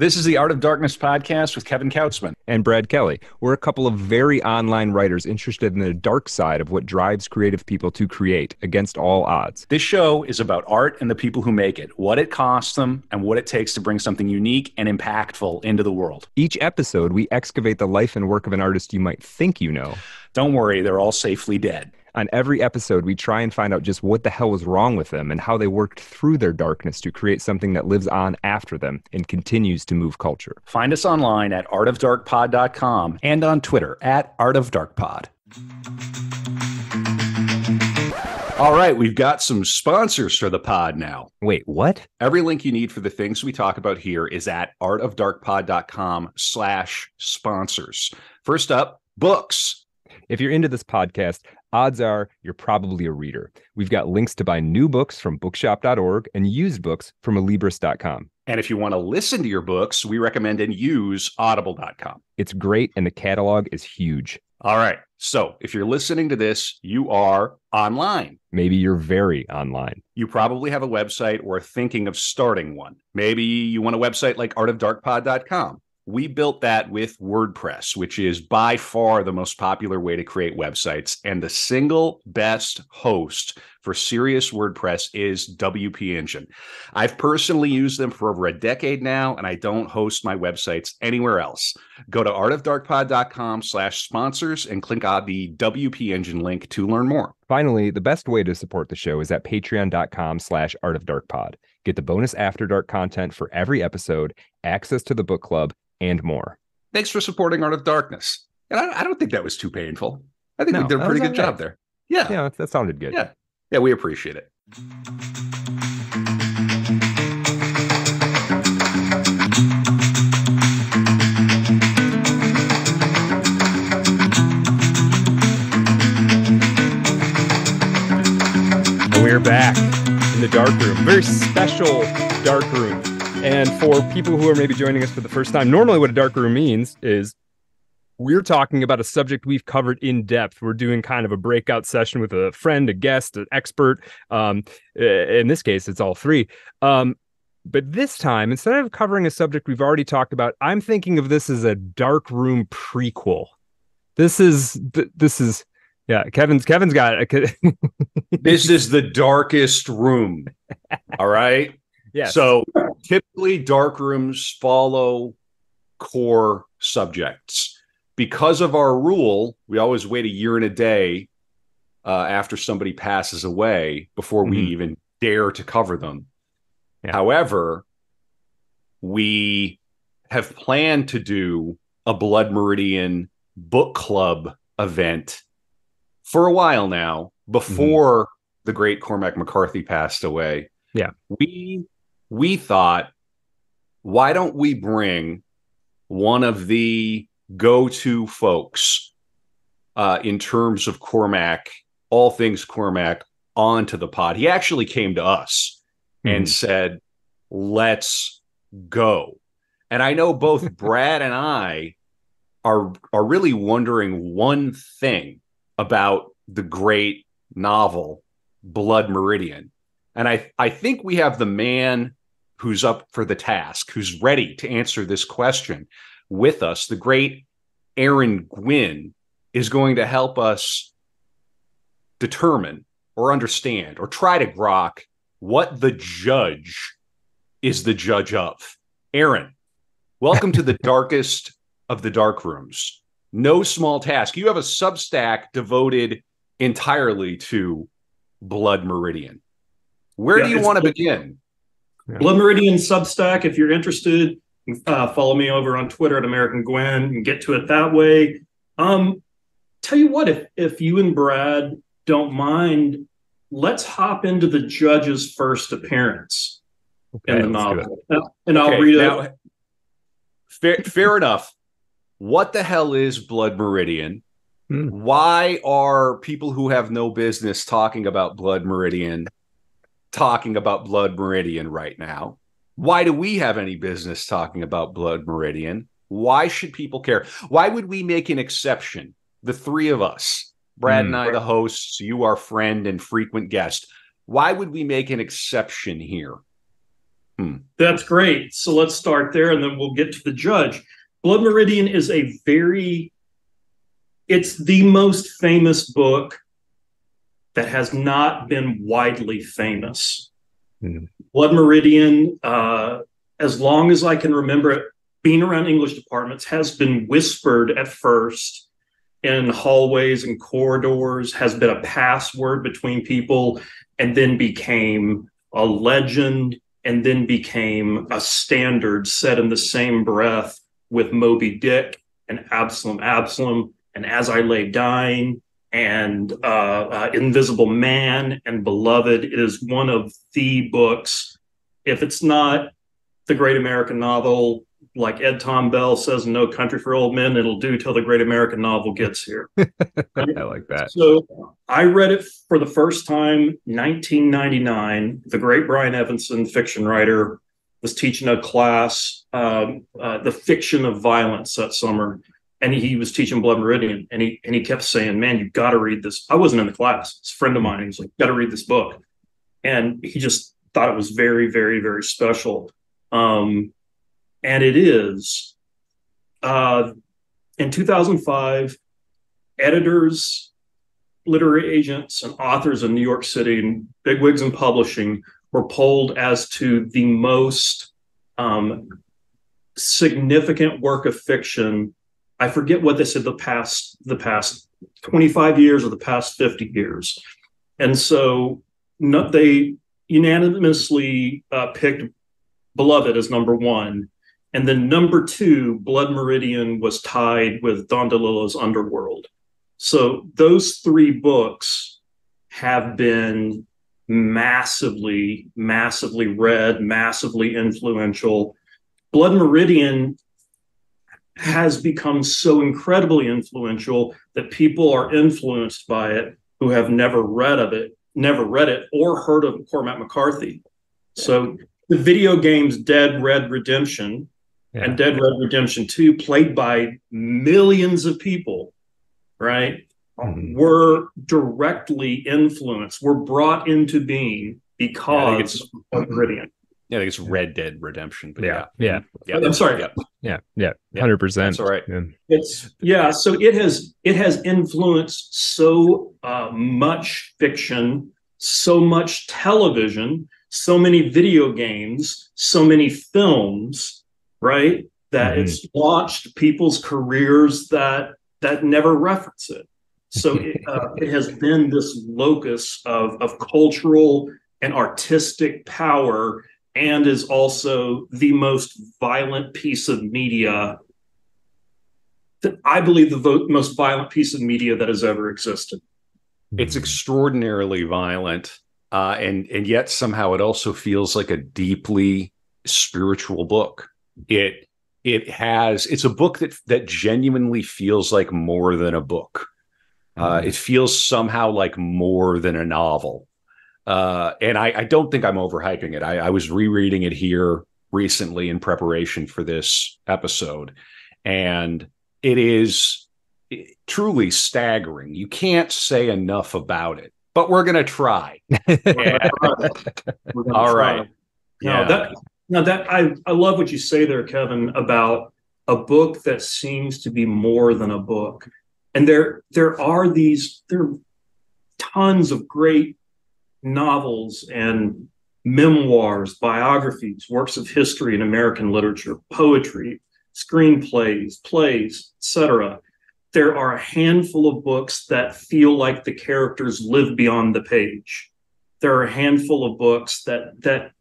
This is the Art of Darkness podcast with Kevin Kautzman and Brad Kelly. We're a couple of very online writers interested in the dark side of what drives creative people to create against all odds. This show is about art and the people who make it, what it costs them, and what it takes to bring something unique and impactful into the world. Each episode, we excavate the life and work of an artist you might think you know. Don't worry, they're all safely dead. On every episode, we try and find out just what the hell was wrong with them and how they worked through their darkness to create something that lives on after them and continues to move culture. Find us online at artofdarkpod.com and on Twitter at artofdarkpod. All right, we've got some sponsors for the pod now. Wait, what? Every link you need for the things we talk about here is at artofdarkpod.com slash sponsors. First up, books. If you're into this podcast, odds are you're probably a reader. We've got links to buy new books from bookshop.org and used books from alibris.com. And if you want to listen to your books, we recommend and use audible.com. It's great and the catalog is huge. All right. So if you're listening to this, you are online. Maybe you're very online. You probably have a website or thinking of starting one. Maybe you want a website like artofdarkpod.com we built that with WordPress, which is by far the most popular way to create websites. And the single best host for serious WordPress is WP Engine. I've personally used them for over a decade now, and I don't host my websites anywhere else. Go to artofdarkpod.com slash sponsors and click on the WP Engine link to learn more. Finally, the best way to support the show is at patreon.com slash artofdarkpod. Get the bonus After Dark content for every episode, access to the book club, and more. Thanks for supporting Art of Darkness. And I, I don't think that was too painful. I think no, we did a pretty good job there. Yeah. Yeah, that sounded good. Yeah. Yeah, we appreciate it. we're back in the dark room. Very special dark room and for people who are maybe joining us for the first time, normally what a dark room means is we're talking about a subject we've covered in depth. We're doing kind of a breakout session with a friend, a guest, an expert. Um, in this case, it's all three. Um, but this time, instead of covering a subject we've already talked about, I'm thinking of this as a dark room prequel. This is this is yeah. Kevin's Kevin's got. A, this is the darkest room. All right. Yeah. So typically, dark rooms follow core subjects. Because of our rule, we always wait a year and a day uh, after somebody passes away before mm-hmm. we even dare to cover them. Yeah. However, we have planned to do a Blood Meridian book club event for a while now before mm-hmm. the great Cormac McCarthy passed away. Yeah. We we thought, why don't we bring one of the go to folks uh, in terms of Cormac, all things Cormac, onto the pod? He actually came to us mm-hmm. and said, let's go. And I know both Brad and I are are really wondering one thing about the great novel Blood Meridian. And I I think we have the man who's up for the task, who's ready to answer this question with us. The great Aaron Gwyn is going to help us determine or understand or try to grok what the judge is the judge of. Aaron, welcome to the darkest of the dark rooms. No small task. You have a substack devoted entirely to Blood Meridian. Where yeah, do you want to begin? Yeah. Blood Meridian Substack, if you're interested, uh, follow me over on Twitter at American Gwyn and get to it that way. Um, tell you what, if if you and Brad don't mind, let's hop into the judge's first appearance okay, in the novel, and I'll okay, read now, it. Fair, fair enough. What the hell is Blood Meridian? Hmm. Why are people who have no business talking about Blood Meridian talking about Blood Meridian right now. Why do we have any business talking about Blood Meridian? Why should people care? Why would we make an exception? The three of us, Brad mm. and I, the hosts, you, our friend and frequent guest. Why would we make an exception here? Hmm. That's great. So let's start there and then we'll get to the judge. Blood Meridian is a very, it's the most famous book that has not been widely famous. Hmm. Blood Meridian, uh, as long as I can remember it, being around English departments, has been whispered at first in hallways and corridors, has been a password between people, and then became a legend, and then became a standard set in the same breath with Moby Dick and Absalom Absalom and As I Lay Dying and uh, uh, Invisible Man and Beloved. is one of the books. If it's not the great American novel, like Ed Tom Bell says No Country for Old Men, it'll do till the great American novel gets here. I like that. So I read it for the first time 1999. The great Brian Evenson, fiction writer, was teaching a class, um, uh, the fiction of violence that summer, and he was teaching Blood Meridian, and he and he kept saying, "Man, you got to read this." I wasn't in the class; it's a friend of mine. He was like, "Got to read this book," and he just thought it was very, very, very special. Um, and it is. Uh, in 2005, editors, literary agents, and authors in New York City and bigwigs in publishing were polled as to the most um, significant work of fiction. I forget what they said the past the past 25 years or the past 50 years, and so they unanimously uh, picked Beloved as number one. And then number two, Blood Meridian was tied with Don DeLillo's Underworld. So those three books have been massively, massively read, massively influential. Blood Meridian has become so incredibly influential that people are influenced by it who have never read of it, never read it, or heard of Cormac McCarthy. So the video games Dead Red Redemption Yeah. and Dead Red Redemption 2, played by millions of people, right, Mhm. were directly influenced, were brought into being Yeah, because it's- of Meridian. Yeah, I think it's Red Dead Redemption. But Yeah. yeah, Yeah. yeah. I'm sorry. Yeah, Yeah. Yeah. Yeah, Hundred percent. that's all right. Yeah. It's yeah, so it has it has influenced so uh, much fiction, so much television, so many video games, so many films, right? That Mhm. it's launched people's careers that that never reference it. So it, uh, it has been this locus of of cultural and artistic power, and is also the most violent piece of media that I believe the vo- most violent piece of media that has ever existed. It's extraordinarily violent, uh, and and yet somehow it also feels like a deeply spiritual book. It it has it's a book that that genuinely feels like more than a book. Uh, it feels somehow like more than a novel. Uh, and I, I don't think I'm overhyping it. I, I was rereading it here recently in preparation for this episode, and it is truly staggering. You can't say enough about it, but we're going to try. Yeah. We're gonna All try. right. Now that now that I I love what you say there, Kevin, about a book that seems to be more than a book. And there there are these there are tons of great novels and memoirs, biographies, works of history in American literature, poetry, screenplays, plays, etc. There are a handful of books that feel like the characters live beyond the page. There are a handful of books that that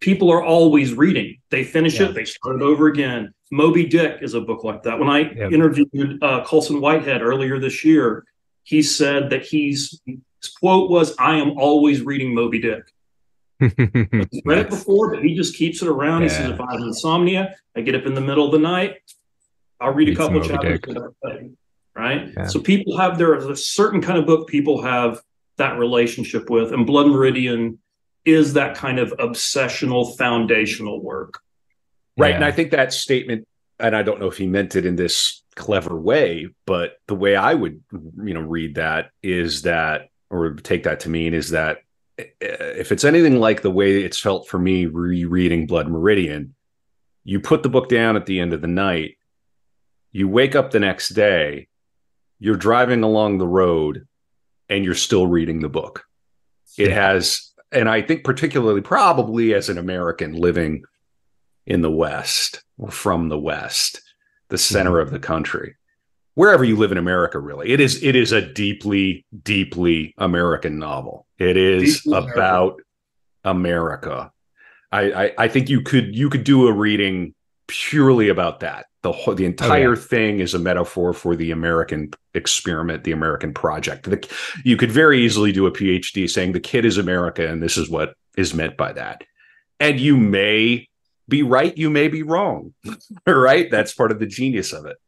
people are always reading. They finish Yeah. it, they start it over again. Moby Dick is a book like that. When I Yep. interviewed uh, Colson Whitehead earlier this year, he said that he's his quote was, "I am always reading Moby Dick." He's read it before, but he just keeps it around. He says, "If I have insomnia, I get up in the middle of the night, I'll read a Read some couple Moby chapters." Dick. of that thing," Right. Yeah. So people have there is a certain kind of book people have that relationship with, and Blood Meridian is that kind of obsessional foundational work. Right. Yeah. And I think that statement, and I don't know if he meant it in this clever way, but the way I would, you know, read that is that, or take that to mean is that if it's anything like the way it's felt for me rereading Blood Meridian, you put the book down at the end of the night, you wake up the next day, you're driving along the road, and you're still reading the book. It has, and I think particularly probably as an American living in the West or from the West, the center mm-hmm. of the country, wherever you live in America, really, it is it is a deeply, deeply American novel. It is deeply about America. America. I, I I think you could you could do a reading purely about that. The whole, the entire oh, yeah. thing is a metaphor for the American experiment, the American project. The, you could very easily do a PhD saying the kid is America, and this is what is meant by that. And you may be right, you may be wrong. right? That's part of the genius of it.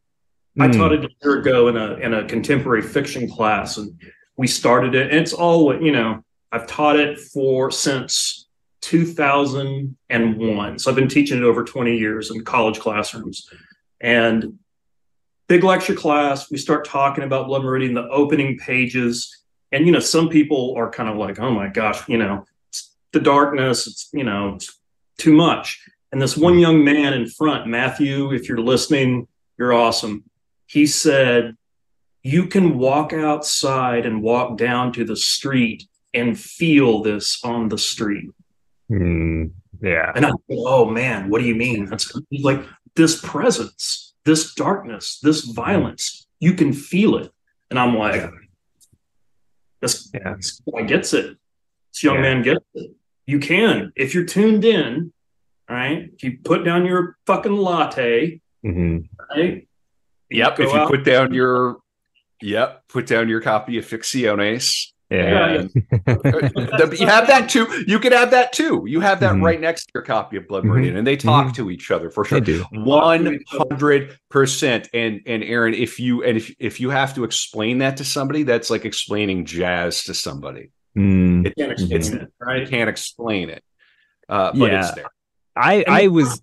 I mm. taught it a year ago in a in a contemporary fiction class, and we started it. And it's all you know. I've taught it for since 2001, so I've been teaching it over 20 years in college classrooms. And big lecture class, we start talking about Blood Meridian, the opening pages, and you know, some people are kind of like, "Oh my gosh, you know, the darkness, it's you know, it's too much." And this one young man in front, Matthew, if you're listening, you're awesome he said, You can walk outside and walk down to the street and feel this on the street. Mm, yeah. And I oh man, what do you mean? That's like this presence, this darkness, this violence, you can feel it. And I'm like, this, yeah. this guy gets it. This young yeah. man gets it. You can, if you're tuned in, right? If you put down your fucking latte, mm-hmm. right? Yep. If you out. put down your, yep, put down your copy of Ficciones. Yeah. you have that too. You could have that too. You have that mm-hmm. right next to your copy of Blood Meridian, mm-hmm. and they talk mm-hmm. to each other for sure. One hundred percent. And and Aaron, if you and if if you have to explain that to somebody, that's like explaining jazz to somebody. Mm. It, can't explain mm-hmm. it, right? Can't explain it. Uh, but yeah. it's there. I I was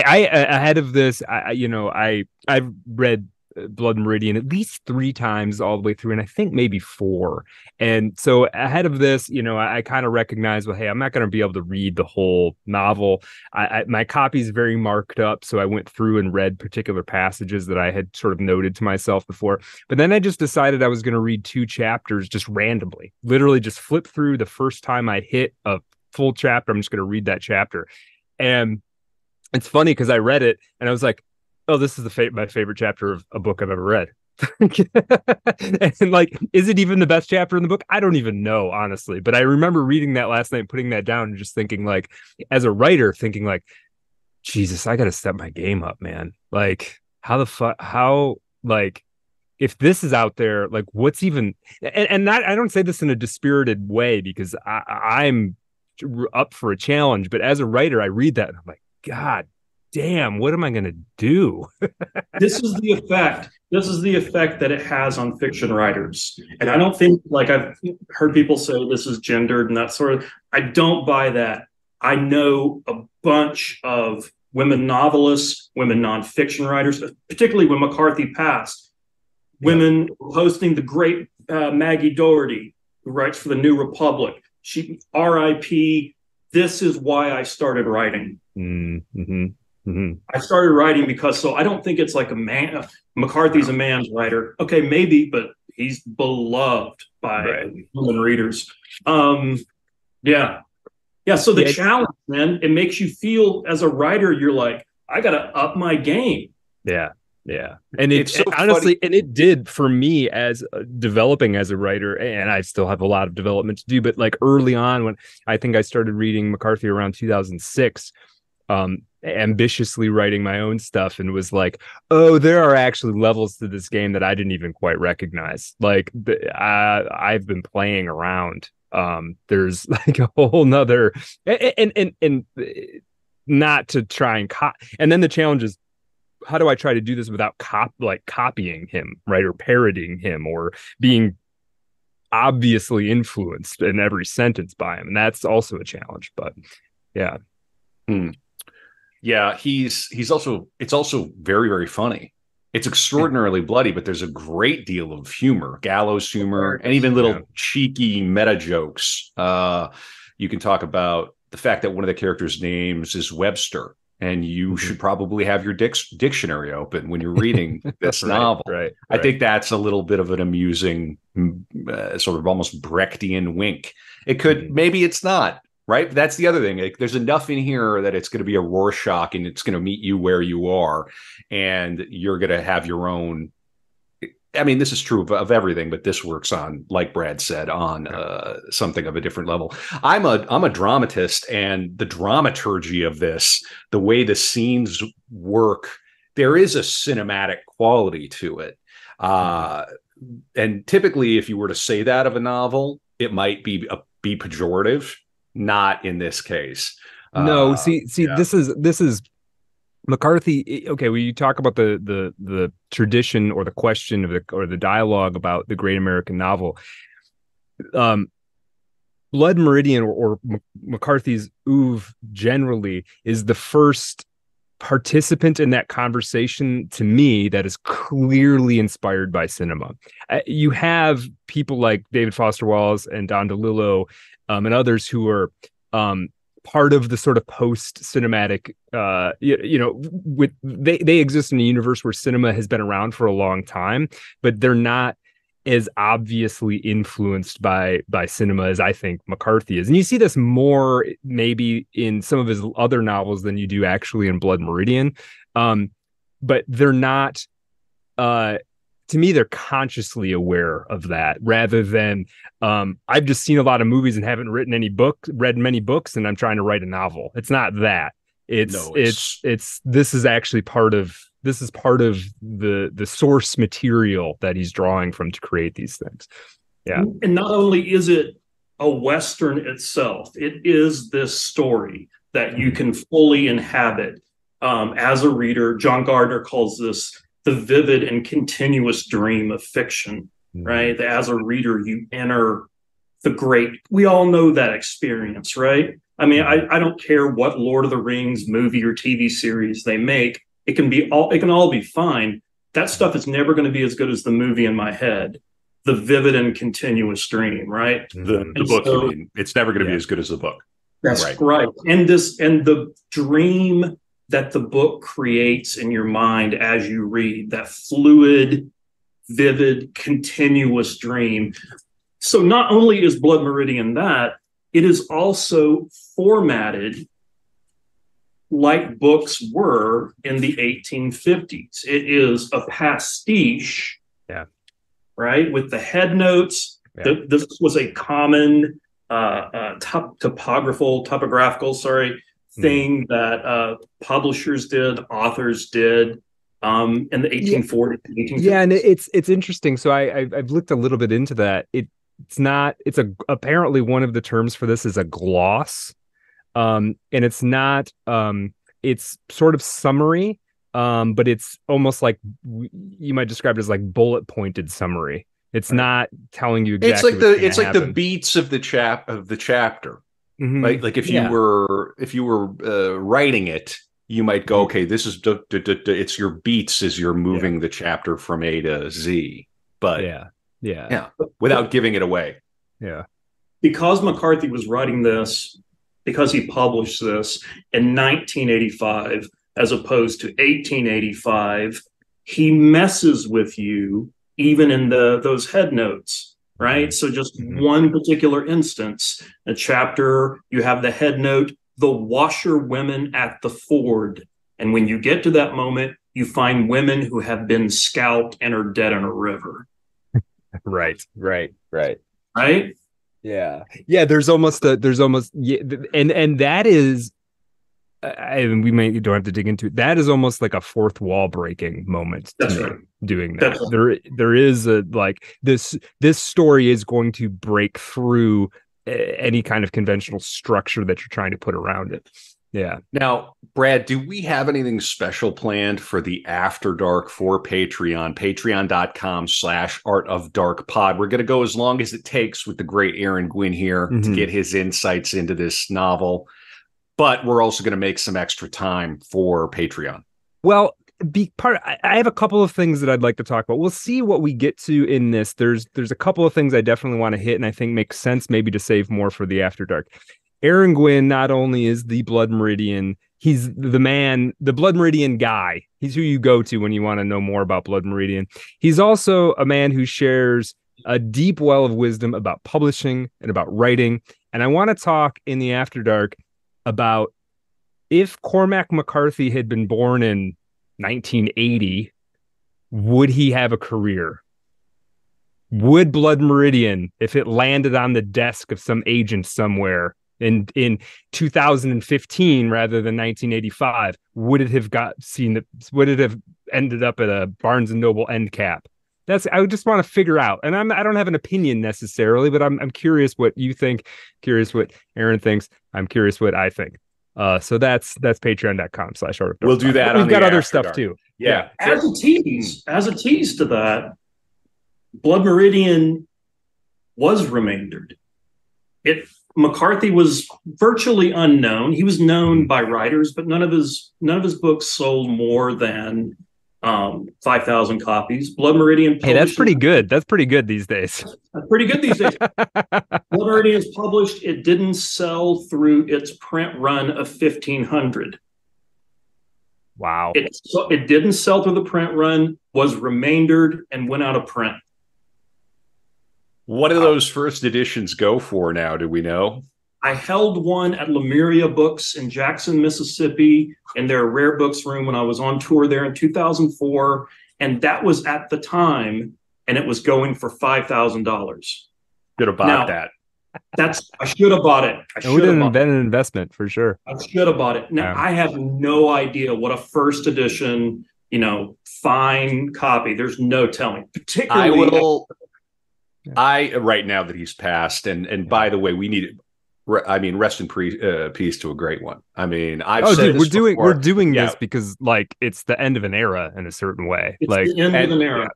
I, I ahead of this, I, you know, I I've read uh, Blood Meridian at least three times all the way through, and I think maybe four. And so ahead of this, you know, I, I kind of recognize, well, hey, I'm not going to be able to read the whole novel. I, I, my copy is very marked up, so I went through and read particular passages that I had sort of noted to myself before. But then I just decided I was going to read two chapters just randomly, literally just flip through the first time I hit a full chapter. I'm just going to read that chapter, and it's funny because I read it and I was like, oh, this is the fa- my favorite chapter of a book I've ever read. and like, is it even the best chapter in the book? I don't even know, honestly. But I remember reading that last night, putting that down, and just thinking, like, as a writer, thinking, like, Jesus, I got to step my game up, man. Like, how the fuck, how, like, if this is out there, like, what's even, and, and not, I don't say this in a dispirited way because I, I'm up for a challenge, but as a writer, I read that and I'm like, God damn, what am I going to do? this is the effect. This is the effect that it has on fiction writers. And I don't think, like, I've heard people say this is gendered and that sort of, I don't buy that. I know a bunch of women novelists, women nonfiction writers, particularly when McCarthy passed, women hosting the great uh, Maggie Doherty, who writes for the New Republic. She, RIP, this is why I started writing. Mm-hmm. Mm-hmm. I started writing because so I don't think it's like a man. McCarthy's a man's writer. Okay, maybe, but he's beloved by right. women readers. Um, yeah, yeah. So the yeah. challenge, man, it makes you feel as a writer, you're like, I got to up my game. Yeah, yeah, and it, so honestly, and it did for me as uh, developing as a writer, and I still have a lot of development to do. But like early on, when I think I started reading McCarthy around 2006, um, ambitiously writing my own stuff, and was like, oh, there are actually levels to this game that I didn't even quite recognize. Like I, I've been playing around. Um, there's like a whole nother, and and and. and uh, not to try and and then the challenge is how do I try to do this without cop like copying him, right, or parodying him, or being obviously influenced in every sentence by him, and that's also a challenge. But yeah, hmm. yeah, he's he's also it's also very very funny. It's extraordinarily bloody, but there's a great deal of humor, gallows humor, and even little Yeah. cheeky meta jokes. Uh, you can talk about the fact that one of the characters' names is Webster, and you Mhm. should probably have your dic- dictionary open when you're reading this Right, novel. Right. I think that's a little bit of an amusing, uh, sort of almost Brechtian wink. It could, Mhm. maybe it's not, right? That's the other thing. Like, there's enough in here that it's going to be a Rorschach and it's going to meet you where you are, and you're going to have your own. I mean, this is true of, of everything, but this works on, like Brad said, on uh, something of a different level. I'm a I'm a dramatist, and the dramaturgy of this, the way the scenes work, there is a cinematic quality to it. Uh, and typically, if you were to say that of a novel, it might be a, be pejorative. Not in this case. no Uh, see see yeah. this is this is mccarthy okay when you talk about the the the tradition or the question of the or the dialogue about the great american novel. Um blood meridian or, or mccarthy's oeuvre generally is the first participant in that conversation to me that is clearly inspired by cinema. Uh, you have people like david foster wallace and don delillo um, and others who are um, part of the sort of post cinematic uh you, you know with they they exist in a universe where cinema has been around for a long time but they're not as obviously influenced by by cinema as I think McCarthy is. And you see this more maybe in some of his other novels than you do actually in Blood Meridian. Um but they're not uh to me they're consciously aware of that rather than um i've just seen a lot of movies and haven't written any book read many books and i'm trying to write a novel it's not that it's No, it's it's- it's this is actually part of this is part of the the source material that he's drawing from to create these things Yeah. And not only is it a Western itself, it is this story that you can fully inhabit um, as a reader. John Gardner calls this the vivid and continuous dream of fiction, mm-hmm. right? That as a reader, you enter the great. We all know that experience, right? I mean, I, I don't care what Lord of the Rings movie or TV series they make. It can be all. It can all be fine. That stuff is never going to be as good as the movie in my head. The vivid and continuous dream, right? the, the book. so- you mean. It's never going to Yeah. be as good as the book. That's Right. right. And this and the dream that the book creates in your mind as you read, that fluid, vivid, continuous dream. So not only is Blood Meridian that, it is also formatted like books were in the 1850s. It is a pastiche. Yeah. Right. With the head notes. Yeah. Th- this was a common uh, uh, top, topographical, topographical, sorry, thing that uh, publishers did, authors did um, in the 1840s, 1850s. yeah and it's it's interesting. So i I've, I've looked a little bit into that. It it's not it's a apparently one of the terms for this is a gloss. Um and it's not um it's sort of summary um but it's almost like you might describe it as like bullet pointed summary. It's Right. not telling you exactly it's like the gonna it's like the beats of the chap of the chapter. Mhm. Like like if Yeah. you were if you were uh, writing it, you might go, Mhm. okay, this is duh, duh, duh, duh, it's your beats as you're moving the chapter from A to Z, but yeah yeah Yeah. without giving it away. yeah because McCarthy was writing this, because he published this in 1985 as opposed to 1885, he messes with you even in the those head notes, right? Mm-hmm. So just one particular instance, a chapter, you have the head note, the washerwomen at the ford. And when you get to that moment, you find women who have been scalped and are dead in a river, right right right right? yeah yeah there's almost a there's almost yeah and and that is and we may don't have to dig into it that is almost like a fourth wall breaking moment to That's right. doing that That's there there is a like this this story is going to break through uh, any kind of conventional structure that you're trying to put around it yeah Now, Brad, do we have anything special planned for the After Dark for Patreon? Patreon.com slash art of dark pod. We're going to go as long as it takes with the great Aaron Gwyn here to Mhm. get his insights into this novel. But we're also going to make some extra time for Patreon. Well, be part I, I have a couple of things that I'd like to talk about. We'll see what we get to in this. There's there's a couple of things I definitely want to hit and I think makes sense maybe to save more for the after dark. Aaron Gwyn not only is the Blood Meridian, he's the man, the Blood Meridian guy. He's who you go to when you want to know more about Blood Meridian. He's also a man who shares a deep well of wisdom about publishing and about writing. And I want to talk in the After Dark about if Cormac McCarthy had been born in 1980, would he have a career? Would Blood Meridian, if it landed on the desk of some agent somewhere in in 2015 rather than 1985, would it have got seen that would it have ended up at a Barnes and Noble end cap? That's I just want to figure out. And I'm I don't have an opinion necessarily, but I'm I'm curious what you think, curious what Aaron thinks. I'm curious what I think. Uh, so that's that's patreon.com slash We'll do that. We've got other stuff dark. too. Yeah. As a tease, as a tease to that, Blood Meridian was remaindered. It McCarthy was virtually unknown. He was known by writers, but none of his none of his books sold more than um, 5,000 copies. Blood Meridian. Hey, that's pretty good. That's pretty good these days. That's pretty good these days. Blood Meridian is published. It didn't sell through its print run of 1,500. Wow. It, so it didn't sell through the print run, was remaindered, and went out of print. What do those first editions go for now? Do we know? I held one at Lemuria Books in Jackson, Mississippi, in their rare books room when I was on tour there in 2004. And that was at the time, and it was going for $5,000. Should have bought now, that. That's I should have bought it. I should have been an investment for sure. I should have bought it. Now yeah. I have no idea what a first edition, you know, fine copy. There's no telling. Particularly, I will. I right now that he's passed, and and by the way, we need I mean, rest in pre- uh, peace to a great one. I mean, I've oh, dude, we're doing before. we're doing yeah. this because like it's the end of an era in a certain way. It's like the end and, of an era,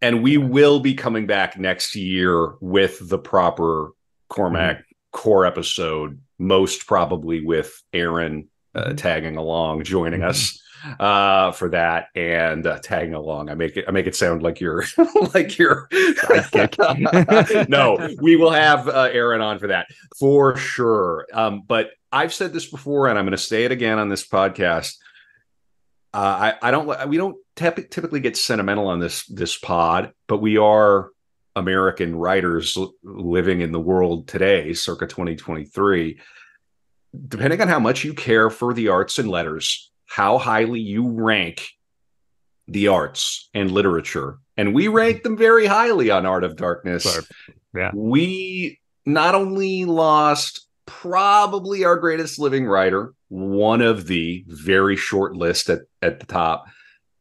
and we will be coming back next year with the proper Cormac mm-hmm. core episode, most probably with Aaron uh, mm-hmm. tagging along, joining mm-hmm. us uh, for that and uh, tagging along. I make it I make it sound like you're like you're no, we will have uh, Aaron on for that for sure. Um, but I've said this before, and I'm going to say it again on this podcast. Uh, I I don't we don't tep- typically get sentimental on this this pod, but we are American writers living in the world today, circa 2023. Depending on how much you care for the arts and letters, how highly you rank the arts and literature. And we rank them very highly on Art of Darkness. Yeah. We not only lost probably our greatest living writer, one of the very short list at, at the top,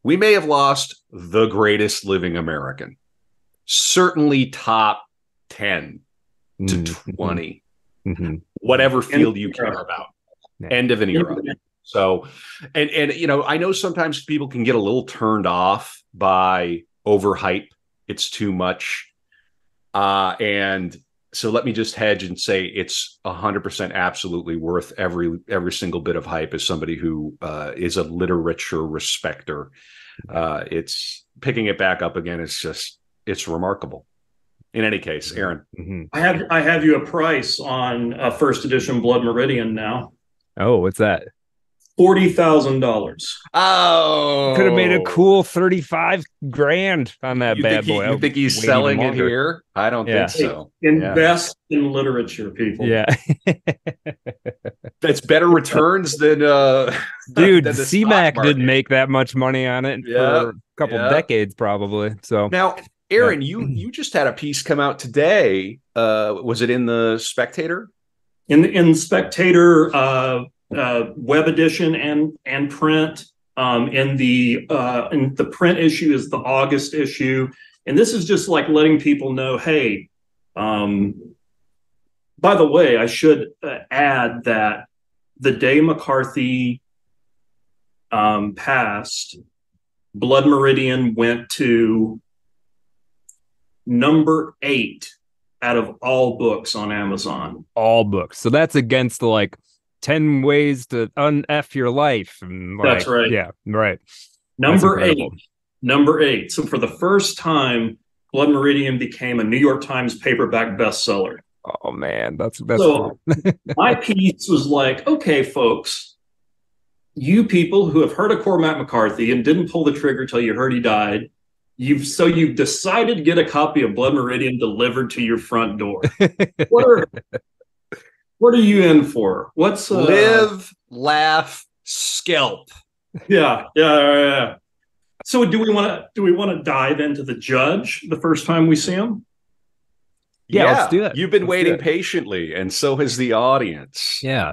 we may have lost the greatest living American. Certainly top 10 to mm-hmm. 20, mm-hmm. whatever field you care about. Yeah. End of an era. So, and and you know, I know sometimes people can get a little turned off by overhype. It's too much, uh, and so let me just hedge and say it's a hundred percent absolutely worth every every single bit of hype as somebody who uh, is a literature respecter. Uh, it's picking it back up again. It's just it's remarkable. In any case, Aaron, mm-hmm. I have I have you a price on a first edition Blood Meridian now. Oh, what's that? Forty thousand dollars. Oh, could have made a cool thirty-five grand on that you bad boy. He, you think he's selling it here? I don't yeah. think so. Invest yeah. in literature, people. Yeah, that's better returns than uh, dude. CMAC didn't make that much money on it yeah. for a couple decades, probably. So now. Aaron, you you just had a piece come out today. Uh, was it in the Spectator? In the in Spectator, uh, uh, web edition and and print. Um, and the uh, and the print issue is the August issue, and this is just like letting people know, hey. Um, by the way, I should uh, add that the day McCarthy um, passed, Blood Meridian went to number eight out of all books on Amazon. All books. So that's against the like 10 ways to unf your life. And like, That's right. Yeah, right. Number eight. Number eight. So for the first time, Blood Meridian became a New York Times paperback bestseller. Oh man, that's that's so my piece was like, okay, folks, you people who have heard of Cormac McCarthy and didn't pull the trigger till you heard he died, you've so you've decided to get a copy of Blood Meridian delivered to your front door. what are what are you in for? What's uh, live, laugh, scalp? Yeah, yeah, yeah. yeah. So do we want to do we want to dive into the judge the first time we see him? Yeah, yeah let's do that. You've been let's waiting patiently, and so has the audience. Yeah.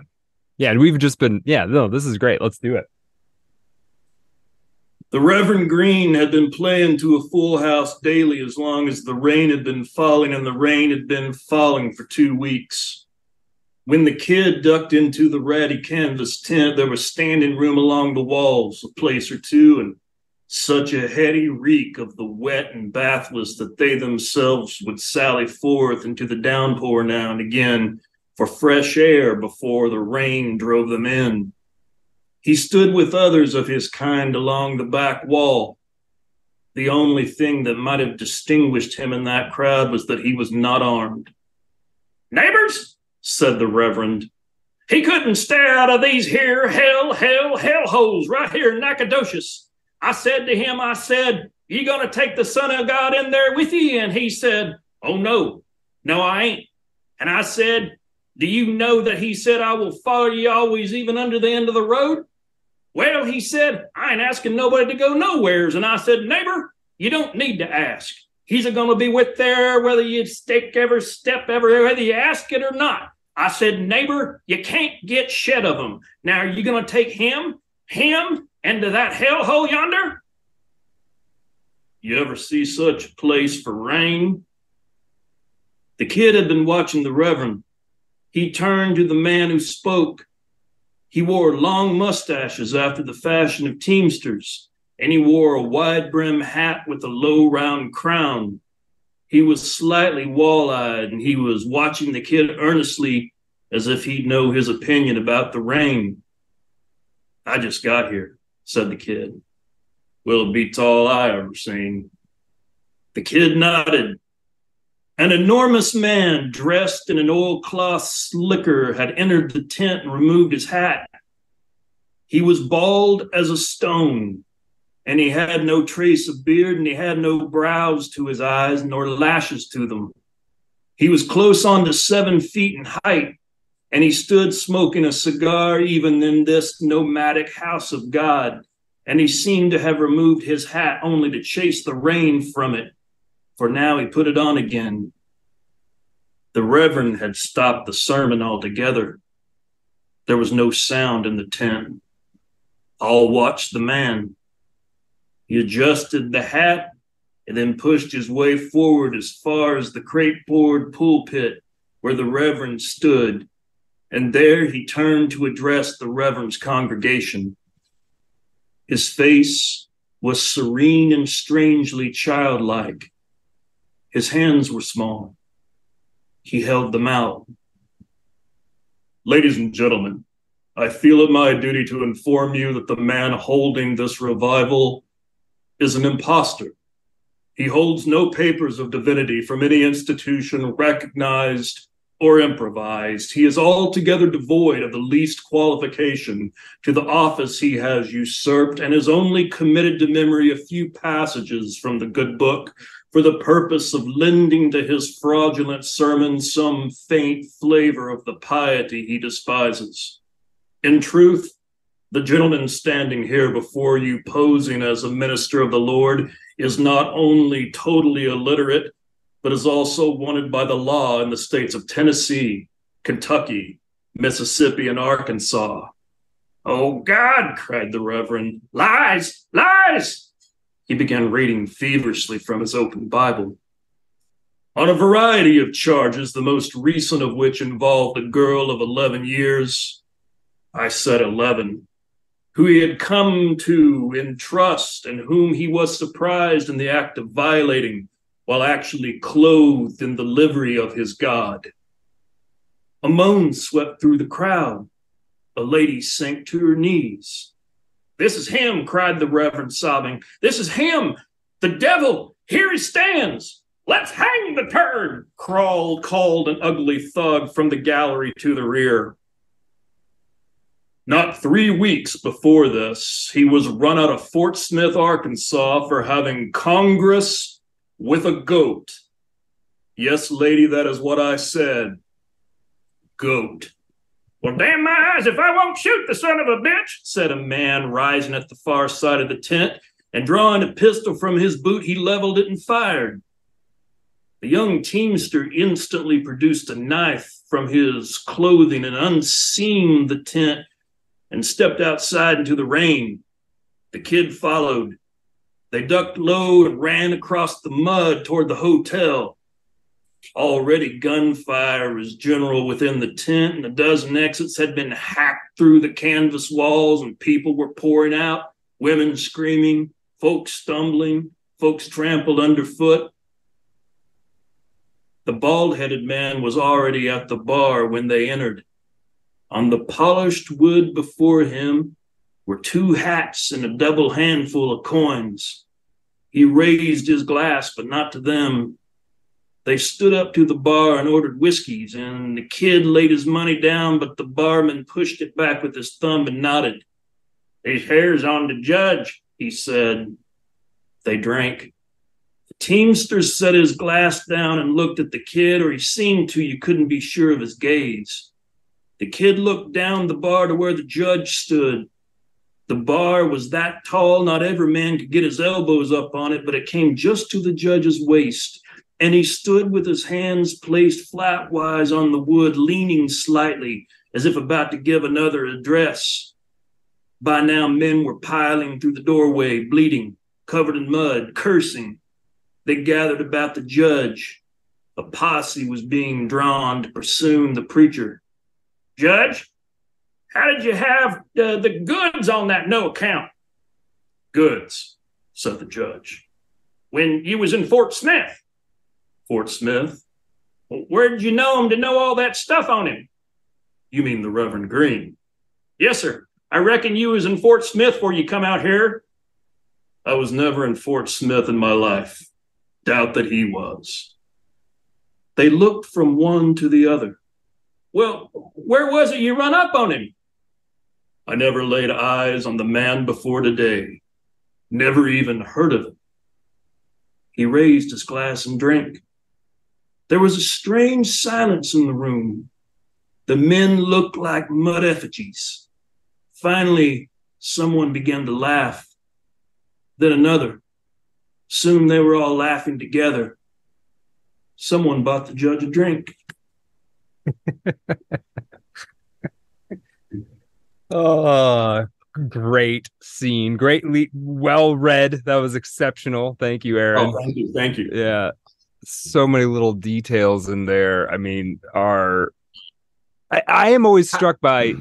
Yeah, and we've just been yeah, no, this is great. Let's do it. The Reverend Green had been playing to a full house daily as long as the rain had been falling, and the rain had been falling for two weeks. When the kid ducked into the ratty canvas tent, there was standing room along the walls, a place or two, and such a heady reek of the wet and bathless that they themselves would sally forth into the downpour now and again for fresh air before the rain drove them in. He stood with others of his kind along the back wall. The only thing that might have distinguished him in that crowd was that he was not armed. Neighbors, said the Reverend, he couldn't stay out of these here hell, hell, hell holes right here in Nacogdoches. I said to him, I said, You gonna take the Son of God in there with you? And he said, Oh no, no, I ain't. And I said, Do you know that he said, I will follow you always, even under the end of the road? Well, he said, I ain't asking nobody to go nowheres. And I said, Neighbor, you don't need to ask. He's going to be with there whether you stick every step, every whether you ask it or not. I said, Neighbor, you can't get shed of him. Now, are you going to take him, him, into that hellhole yonder? You ever see such a place for rain? The kid had been watching the Reverend. He turned to the man who spoke. He wore long mustaches after the fashion of Teamsters, and he wore a wide brim hat with a low round crown. He was slightly wall eyed, and he was watching the kid earnestly as if he'd know his opinion about the rain. I just got here said the kid. Will it beats all I ever seen. The kid nodded. An enormous man dressed in an oilcloth slicker had entered the tent and removed his hat. He was bald as a stone, and he had no trace of beard, and he had no brows to his eyes, nor lashes to them. He was close on to seven feet in height, and he stood smoking a cigar even in this nomadic house of God. And he seemed to have removed his hat only to chase the rain from it, for now he put it on again. The Reverend had stopped the sermon altogether. There was no sound in the tent. All watched the man. He adjusted the hat and then pushed his way forward as far as the crepe board pulpit where the Reverend stood and there he turned to address the Reverend's congregation. His face was serene and strangely childlike. His hands were small. He held them out. Ladies and gentlemen, I feel it my duty to inform you that the man holding this revival is an impostor. He holds no papers of divinity from any institution recognized or improvised. He is altogether devoid of the least qualification to the office he has usurped and is only committed to memory a few passages from the good book for the purpose of lending to his fraudulent sermon some faint flavor of the piety he despises. In truth, the gentleman standing here before you, posing as a minister of the Lord, is not only totally illiterate, but is also wanted by the law in the states of Tennessee, Kentucky, Mississippi, and Arkansas. Oh, God, cried the Reverend. Lies, lies! He began reading feverishly from his open Bible. On a variety of charges, the most recent of which involved a girl of 11 years, I said 11, who he had come to in trust and whom he was surprised in the act of violating while actually clothed in the livery of his God. A moan swept through the crowd. A lady sank to her knees. This is him, cried the Reverend, sobbing. This is him, the devil. Here he stands. Let's hang the turd, crawled, called an ugly thug from the gallery to the rear. Not three weeks before this, he was run out of Fort Smith, Arkansas for having Congress with a goat. Yes, lady, that is what I said. Goat. Well, damn my eyes if I won't shoot the son of a bitch, said a man rising at the far side of the tent, and drawing a pistol from his boot, he leveled it and fired. The young teamster instantly produced a knife from his clothing and unseamed the tent and stepped outside into the rain. The kid followed. They ducked low and ran across the mud toward the hotel. Already gunfire was general within the tent, and a dozen exits had been hacked through the canvas walls, and people were pouring out, women screaming, folks stumbling, folks trampled underfoot. The bald headed man was already at the bar when they entered. On the polished wood before him were two hats and a double handful of coins. He raised his glass, but not to them. They stood up to the bar and ordered whiskeys, and the kid laid his money down, but the barman pushed it back with his thumb and nodded. His hair's on the judge, he said. They drank. The teamster set his glass down and looked at the kid, or he seemed to, you couldn't be sure of his gaze. The kid looked down the bar to where the judge stood. The bar was that tall, not every man could get his elbows up on it, but it came just to the judge's waist. And he stood with his hands placed flatwise on the wood, leaning slightly, as if about to give another address. By now, men were piling through the doorway, bleeding, covered in mud, cursing. They gathered about the judge. A posse was being drawn to pursue the preacher. Judge, how did you have uh, the goods on that no account? Goods, said the judge. When you was in Fort Smith. Fort Smith? where did you know him to know all that stuff on him? You mean the Reverend Green? Yes, sir. I reckon you was in Fort Smith before you come out here. I was never in Fort Smith in my life. Doubt that he was. They looked from one to the other. Well, where was it you run up on him? I never laid eyes on the man before today, never even heard of him. He raised his glass and drank. There was a strange silence in the room. The men looked like mud effigies. Finally, someone began to laugh, then another. Soon they were all laughing together. Someone bought the judge a drink. oh, great scene. Greatly well read. That was exceptional. Thank you, Aaron. Oh, thank you. Thank you. Yeah. So many little details in there. I mean, are I, I am always struck by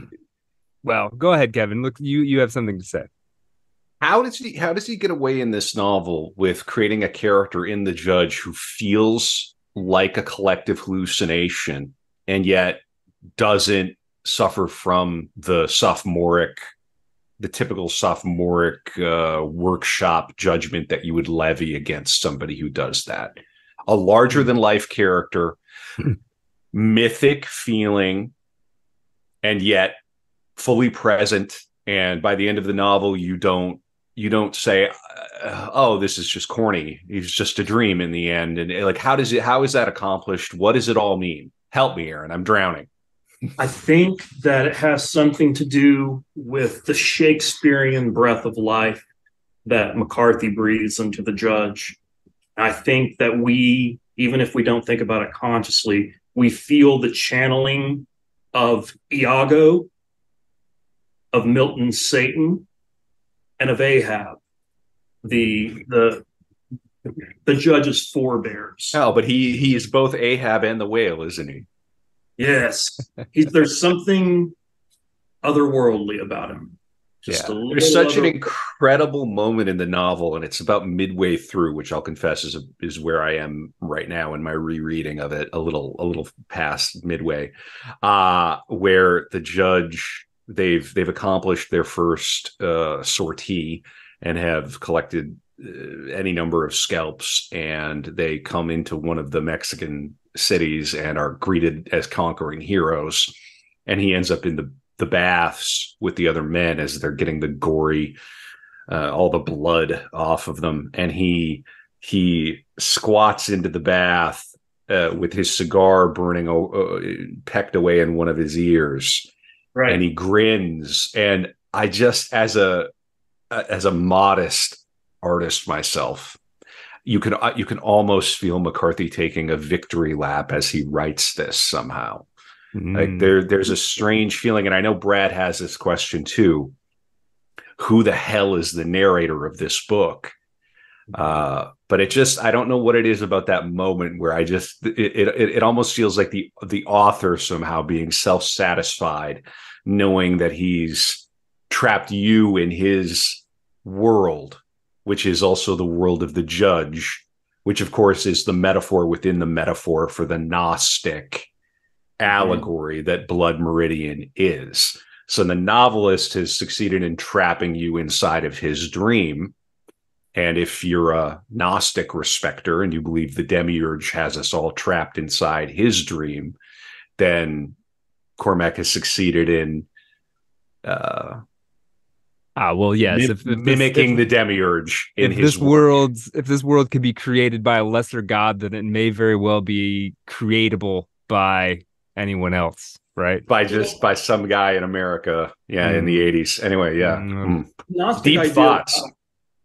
well, go ahead, Kevin. Look, you you have something to say. How does he how does he get away in this novel with creating a character in the judge who feels like a collective hallucination and yet doesn't suffer from the sophomoric the typical sophomoric uh, workshop judgment that you would levy against somebody who does that. A larger than life character mythic feeling and yet fully present. And by the end of the novel you don't you don't say uh, oh this is just corny. It's just a dream in the end. And like how does it how is that accomplished? What does it all mean help me aaron. I'm drowning. I think that it has something to do with the Shakespearean breath of life that McCarthy breathes into the judge. I think that we, even if we don't think about it consciously, we feel the channeling of Iago, of Milton's Satan, and of Ahab, the the the judge's forebears. Oh, but he he is both Ahab and the whale, isn't he? Yes, He's, there's something otherworldly about him. Just yeah. There's such other... an incredible moment in the novel, and it's about midway through, which I'll confess is a, is where I am right now in my rereading of it. A little a little past midway, uh, where the judge they've they've accomplished their first uh, sortie and have collected any number of scalps, and they come into one of the Mexican cities and are greeted as conquering heroes. And he ends up in the the baths with the other men as they're getting the gory, uh, all the blood off of them, and he he squats into the bath uh, with his cigar burning uh, pecked away in one of his ears Right. and he grins and i just as a as a modest artist myself you can uh, you can almost feel mccarthy taking a victory lap as he writes this somehow. Like Mm. there there's a strange feeling and i know brad has this question too. Who the hell is the narrator of this book? Uh but it just i don't know what it is about that moment where i just it it, it almost feels like the the author somehow being self-satisfied knowing that he's trapped you in his world which is also the world of the judge which of course is the metaphor within the metaphor for the gnostic allegory that blood meridian is. So the novelist has succeeded in trapping you inside of his dream. And if you're a Gnostic respecter and you believe the demiurge has us all trapped inside his dream, then Cormac has succeeded in uh, Ah, well, yes. mi- if, if this- mimicking if- the demiurge in if his this work. world if this world could be created by a lesser god then it may very well be creatable by anyone else right by just by some guy in America, yeah, in the '80s. Anyway, yeah, Mm. Mm. Gnostic deep idea- thoughts.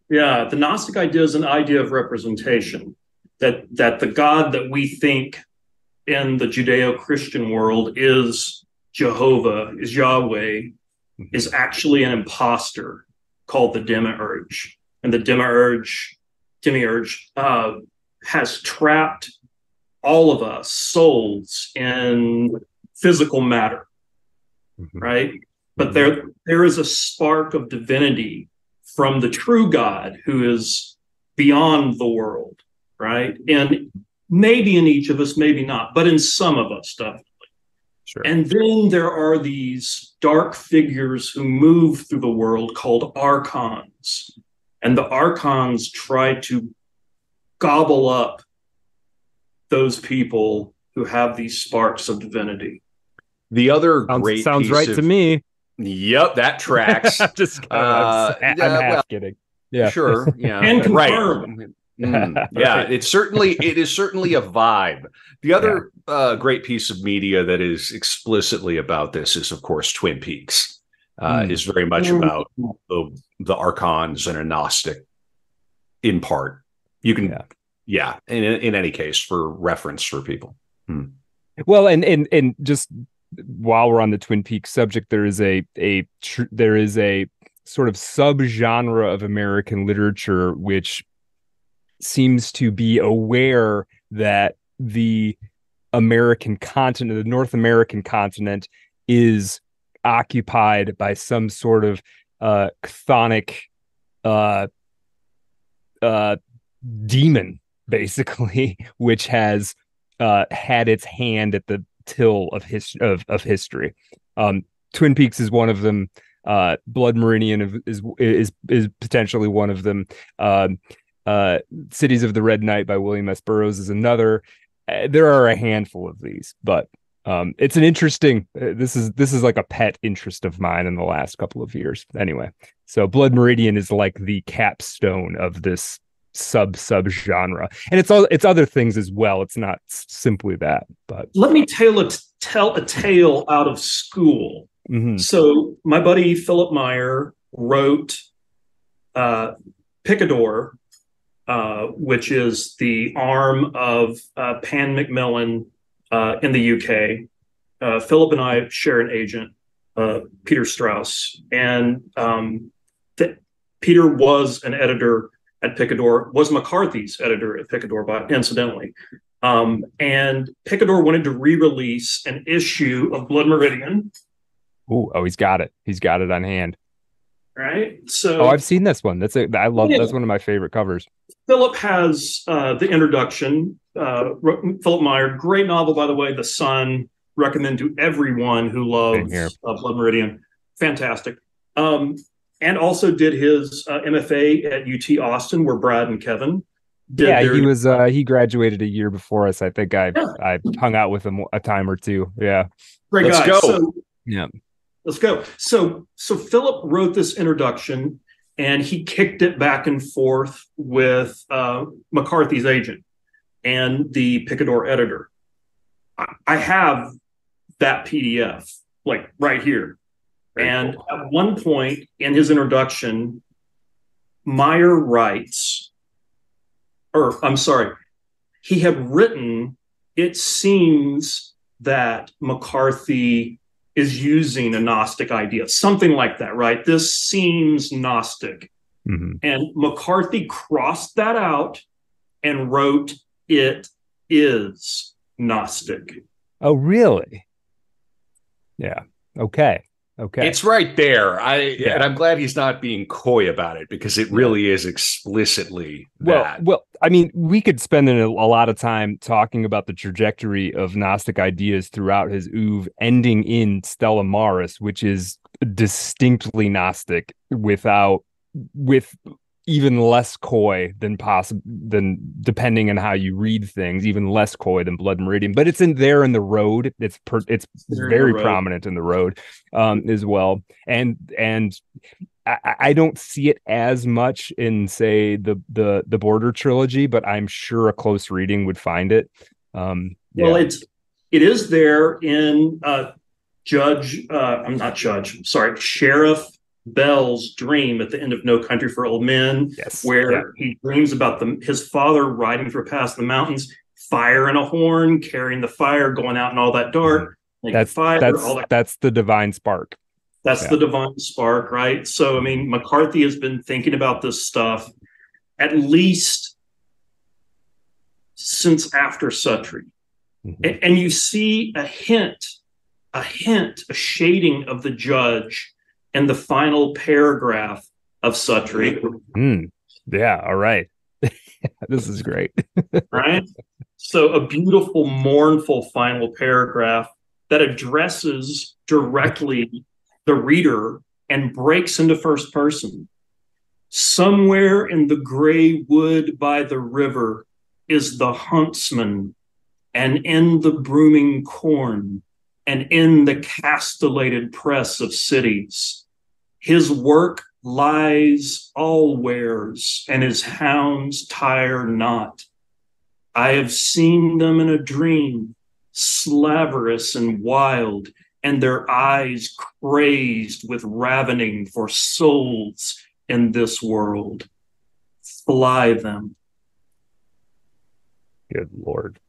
Yeah, the Gnostic idea is an idea of representation that that the God that we think in the Judeo-Christian world is Jehovah, is Yahweh, is actually an imposter called the Demiurge, and the Demiurge, Demiurge, uh, has trapped all of us souls in physical matter Mhm. right? But there there is a spark of divinity from the true God who is beyond the world, right? And maybe in each of us, maybe not, but in some of us, definitely. Sure And then there are these dark figures who move through the world called archons. And the archons try to gobble up those people who have these sparks of divinity. The other sounds, great sounds piece right of- to me Yep, that tracks. Just kidding. Uh, I'm, s- yeah, I'm half well, kidding yeah Sure. Yeah. And right. Confirm. Mm, yeah, Right. it's certainly it is certainly a vibe. The other uh, great piece of media that is explicitly about this is, of course, Twin Peaks. Uh, Mm. Is very much Mm. about the the archons and a Gnostic in part. You can, Yeah. yeah. in in any case, for reference for people. Well, and and and just while we're on the Twin Peaks subject, there is a a tr- there is a sort of subgenre of American literature which seems to be aware that the American continent, the North American continent, is occupied by some sort of uh chthonic uh uh demon basically which has uh had its hand at the till of his of, of history. Um twin peaks is one of them. Uh blood meridian is is is potentially one of them. Um uh cities of the red night by william s. Burroughs is another Uh, there are a handful of these but um it's an interesting uh, this is this is like a pet interest of mine in the last couple of years. Anyway so blood meridian is like the capstone of this sub sub genre and it's all it's other things as well. It's not simply that but. Let me tell a, tell a tale out of school. mhm. So my buddy Philipp Meyer wrote uh, Picador, uh, which is the arm of uh, Pan Macmillan uh, in the UK. Uh, Philipp and I share an agent, uh, Peter Straus, and um, th- Peter was an editor at Picador, was McCarthy's editor at Picador, by incidentally. Um, and Picador wanted to re-release an issue of Blood Meridian, Ooh, oh he's got it he's got it on hand right? So oh i've seen this one that's a i love Yeah. that's one of my favorite covers Philipp has uh, the introduction. Uh, Philipp Meyer, great novel, by the way. The Son, recommend to everyone who Same here. loves uh, Blood Meridian. fantastic. Um, and also did his uh, MFA at UT Austin, where Brad and Kevin did. Yeah, their- he was. uh He graduated a year before us. I think I Yeah. I hung out with him a time or two. Yeah. great Let's guy. go. So, Yeah. Let's go. So, so Philipp wrote this introduction, and he kicked it back and forth with uh, McCarthy's agent and the Picador editor. I, have that PDF like right here. Very and cool. at one point in his introduction, Meyer writes, or I'm sorry, he had written, it seems that McCarthy is using a Gnostic idea, something like that, right? This seems Gnostic. Mhm. And McCarthy crossed that out and wrote, it is Gnostic. Oh, really? Yeah. Okay. Okay. It's right there. I Yeah. and I'm glad he's not being coy about it because it really is explicitly well, that. well, I mean, we could spend a, a lot of time talking about the trajectory of Gnostic ideas throughout his oeuvre, ending in Stella Maris, which is distinctly Gnostic without with even less coy than possible than depending on how you read things, even less coy than Blood Meridian. But it's in there in the road. It's per, it's in very road. prominent in the road um, as well. And and I, I don't see it as much in say the the the Border trilogy, but I'm sure a close reading would find it. Um, yeah. Well, it's it is there in uh, Judge. Uh, I'm not Judge. Sorry, Sheriff Bell's dream at the end of No Country for Old Men, yes, where yeah. he dreams about the, his father riding through past the mountains, fire and a horn, carrying the fire, going out in all that dark. Like That's- fire, that's all that. that's the divine spark. That's yeah. the divine spark, right? So, I mean, McCarthy has been thinking about this stuff at least since after Suttree. Mhm. A- and you see a hint, a hint, a shading of the judge in the final paragraph of Suttree, Mm, yeah, all right. this is great. right? So a beautiful, mournful final paragraph that addresses directly the reader and breaks into first person. Somewhere in the gray wood by the river is the huntsman, and in the brooming corn, and in the castellated press of cities. His work lies all allwheres, and his hounds tire not. I have seen them in a dream, slaverous and wild, and their eyes crazed with ravening for souls in this world. Fly them. Good lord.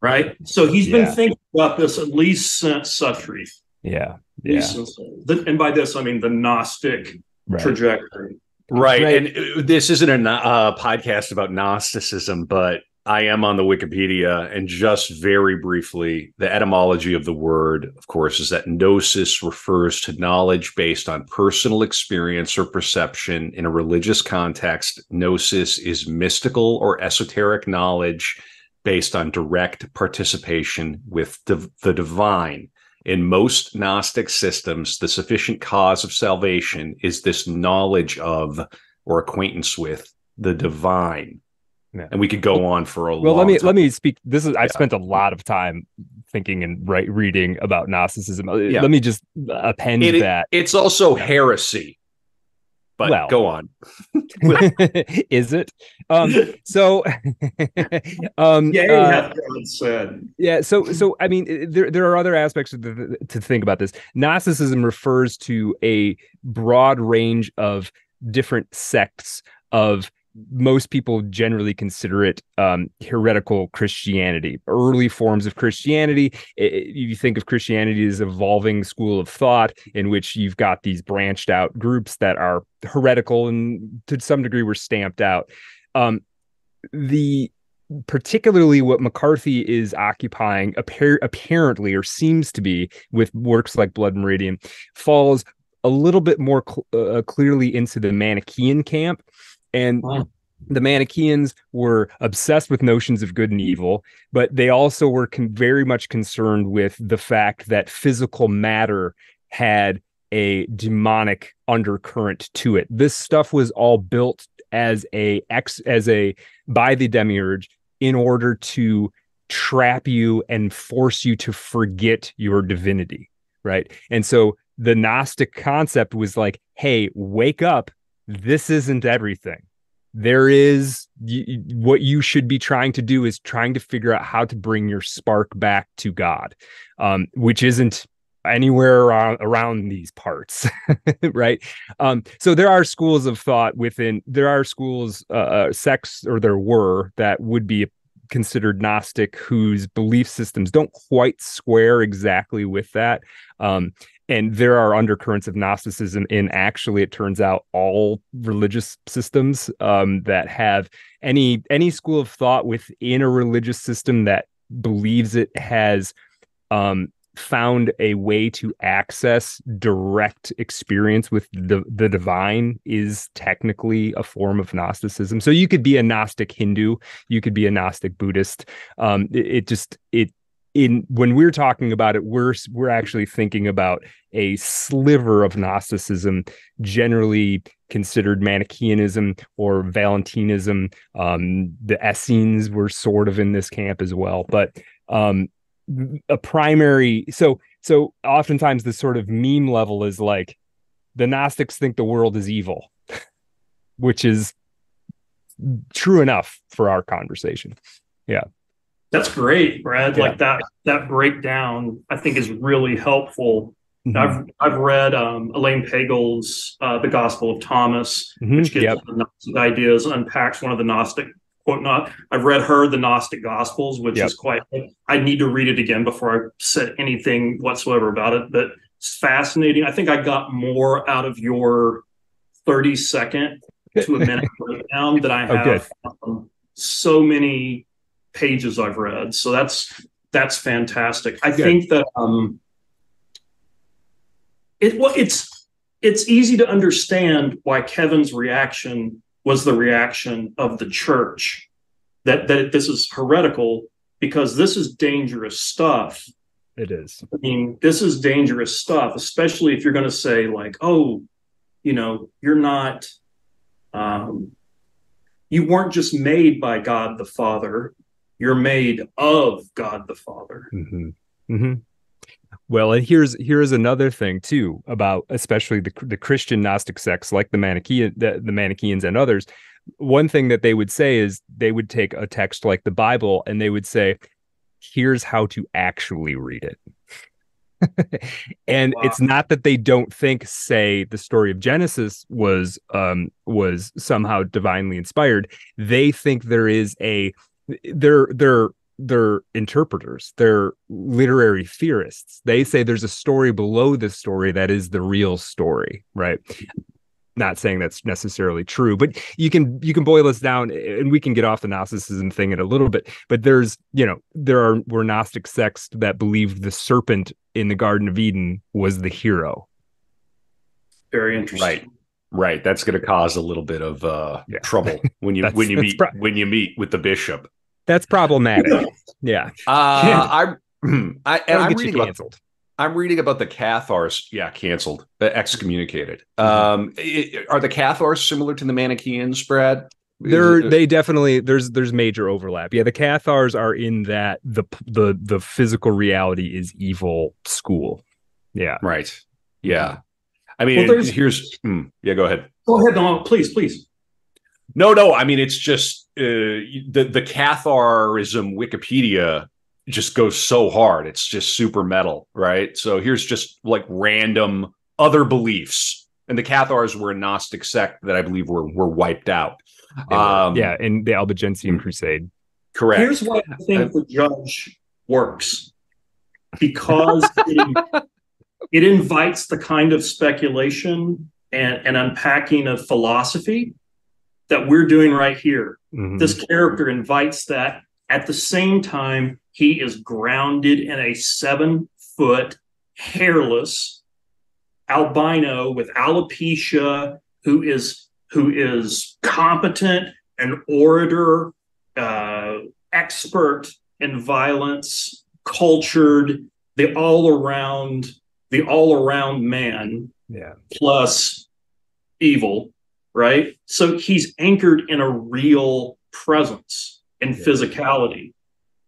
Right? So he's been thinking about this at least since Suttree. Yeah, At yeah, the- and by this, I mean the Gnostic right. trajectory. Right. Right. And uh, this isn't a uh, podcast about Gnosticism, but I am on the Wikipedia. And just very briefly, the etymology of the word, of course, is that gnosis refers to knowledge based on personal experience or perception in a religious context. Gnosis is mystical or esoteric knowledge based on direct participation with div- the divine. In most Gnostic systems, the sufficient cause of salvation is this knowledge of or acquaintance with the divine. Yeah. And we could go on for a Well, let me time. let me speak. This is I've Yeah. spent a lot of time thinking and right, reading about Gnosticism. Uh, Yeah. Let me just append It- that. It's also heresy. But Well. go on. is it? Um, so, um, Yeah, uh, said. yeah. So, so I mean, there there are other aspects of the, to think about this. Gnosticism refers to a broad range of different sects of most people generally consider it um, heretical Christianity, early forms of Christianity. I- I- you think of Christianity as evolving school of thought in which you've got these branched out groups that are heretical and to some degree were stamped out. Um, the particularly what McCarthy is occupying appar- apparently or seems to be with works like Blood Meridian falls a little bit more cl- uh, clearly into the Manichaean camp and Wow. the Manichaeans were obsessed with notions of good and evil, but they also were con- very much concerned with the fact that physical matter had a demonic undercurrent to it. This stuff was all built as a ex as a by the demiurge in order to trap you and force you to forget your divinity, right? And so the Gnostic concept was like, hey, wake up. This isn't everything there is what you should be trying to do is trying to figure out how to bring your spark back to God, um, which isn't anywhere around, around these parts, right? Um, so there are schools of thought within. There are schools, uh, uh or there were that would be considered Gnostic whose belief systems don't quite square exactly with that. Um, and there are undercurrents of Gnosticism in actually, it turns out, all religious systems um, that have any any school of thought within a religious system that believes it has um, found a way to access direct experience with the the divine is technically a form of Gnosticism. So you could be a Gnostic Hindu, you could be a Gnostic Buddhist. Um, it, it just it in when we're talking about it we're we're actually thinking about a sliver of gnosticism generally considered manichaeanism or valentinism um, the essenes were sort of in this camp as well but um, a primary so so oftentimes the sort of meme level is like the gnostics think the world is evil which is true enough for our conversation yeah that's great, Brad. Yeah. Like that that breakdown, I think is really helpful. Mm-hmm. I've I've read um, Elaine Pagels' uh, The Gospel of Thomas, mm-hmm. which gets yep. the Gnostic ideas, unpacks one of the Gnostic quote not. I've read her The Gnostic Gospels, which yep. is quite. I need to read it again before I said anything whatsoever about it. But it's fascinating. I think I got more out of your thirty second to a minute breakdown than I have um, so many pages I've read. So that's that's fantastic. I Good. think that um, it well, it's it's easy to understand why Kevin's reaction was the reaction of the church that that this is heretical because this is dangerous stuff. It is. I mean, this is dangerous stuff, especially if you're going to say like, "Oh, you know, you're not um, you weren't just made by God the Father you're made of God the Father. Mm-hmm. Mm-hmm. Well, and here's here's another thing too about especially the the Christian Gnostic sects like the Manichaean the, the Manichaeans and others. One thing that they would say is they would take a text like the Bible and they would say, "Here's how to actually read it." and wow. it's not that they don't think say the story of genesis was um was somehow divinely inspired they think there is a they're they're they're interpreters they're literary theorists. They say there's a story below this story that is the real story right? Not saying that's necessarily true but you can you can boil this down and we can get off the gnosticism thing in a little bit but there's you know there are were gnostic sects that believed the serpent in the garden of eden was the hero. Very interesting. Right. Right. That's going to cause a little bit of uh, yeah. trouble when you when you meet pro- when you meet with the bishop that's problematic. yeah. Uh, I'm, I, and I'm reading canceled. About, I'm reading about the Cathars. Yeah, canceled, uh, excommunicated. Mm-hmm. Um, it, are the Cathars similar to the Manichaeans, Brad? They're they definitely there's there's major overlap. Yeah, the Cathars are in that the the the physical reality is evil school. Yeah. Right. Yeah. I mean, well, here's hmm, yeah. Go ahead. Go ahead. No, please, please. No, no. I mean, it's just uh, the the Catharism Wikipedia just goes so hard. It's just super metal, right? So here's just like random other beliefs, and the Cathars were a Gnostic sect that I believe were were wiped out. Um, yeah, in the Albigensian. Crusade. Correct. Here's why I think the judge works because it, it invites the kind of speculation and, and unpacking of philosophy that we're doing right here. Mm-hmm. This character invites that. At the same time, he is grounded in a seven foot, hairless albino with alopecia who is who is competent an orator, uh, expert in violence, cultured, the all around, the all around man. Yeah. Plus evil, right? So he's anchored in a real presence and yeah. physicality,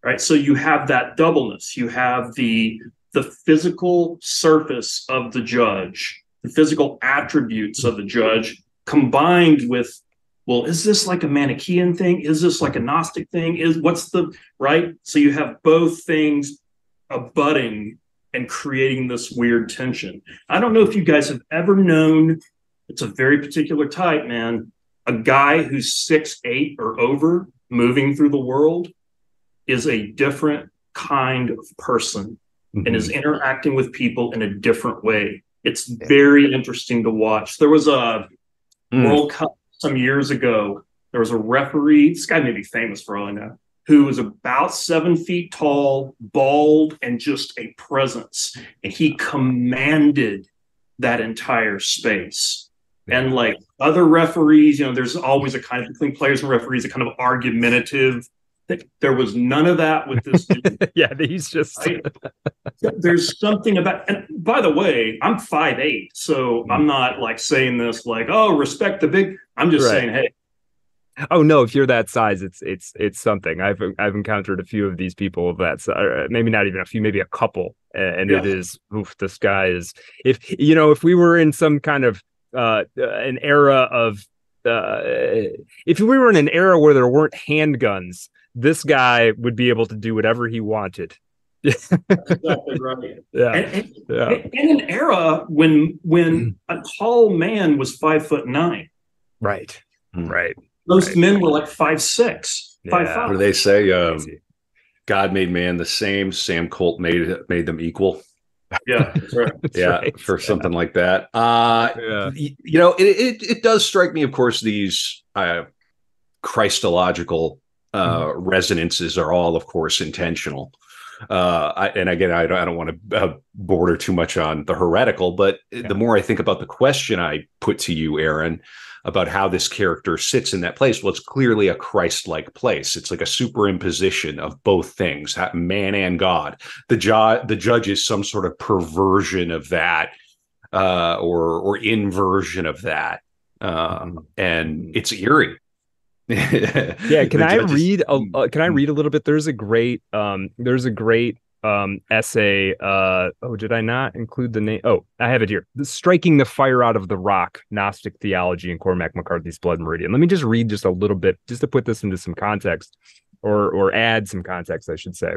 right? So you have that doubleness. You have the the physical surface of the judge, the physical attributes of the judge, combined with well is this like a manichean thing is this like a gnostic thing is what's the right so you have both things abutting and creating this weird tension i don't know if you guys have ever known it's a very particular type man a guy who's six eight or over moving through the world is a different kind of person mm-hmm. and is interacting with people in a different way it's very interesting to watch there was a mm. world cup some years ago, there was a referee. This guy may be famous for all I know, who was about seven feet tall, bald, and just a presence. And he commanded that entire space. And like other referees, you know, there's always a kind of between players and referees, a kind of argumentative. There was none of that with this yeah, he's just. Right? There's something about, and by the way, I'm five eight, so I'm not like saying this like, oh, respect the big. I'm just right. saying, hey. Oh no! If you're that size, it's it's it's something. I've I've encountered a few of these people of that size. Uh, maybe not even a few, maybe a couple, and yeah. it is. Oof, this guy is. If you know, if we were in some kind of uh, uh an era of uh, if we were in an era where there weren't handguns, this guy would be able to do whatever he wanted. exactly right. Yeah. And, and, yeah. In an era when when a tall man was five foot nine. Right. Hmm. Right. Most right. men were like five six, yeah. five five. What do they say? Um, God made man the same. Sam Colt made made them equal. Yeah, right. yeah, right. for yeah. something like that. Uh, yeah. you know, it, it, it does strike me. Of course, these uh, Christological uh, mm-hmm. resonances are all, of course, intentional. Uh, I, and again, I don't, I don't want to uh, border too much on the heretical, but yeah. the more I think about the question I put to you, Aaron, about how this character sits in that place. Well, it's clearly a Christ like place. It's like a superimposition of both things, man and God. The, ju- the judge is some sort of perversion of that uh, or, or inversion of that. Um, and it's eerie. yeah, can I read? A, uh, can I read a little bit? There's a great, um, there's a great um essay uh oh did i not include the name? Oh i have it here. The striking the fire out of the rock gnostic theology in cormac mccarthy's blood meridian. Let me just read just a little bit just to put this into some context or or add some context i should say.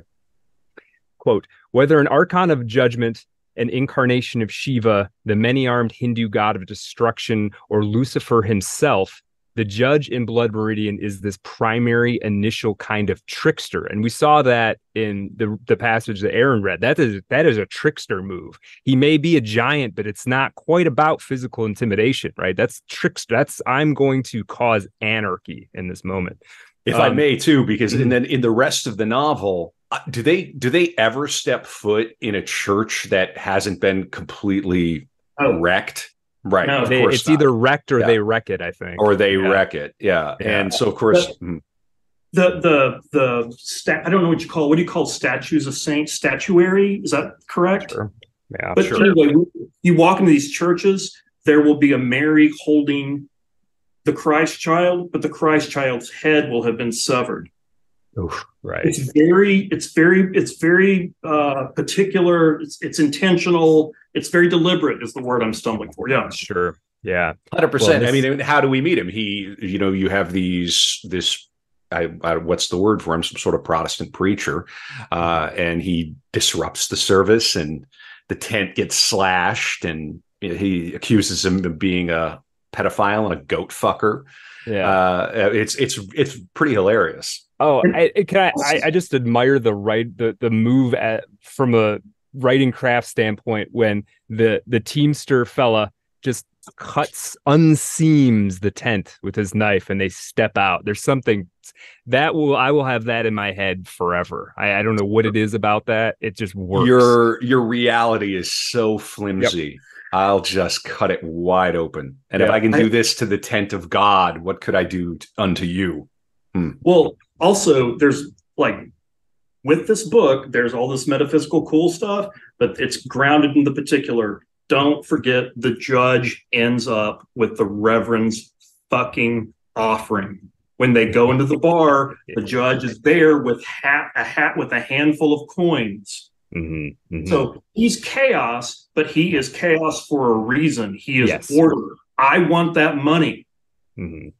Quote whether an archon of judgment an incarnation of shiva the many-armed hindu god of destruction or lucifer himself the judge in Blood Meridian is this primary initial kind of trickster. And we saw that in the, the passage that Aaron read. That is that is a trickster move. He may be a giant, but it's not quite about physical intimidation, right? That's trickster. That's I'm going to cause anarchy in this moment. If um, I may too, because and then in the rest of the novel, uh, do they do they ever step foot in a church that hasn't been completely oh. wrecked? Right. No, they, it's not. either wrecked or yeah. they wreck it, I think. Or they yeah. wreck it. Yeah. yeah. And so of course hmm. the the the, the stat I don't know what you call what do you call statues of saints statuary? Is that correct? Sure. Yeah. But sure. anyway, you walk into these churches, there will be a Mary holding the Christ child, but the Christ child's head will have been severed. Oof, right. It's very, it's very, it's very uh, particular. It's, it's intentional. It's very deliberate. Is the word I'm stumbling for? Yeah, sure. Yeah, hundred well, percent. I mean, how do we meet him? He, you know, you have these this. I, I, what's the word for him? Some sort of Protestant preacher, uh, and he disrupts the service, and the tent gets slashed, and he accuses him of being a pedophile and a goat fucker. Yeah, uh, it's it's it's pretty hilarious. Oh, I, can I, I, I? just admire the right the the move at from a writing craft standpoint when the the teamster fella just cuts unseams the tent with his knife and they step out. There's something that will I will have that in my head forever. I, I don't know what it is about that. It just works. Your your reality is so flimsy. Yep. I'll just cut it wide open. And if I can I- do this to the tent of God, what could I do t- unto you? Hmm. Well, also there's like with this book, there's all this metaphysical cool stuff, but it's grounded in the particular. Don't forget the judge ends up with the reverend's fucking offering. When they go into the bar, the judge is there with hat a hat with a handful of coins. Mhm, mhm. So he's chaos, but he is chaos for a reason. He is Yes. order. I want that money. Mhm.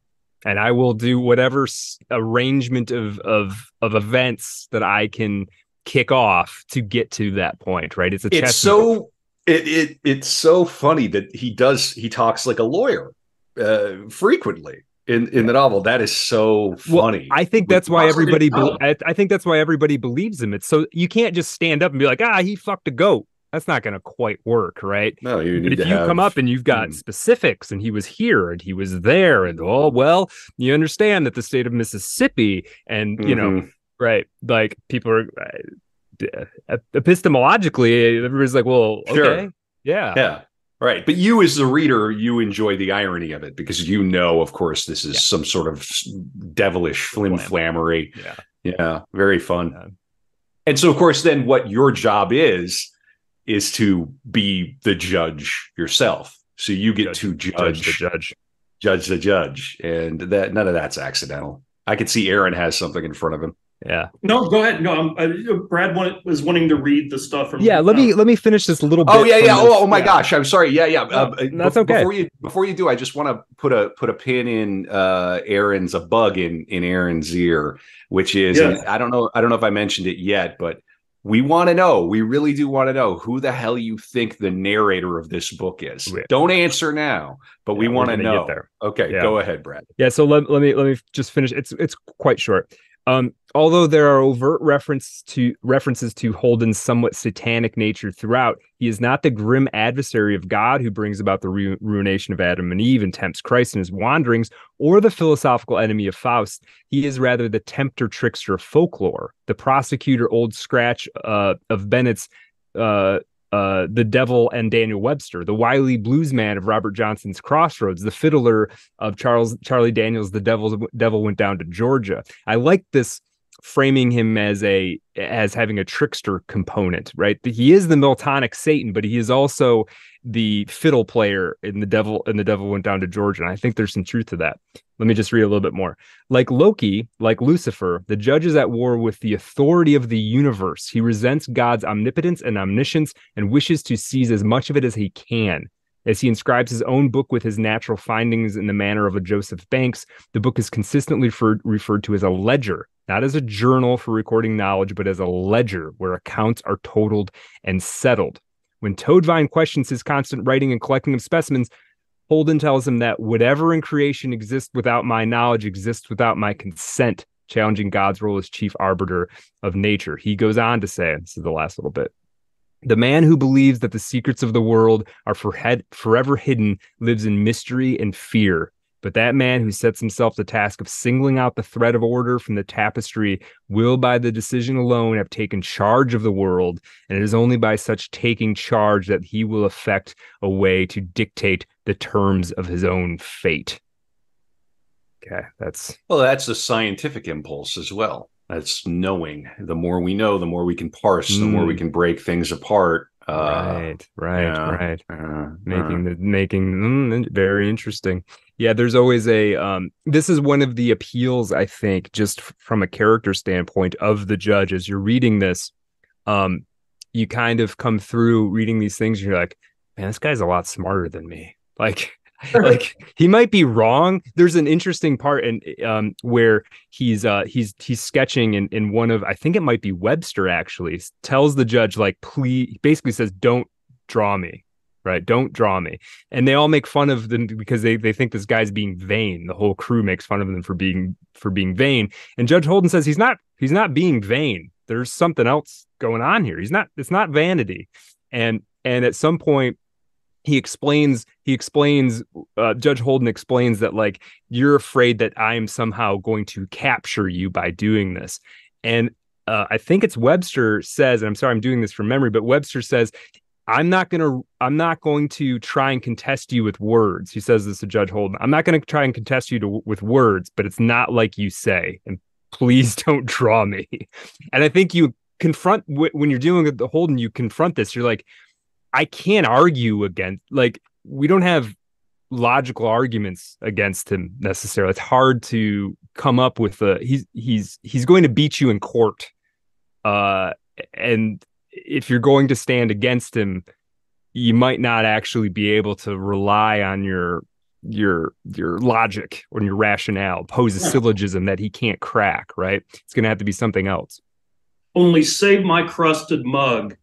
And I will do whatever s- arrangement of of of events that I can kick off to get to that point. Right? It's a It's so it, it it's so funny that he does he talks like a lawyer uh, frequently in in the novel. That is so Well, funny. I think that's why everybody. Be- I, I think that's why everybody believes him. It's so you can't just stand up and be like, ah, he fucked a goat. That's not going to quite work, right? no, you But if you have, come up and you've got Hmm. specifics, and he was here and he was there, and oh well, you understand that the state of Mississippi, and you know, Mhm. right? Like people are uh, epistemologically, everybody's like, well, okay, Sure. yeah, Yeah. Right. But you, as the reader, you enjoy the irony of it because you know, of course, this is Yeah. some sort of devilish flim flammery. yeah. Yeah. Very fun. Yeah. And so, of course, then what your job is, is to be the judge yourself. So you get Judge- to Judge judge, the judge. judge the judge. And that none of that's accidental. I could see Aaron has something in front of him. Yeah, No, go ahead. No, I'm, I, Brad wanted, was wanting to read the stuff from. yeah. Let uh, me let me finish this little. Oh bit yeah, yeah. Oh, oh my yeah. gosh, I'm sorry. Yeah, yeah. Uh, that's okay. Before you before you do, I just want to put a put a pin in uh Aaron's a bug in in Aaron's ear, which is Yeah. I don't know I don't know if I mentioned it yet, but we want to know. We really do want to know who the hell you think the narrator of this book is. Yeah. Don't answer now, but we Yeah, we're want to know. Okay, Yeah. go ahead, Brad. Yeah, so let, let me let me just finish. It's it's quite short. Um, although there are overt reference to references to Holden's somewhat satanic nature throughout, he is not the grim adversary of God who brings about the ru- ruination of Adam and Eve and tempts Christ in his wanderings, or the philosophical enemy of Faust. He is rather the tempter trickster of folklore, the prosecutor old scratch uh, of Bennett's uh, uh, the devil and Daniel Webster, the wily bluesman of Robert Johnson's Crossroads, the fiddler of Charles Charlie Daniels, the devil devil went down to Georgia. I like this framing him as a as having a trickster component, right? He is the Miltonic Satan, but he is also the fiddle player in the devil and the devil went down to Georgia. And I think there's some truth to that. Let me just read a little bit more. Like Loki, like Lucifer, the judge is at war with the authority of the universe. He resents God's omnipotence and omniscience and wishes to seize as much of it as he can. As he inscribes his own book with his natural findings in the manner of a Joseph Banks, the book is consistently referred, referred to as a ledger, not as a journal for recording knowledge, but as a ledger where accounts are totaled and settled. When Toadvine questions his constant writing and collecting of specimens, Holden tells him that whatever in creation exists without my knowledge exists without my consent, challenging God's role as chief arbiter of nature. He goes on to say, this is the last little bit. The man who believes that the secrets of the world are for head, forever hidden lives in mystery and fear. But that man who sets himself the task of singling out the thread of order from the tapestry will, by the decision alone, have taken charge of the world. And it is only by such taking charge that he will effect a way to dictate the terms of his own fate. Okay, that's Well, that's a scientific impulse as well. That's knowing. The more we know, the more we can parse, the more we Mm. can break things apart. Uh, right, right, yeah. right. uh, making the making mm, very interesting yeah there's always a um this is one of the appeals i think just from a character standpoint of the judge as you're reading this um you kind of come through reading these things you're like man this guy's a lot smarter than me like like he might be wrong. There's an interesting part in um where he's uh he's he's sketching in in one of i think it might be webster actually tells the judge like please basically says don't draw me right? Don't draw me. And they all make fun of them because they they think this guy's being vain. The whole crew makes fun of them for being for being vain. And judge holden says he's not he's not being vain. There's something else going on here. He's not it's not vanity. And and at some point he explains he explains uh, judge holden explains that like you're afraid that i am somehow going to capture you by doing this and uh, i think it's webster says and i'm sorry i'm doing this from memory but webster says I'm not gonna I'm not going to try and contest you with words. He says this to Judge Holden. I'm not going to try and contest you to, with words, but it's not like you say. And please don't draw me. And I think you confront when you're dealing with the Holden, you confront this. You're like, I can't argue against like we don't have logical arguments against him necessarily. It's hard to come up with a he's he's he's going to beat you in court. Uh and if you're going to stand against him, you might not actually be able to rely on your your your logic or your rationale, pose a syllogism that he can't crack, right? It's going to have to be something else. Only save my crusted mug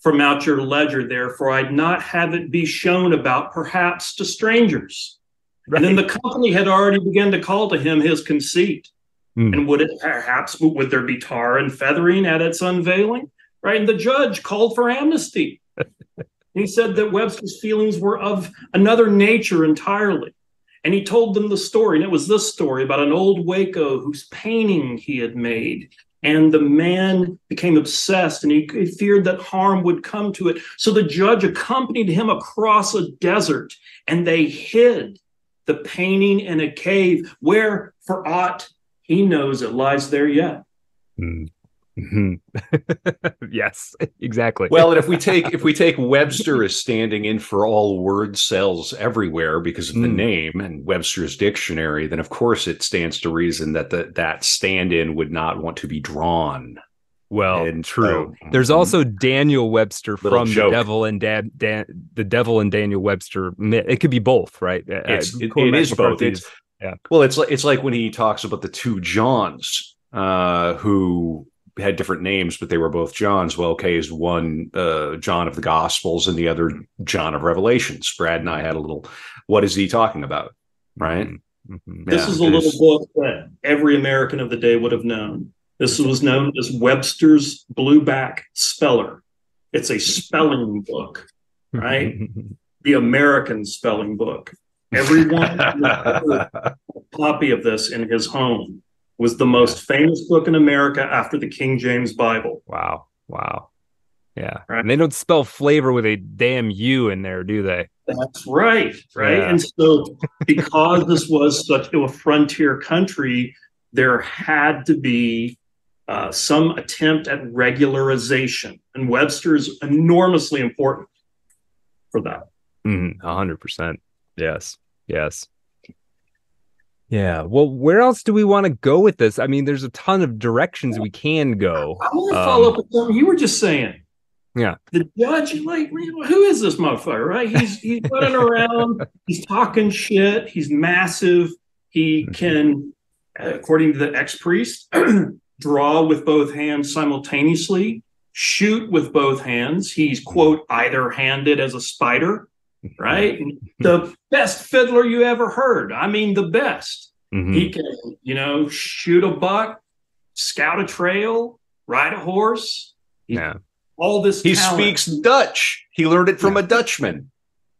from out your ledger therefore I'd not have it be shown about perhaps to strangers. Right. And then the company had already begun to call to him his conceit. Mm. And would it perhaps would there be tar and feathering at its unveiling? Right. And the judge called for amnesty. he said that Webster's feelings were of another nature entirely. And he told them the story, and it was this story about an old Hueco whose painting he had made and the man became obsessed and he, he, feared that harm would come to it. So the judge accompanied him across a desert and they hid the painting in a cave where, for aught he knows, it lies there yet. Mm. Mm-hmm. yes, exactly. Well, and if we take if we take Webster as standing in for all wordcels everywhere because of the mm. name and Webster's dictionary, then of course it stands to reason that the, that stand-in would not want to be drawn. Well, and true. So, There's mm-hmm. also Daniel Webster from joke. the Devil and Dan, Dan, the Devil and Daniel Webster. It could be both, right? Uh, it's, it, it is both. It's, yeah. Well, it's like it's like when he talks about the two Johns uh, who had different names, but they were both Johns. Well, okay, is one uh, John of the Gospels and the other John of Revelations. Brad and I had a little. What is he talking about? Right. Mm-hmm. mm-hmm. This yeah, is a little book that every American of the day would have known. This was known as Webster's Blueback Speller. It's a spelling book, right? the American spelling book. Everyone had a copy of this in his home was the most famous book in America after the King James Bible. Wow. Wow. Yeah. Right. And they don't spell flavor with a damn U in there, do they? That's right. Right. Yeah. And so, because this was such a frontier country, there had to be uh, some attempt at regularization. And Webster's enormously important for that. Mm-hmm. 100%. Yes. Yes. Yeah. Well, where else do we want to go with this? I mean, there's a ton of directions we can go. I want to um, follow up with something you were just saying. Yeah. The judge, like, who is this motherfucker, right? He's he's running around, he's talking shit, he's massive. He mm-hmm. can, according to the ex-priest, draw with both hands simultaneously, shoot with both hands. He's quote either handed as a spider right? the best fiddler you ever heard. I mean, the best. Mm-hmm. He can, you know, shoot a buck, scout a trail, ride a horse. He, yeah. All this. He talent. speaks Dutch. He learned it from yeah. a Dutchman.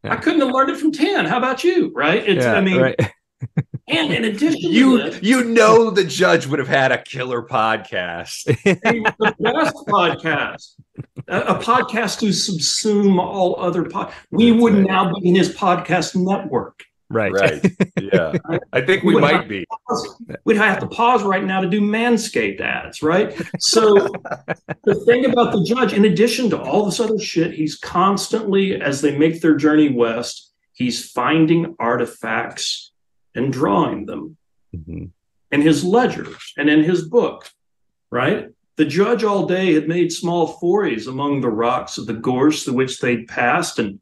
Yeah. I couldn't have learned it from 10. How about you? Right. It's, yeah, I mean, right. and in addition you this, you know the judge would have had a killer podcast. the best podcast a, a, podcast to subsume all other pod we That's would right. now be in his podcast network. Right. Right. Yeah. I think we, we might be. pause, we'd have to pause right now to do manscaped ads right? So the thing about the judge in addition to all this other shit he's constantly as they make their journey west he's finding artifacts and drawing them mm-hmm. in his ledger and in his book, right? The judge all day had made small forays among the rocks of the gorse through which they'd passed, and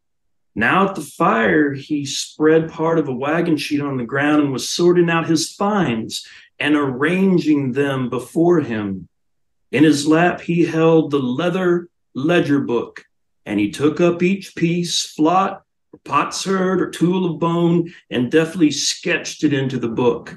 now at the fire he spread part of a wagon sheet on the ground and was sorting out his finds and arranging them before him. In his lap he held the leather ledger book, and he took up each piece, potsherd or tool of bone and deftly sketched it into the book.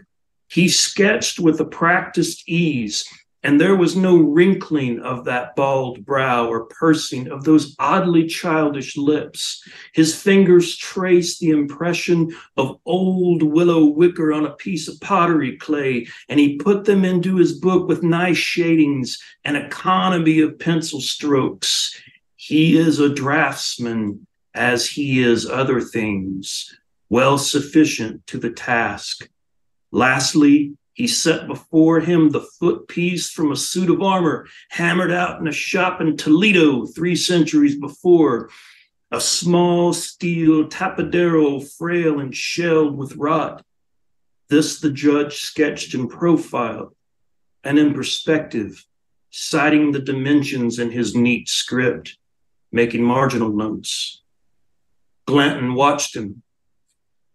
He sketched with a practiced ease, and there was no wrinkling of that bald brow or pursing of those oddly childish lips. His fingers traced the impression of old willow wicker on a piece of pottery clay, and he put them into his book with nice shadings and economy of pencil strokes. He is a draftsman as he is other things, well sufficient to the task. Lastly, he set before him the footpiece from a suit of armor hammered out in a shop in Toledo three centuries before, a small steel tapadero frail and shelled with rot. This the judge sketched in profile and in perspective, citing the dimensions in his neat script, making marginal notes. Glanton watched him.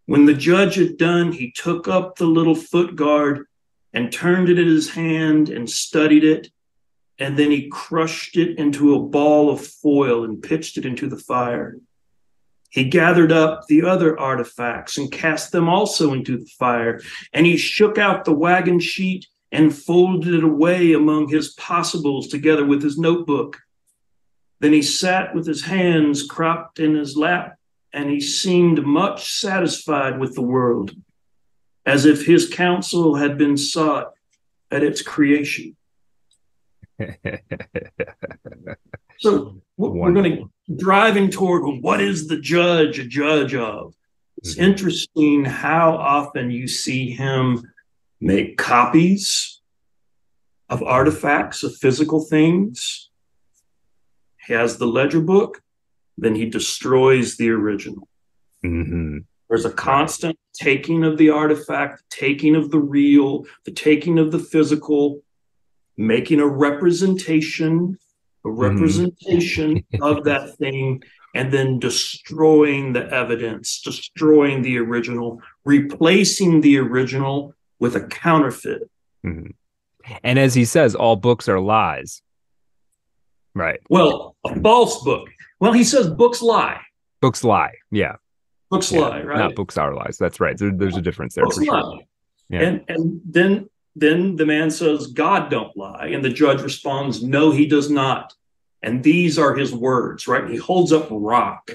When the judge had done, he took up the little foot guard and turned it in his hand and studied it. And then he crushed it into a ball of foil and pitched it into the fire. He gathered up the other artifacts and cast them also into the fire. And he shook out the wagon sheet and folded it away among his possibles together with his notebook. Then he sat with his hands cropped in his lap, and he seemed much satisfied with the world, as if his counsel had been sought at its creation. so we're going to driving toward what is the judge a judge of? It's mm-hmm. interesting how often you see him make copies of artifacts of physical things. He has the ledger book, then he destroys the original. Mm-hmm. There's a constant taking of the artifact, taking of the real, the taking of the physical, making a representation, a mm-hmm. representation mm-hmm. of that thing, and then destroying the evidence, destroying the original, replacing the original with a counterfeit. Mm-hmm. And as he says, all books are lies. Right. Well, a false book. Well, he says books lie. Books lie. Yeah. Books yeah. lie, right? Not books are lies. That's right. There, there's a difference there books for lie. sure. Yeah. And and then then the man says, God don't lie. And the judge responds, No, he does not. And these are his words, right? He holds up rock.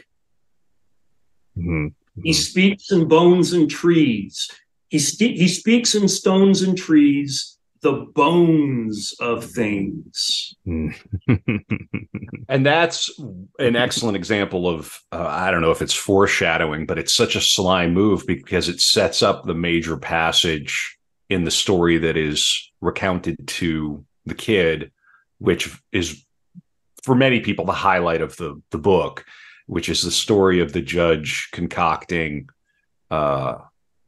Mm-hmm. He speaks in bones and trees. He, st- he speaks in stones and trees, the bones of things. and that's an excellent example of, uh, I don't know if it's foreshadowing, but it's such a sly move because it sets up the major passage in the story that is recounted to the kid, which is for many people the highlight of the, the book, which is the story of the judge concocting uh,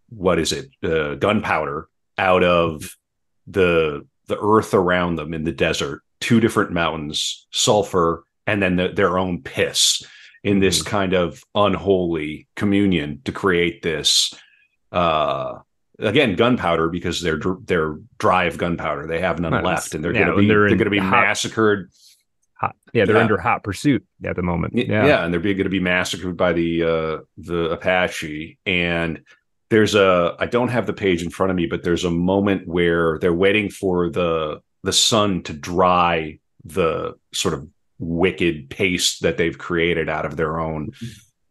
what is it uh, gunpowder out of the the earth around them in the desert two different mountains sulfur and then the, their own piss in this mm-hmm. kind of unholy communion to create this uh again gunpowder because they're they're dry of gunpowder they have none nice. left and they're yeah, gonna be they're, they're gonna be hot, massacred hot, yeah they're yeah. under hot pursuit at the moment yeah, yeah and they're going to be massacred by the uh the apache and there's a I don't have the page in front of me, but there's a moment where they're waiting for the the sun to dry the sort of wicked paste that they've created out of their own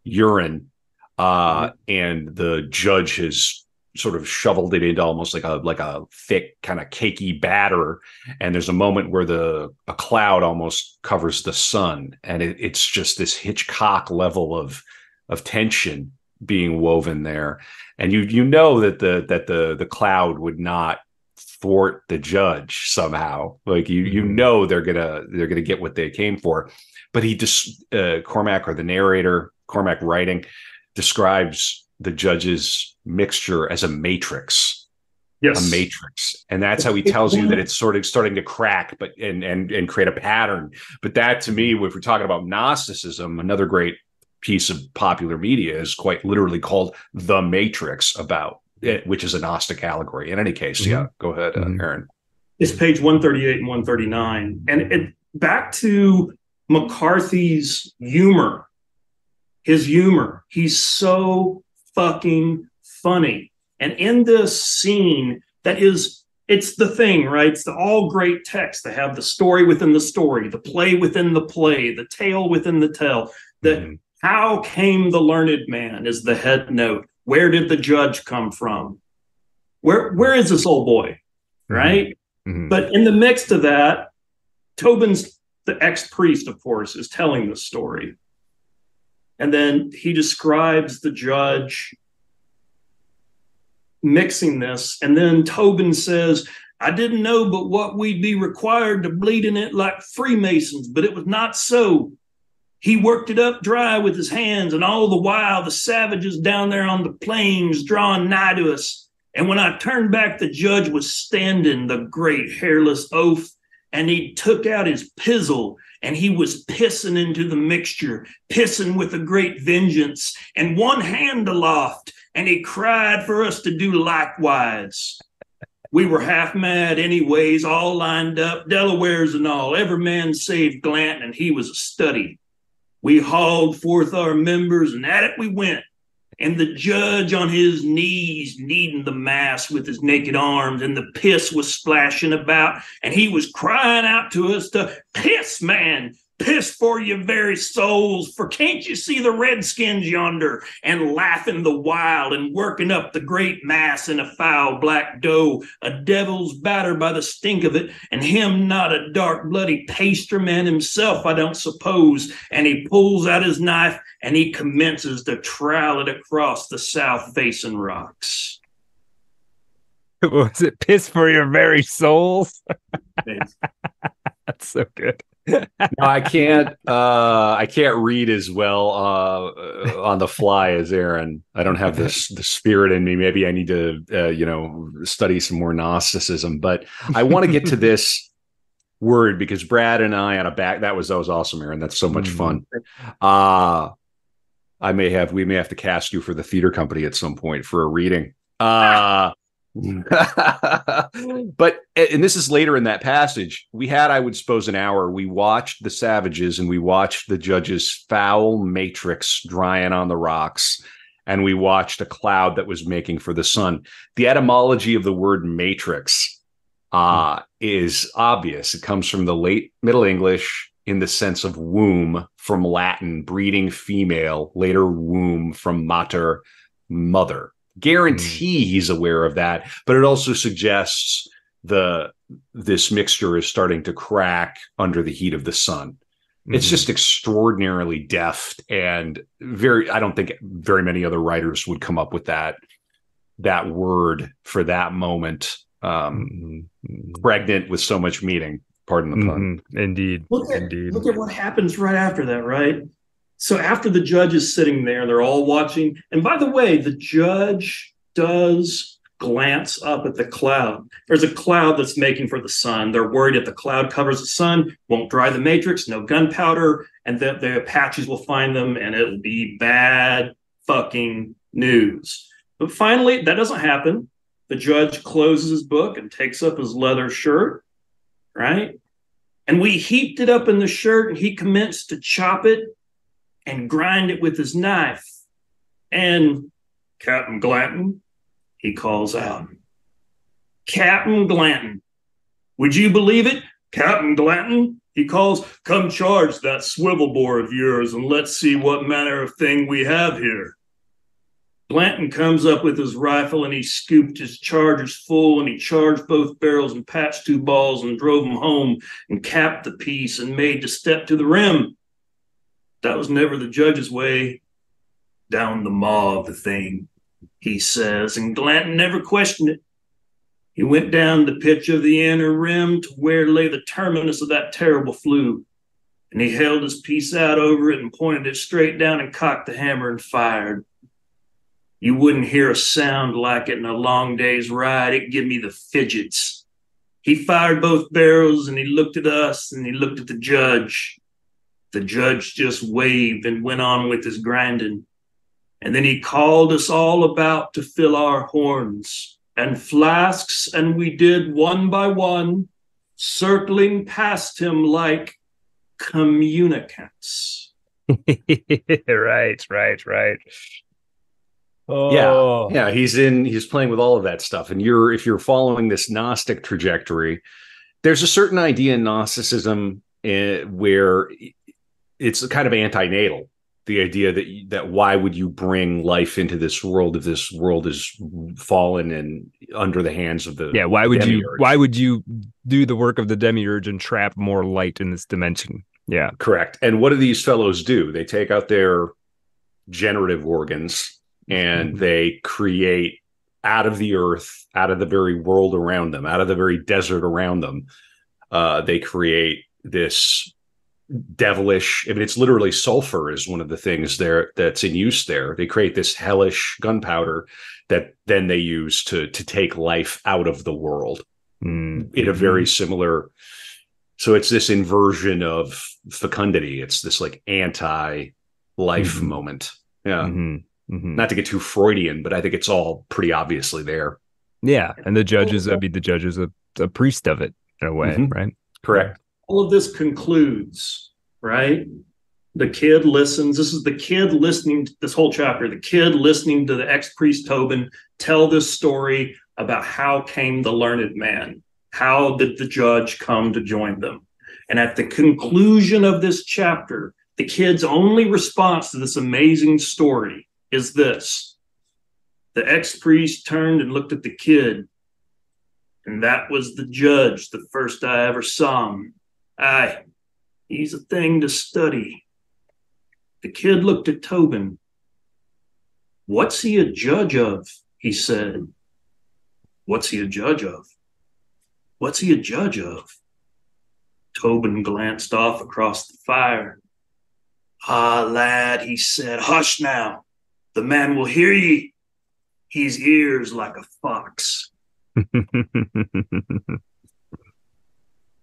urine. Uh, and the judge has sort of shoveled it into almost like a like a thick kind of cakey batter. And there's a moment where the a cloud almost covers the sun and it, it's just this hitchcock level of of tension being woven there. And you you know that the that the the cloud would not thwart the judge somehow. Like you you mm-hmm. know they're gonna they're gonna get what they came for. But he just uh, cormac or the narrator cormac writing describes the judge's mixture as a matrix. Yes. a matrix. And that's how he tells you that it's sort of starting to crack but and and and create a pattern. But that to me if we're talking about gnosticism another great piece of popular media is quite literally called The Matrix about it, which is a Gnostic allegory. In any case, mm-hmm. yeah, go ahead, uh, mm-hmm. Aaron. It's page 138 and 139. And it, back to McCarthy's humor, his humor. He's so fucking funny. And in this scene, that is, it's the thing, right? It's the all great text. They have the story within the story, the play within the play, the tale within the tale. That mm-hmm. How came the learned man is the head note. Where did the judge come from? Where where is this old boy? Mm-hmm. Right? Mm-hmm. But in the mix of that, Tobin's the ex priest, of course, is telling the story. And then he describes the judge mixing this. And then Tobin says, I didn't know but what we'd be required to bleed in it like Freemasons, but it was not so. He worked it up dry with his hands, and all the while the savages down there on the plains drawing nigh to us. And when I turned back, the judge was standing, the great hairless oaf, and he took out his pizzle and he was pissing into the mixture, pissing with a great vengeance, and one hand aloft, and he cried for us to do likewise. We were half mad, anyways, all lined up, Delawares and all, every man save Glanton, and he was a study. We hauled forth our members, and at it we went. And the judge on his knees kneading the mass with his naked arms and the piss was splashing about. And he was crying out to us to piss man piss for your very souls for can't you see the redskins yonder and laughing the while and working up the great mass in a foul black dough a devil's batter by the stink of it and him not a dark bloody pastryman himself i don't suppose and he pulls out his knife and he commences to trowel it across the south facing rocks. Was it piss for your very souls? That's so good. No, I can't. Uh, I can't read as well uh, on the fly as Aaron. I don't have this the spirit in me. Maybe I need to, uh, you know, study some more Gnosticism. But I want to get to this word because Brad and I on a back. That was that was awesome, Aaron. That's so much fun. Uh I may have we may have to cast you for the theater company at some point for a reading. Uh but and this is later in that passage. We had, I would suppose, an hour. We watched the savages and we watched the judge's foul matrix drying on the rocks, and we watched a cloud that was making for the sun. The etymology of the word matrix uh, is obvious. It comes from the late Middle English in the sense of womb from Latin, breeding female, later womb from mater, mother. Guarantee mm. he's aware of that, but it also suggests the this mixture is starting to crack under the heat of the sun. Mm-hmm. It's just extraordinarily deft and very I don't think very many other writers would come up with that that word for that moment um mm-hmm. pregnant with so much meaning Pardon the pun. Mm-hmm. Indeed. Look at, Indeed. Look at what happens right after that, right? So after the judge is sitting there, they're all watching. And by the way, the judge does glance up at the cloud. There's a cloud that's making for the sun. They're worried if the cloud covers the sun, won't dry the matrix, no gunpowder, and the, the Apaches will find them and it'll be bad fucking news. But finally, that doesn't happen. The judge closes his book and takes up his leather shirt right? And we heaped it up in the shirt, and he commenced to chop it and grind it with his knife. And Captain Glanton, he calls out, Captain Glanton, would you believe it? Captain Glanton, he calls, come charge that swivel bore of yours and let's see what manner of thing we have here. Glanton comes up with his rifle and he scooped his chargers full and he charged both barrels and patched two balls and drove them home and capped the piece and made to step to the rim. That was never the judge's way. Down the maw of the thing, he says, and Glanton never questioned it. He went down the pitch of the inner rim to where lay the terminus of that terrible flue, and he held his piece out over it and pointed it straight down and cocked the hammer and fired. You wouldn't hear a sound like it in a long day's ride. It give me the fidgets. He fired both barrels and he looked at us and he looked at the judge. The judge just waved and went on with his grinding. And then he called us all about to fill our horns and flasks, and we did one by one, circling past him like communicants. right, right, right. Oh. Yeah, yeah, he's in. He's playing with all of that stuff, and you're if you're following this Gnostic trajectory, there's a certain idea in Gnosticism uh, where it's kind of antinatal. the idea that that why would you bring life into this world if this world is fallen and under the hands of the yeah why would demiurge? you why would you do the work of the demiurge and trap more light in this dimension yeah correct and what do these fellows do they take out their generative organs and Mhm. they create out of the earth out of the very world around them out of the very desert around them uh, they create this devilish i mean it's literally sulfur is one of the things there that's in use there they create this hellish gunpowder that then they use to to take life out of the world Mm. in a very similar so it's this inversion of fecundity it's this like anti life Mhm. moment yeah Mhm. Mhm. not to get too freudian but i think it's all pretty obviously there yeah and the judges i mean the judges a, a priest of it in a way Mhm. right correct all of this concludes, right? The kid listens. This is the kid listening to this whole chapter. The kid listening to the ex priest Tobin tell this story about how came the learned man. How did the judge come to join them? And at the conclusion of this chapter, the kid's only response to this amazing story is this The ex priest turned and looked at the kid, and that was the judge, the first I ever saw him. Aye, he's a thing to study. The kid looked at Tobin. What's he a judge of? He said. What's he a judge of? What's he a judge of? Tobin glanced off across the fire. Ah, lad, he said, hush now. The man will hear ye. His ears like a fox.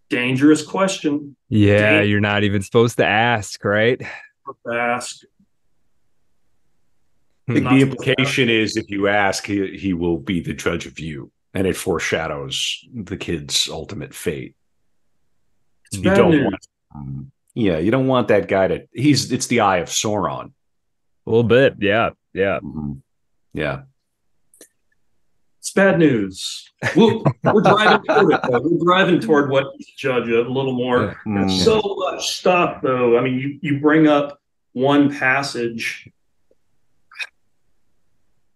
Dangerous question. yeah Dang. you're not even supposed to ask right to Ask. I think the to- implication is if you ask he, he will be the judge of you and it foreshadows the kid's ultimate fate It's you don't news. want um, yeah you don't want that guy to he's it's the eye of sauron a little bit yeah yeah Mhm. yeah It's bad news. We'll, we're driving toward it. Though. We're driving toward what he's judge a little more. Mm. So much stuff, though. I mean, you you bring up one passage,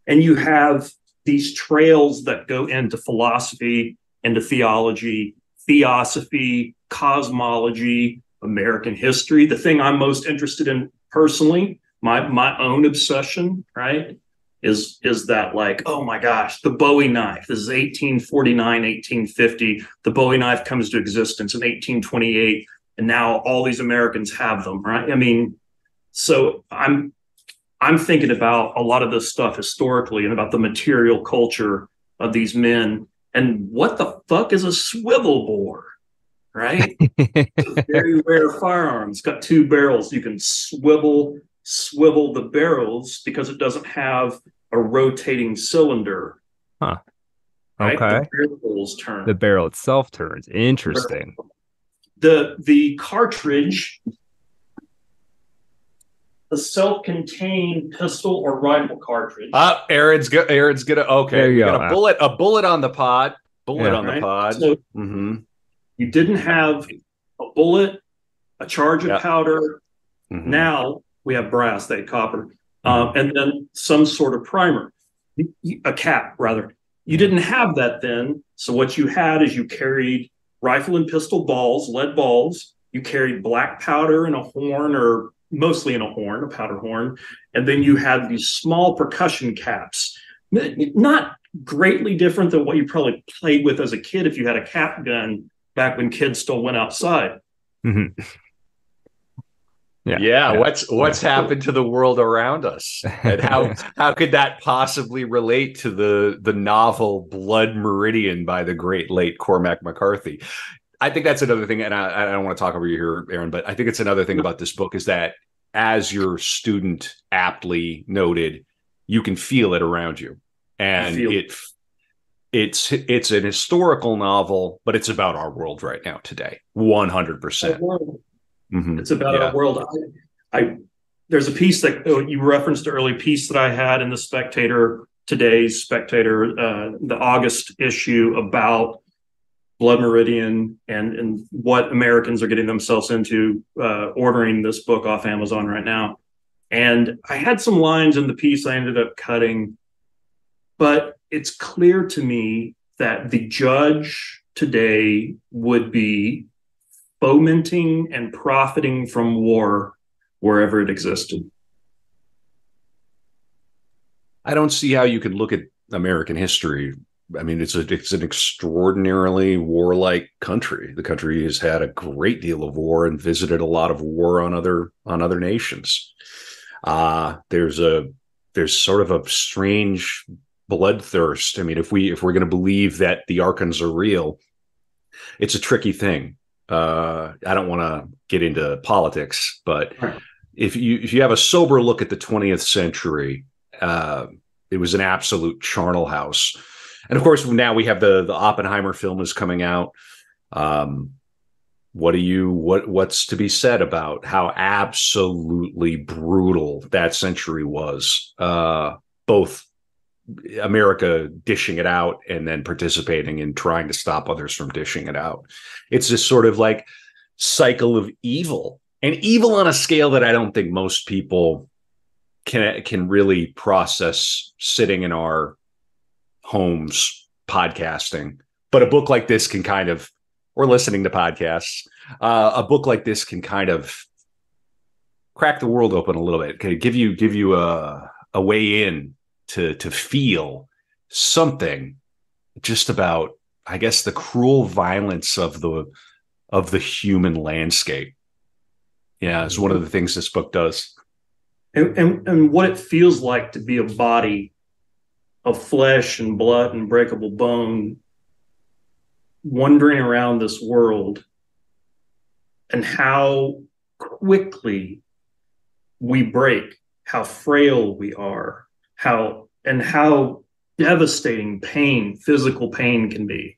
and you have these trails that go into philosophy, into theology, theosophy, cosmology, American history. The thing I'm most interested in personally, my my own obsession, right, is is that like, oh my gosh, the Bowie knife. This is 1849, 1850. The Bowie knife comes to existence in 1828, and now all these Americans have them, right? I mean, so I'm I'm thinking about a lot of this stuff historically and about the material culture of these men and what the fuck is a swivel bore, right? very rare firearm. It's got two barrels. You can swivel swivel the barrels because it doesn't have a rotating cylinder. Huh. Right? Okay. The barrels turn. the barrel itself turns interesting the the cartridge the self-contained pistol or rifle cartridge Uh, Aaron's go- Aaron's gonna okay. There you go. got a bullet, a bullet on the pod, bullet Yeah. on the Right. pod. so hmm you didn't have a bullet a charge of Yeah. powder Mhm. now we have brass they had copper um, and then some sort of primer a cap rather. You didn't have that then so what you had is you carried rifle and pistol balls lead balls. You carried black powder in a horn or mostly in a horn a powder horn. And then you had these small percussion caps. Not greatly different than what you probably played with as a kid if you had a cap gun back when kids still went outside. Mhm. Yeah, Yeah. what's what's happened to the world around us, and how how could that possibly relate to the the novel Blood Meridian by the great late Cormac McCarthy? I think that's another thing, and I, I don't want to talk over you here, Aaron, but I think it's another thing about this book is that, as your student aptly noted, you can feel it around you, and feel it it's it's an historical novel, but it's about our world right now today, one hundred percent. Mm-hmm. It's about Yeah. our world. I, I there's a piece that oh, you referenced early piece that I had in the Spectator today's Spectator, uh, the August issue about Blood Meridian and and what Americans are getting themselves into uh, ordering this book off Amazon right now. And I had some lines in the piece I ended up cutting, but it's clear to me that the judge today would be fomenting and profiting from war wherever it existed. I don't see how you could look at American history. I mean, it's a it's an extraordinarily warlike country. The country has had a great deal of war and visited a lot of war on other on other nations. Uh, there's a there's sort of a strange bloodthirst. I mean, if we if we're going to believe that the Archons are real, it's a tricky thing. Uh, I don't want to get into politics, but if you if you have a sober look at the 20th century, uh, it was an absolute charnel house. And of course, now we have the the Oppenheimer film is coming out. Um, what do you what what's to be said about how absolutely brutal that century was? Uh, both America dishing it out and then participating in trying to stop others from dishing it out. It's this sort of like cycle of evil and evil on a scale that I don't think most people can can really process sitting in our homes podcasting. But a book like this can kind of, or listening to podcasts, uh, a book like this can kind of crack the world open a little bit. Can give you give you a a way in to to feel something just about, I guess, the cruel violence of the of the human landscape. Yeah, it's one of the things this book does and, and, and what it feels like to be a body of flesh and blood and breakable bone wandering around this world and how quickly we break how frail we are how and how devastating pain physical pain can be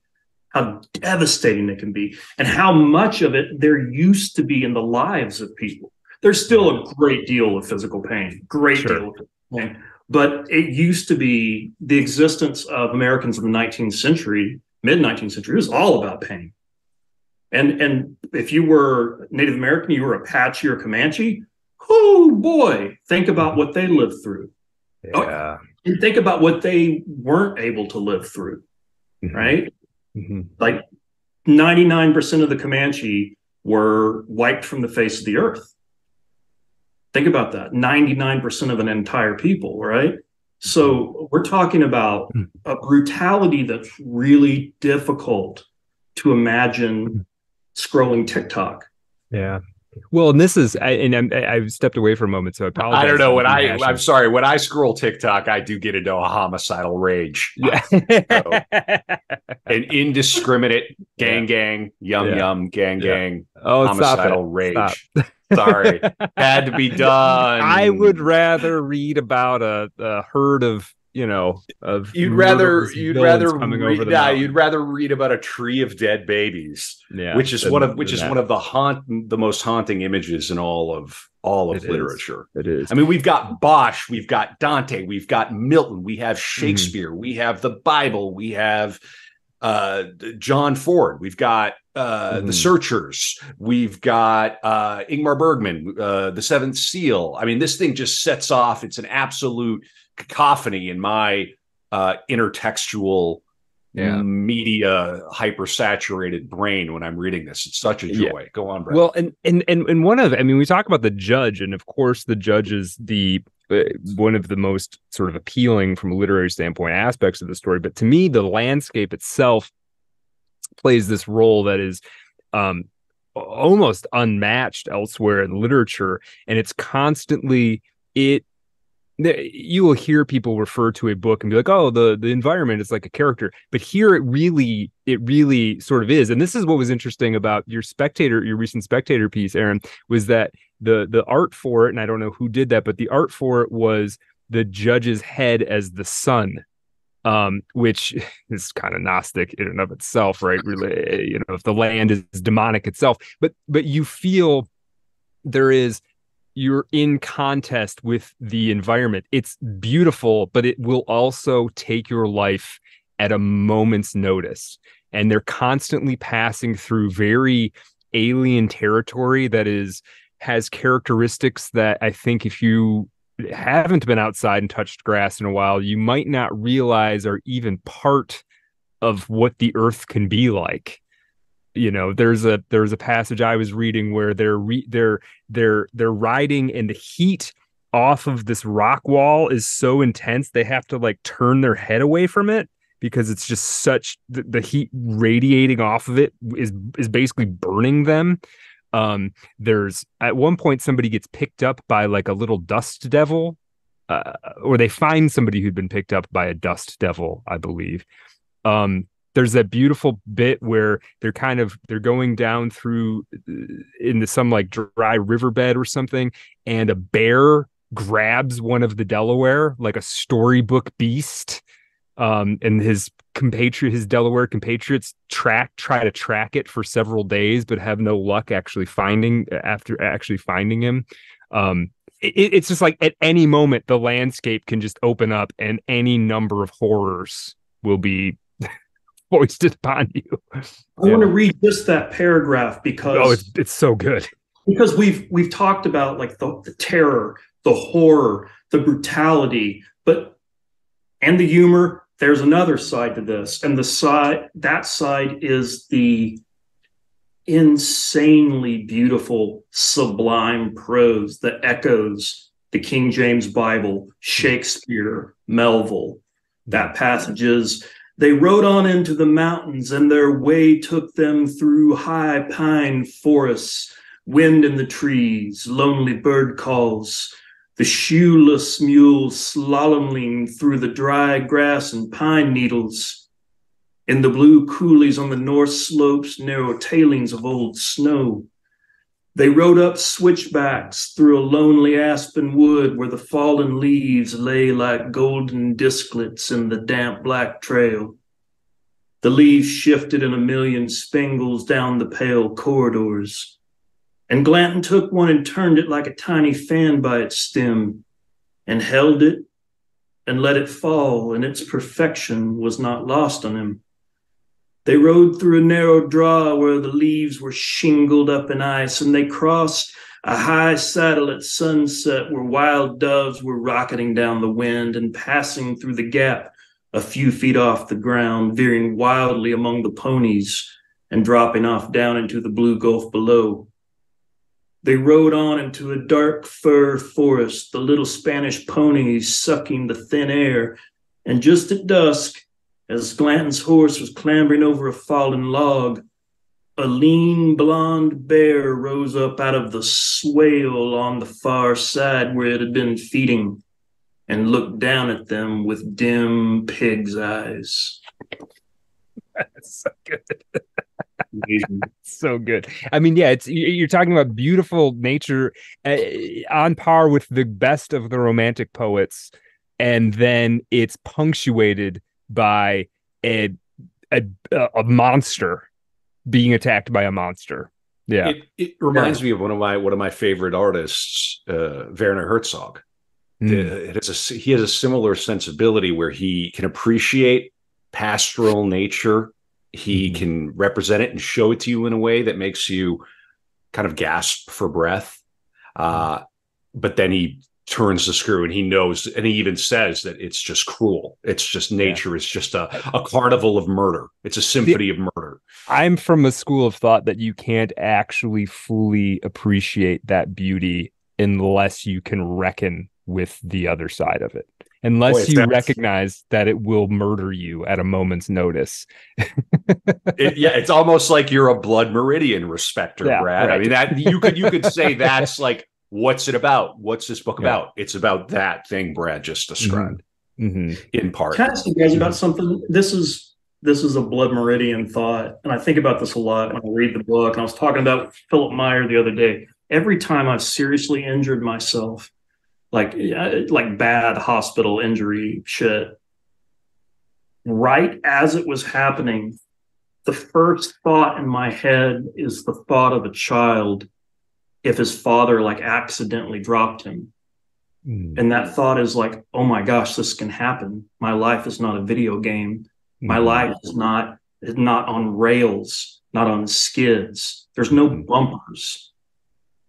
how devastating it can be and how much of it there used to be in the lives of people there's still a great deal of physical pain, great sure. deal of pain. But it used to be the existence of Americans in the 19th century, mid 19th century, was all about pain. And and if you were Native American, you were Apache or Comanche. Oh boy, think about what they lived through. Yeah. and think about what they weren't able to live through. Mm-hmm. Right. Mm-hmm. Like 99% of the Comanche were wiped from the face of the earth. Think about that 99% of an entire people, right? So we're talking about hmm. a brutality that's really difficult to imagine scrolling TikTok. Yeah. Well, and this is, I, and i have stepped away for a moment, so I apologize. I don't know when I, I'm sorry, when I scroll TikTok, I do get into a homicidal rage. Yeah. so, an indiscriminate gang, gang, yum, yeah. yum, gang, yeah. gang, oh, homicidal rage. Sorry, had to be done. I would rather read about a, a herd of you know of you'd rather you'd rather read, yeah, you'd rather read about a tree of dead babies yeah which is one of which is that. one of the haunt the most haunting images in all of all of it literature is. it is i mean we've got bosch we've got dante we've got milton we have shakespeare mm-hmm. we have the bible we have uh john ford we've got uh, mm-hmm. the Searchers. We've got uh, Ingmar Bergman, uh, the Seventh Seal. I mean, this thing just sets off. It's an absolute cacophony in my uh, intertextual yeah. media hypersaturated brain when I'm reading this. It's such a joy. Yeah. Go on, Brad. Well, and and and and one of I mean, we talk about the judge, and of course, the judge is the uh, one of the most sort of appealing from a literary standpoint aspects of the story. But to me, the landscape itself plays this role that is um, almost unmatched elsewhere in literature, and it's constantly it you will hear people refer to a book and be like oh the the environment is like a character. But here it really it really sort of is. And this is what was interesting about your spectator your recent spectator piece aaron was that the the art for it and i don't know who did that but the art for it was the judge's head as the sun um, which is kind of gnostic in and of itself, right? Really, you know, if the land is demonic itself, but but you feel there is you're in contest with the environment. It's beautiful, but it will also take your life at a moment's notice. And they're constantly passing through very alien territory that is has characteristics that I think if you haven't been outside and touched grass in a while, you might not realize are even part of what the earth can be like. You know, there's a there's a passage I was reading where they're re- they're they're they're riding and the heat off of this rock wall is so intense they have to like turn their head away from it because it's just such the, the heat radiating off of it is is basically burning them. Um there's at one point somebody gets picked up by like a little dust devil uh, or they find somebody who'd been picked up by a dust devil i believe. Um there's that beautiful bit where they're kind of they're going down through uh, into some like dry riverbed or something and a bear grabs one of the delaware like a storybook beast um, and his compatriot, his Delaware compatriots, track try to track it for several days, but have no luck actually finding after actually finding him. Um, it, it's just like at any moment the landscape can just open up, and any number of horrors will be foisted upon you. I yeah. want to read just that paragraph because oh, it's it's so good because we've we've talked about like the, the terror, the horror, the brutality, but and the humor there's another side to this and the side that side is the insanely beautiful sublime prose that echoes the king james bible shakespeare melville that passages they rode on into the mountains and their way took them through high pine forests wind in the trees lonely bird calls the shoeless mule slaloming through the dry grass and pine needles. In the blue coulees on the north slopes, narrow tailings of old snow. They rode up switchbacks through a lonely aspen wood where the fallen leaves lay like golden disklets in the damp black trail. The leaves shifted in a million spangles down the pale corridors. And Glanton took one and turned it like a tiny fan by its stem, and held it and let it fall, and its perfection was not lost on him. They rode through a narrow draw where the leaves were shingled up in ice, and they crossed a high saddle at sunset where wild doves were rocketing down the wind and passing through the gap a few feet off the ground, veering wildly among the ponies and dropping off down into the blue gulf below. They rode on into a dark fir forest, the little Spanish ponies sucking the thin air. And just at dusk, as Glanton's horse was clambering over a fallen log, a lean blonde bear rose up out of the swale on the far side where it had been feeding and looked down at them with dim pig's eyes. That's so good. so good. I mean, yeah, it's you're talking about beautiful nature uh, on par with the best of the romantic poets, and then it's punctuated by a a, a monster being attacked by a monster. Yeah, it, it reminds yeah. me of one of my one of my favorite artists, uh, Werner Herzog. Mm. it is a, he has a similar sensibility where he can appreciate pastoral nature he mm-hmm. can represent it and show it to you in a way that makes you kind of gasp for breath. Uh, but then he turns the screw and he knows, and he even says that it's just cruel. It's just nature. Yeah. It's just a, a carnival of murder. It's a symphony the, of murder. I'm from a school of thought that you can't actually fully appreciate that beauty unless you can reckon with the other side of it unless Boy, you recognize that it will murder you at a moment's notice. it, yeah, it's almost like you're a blood meridian respecter, yeah, Brad. Right. I mean that you could you could say that's like what's it about? What's this book yeah. about? It's about that thing Brad just described. Mm-hmm. Mm-hmm. In part. Can I ask you guys about something? This is this is a blood meridian thought, and I think about this a lot when I read the book. And I was talking about Philipp Meyer the other day. Every time I've seriously injured myself, like like bad hospital injury shit. Right as it was happening, the first thought in my head is the thought of a child if his father like accidentally dropped him. Mm. And that thought is like, oh my gosh, this can happen. My life is not a video game. My mm. life is not not on rails, not on skids. There's no mm. bumpers.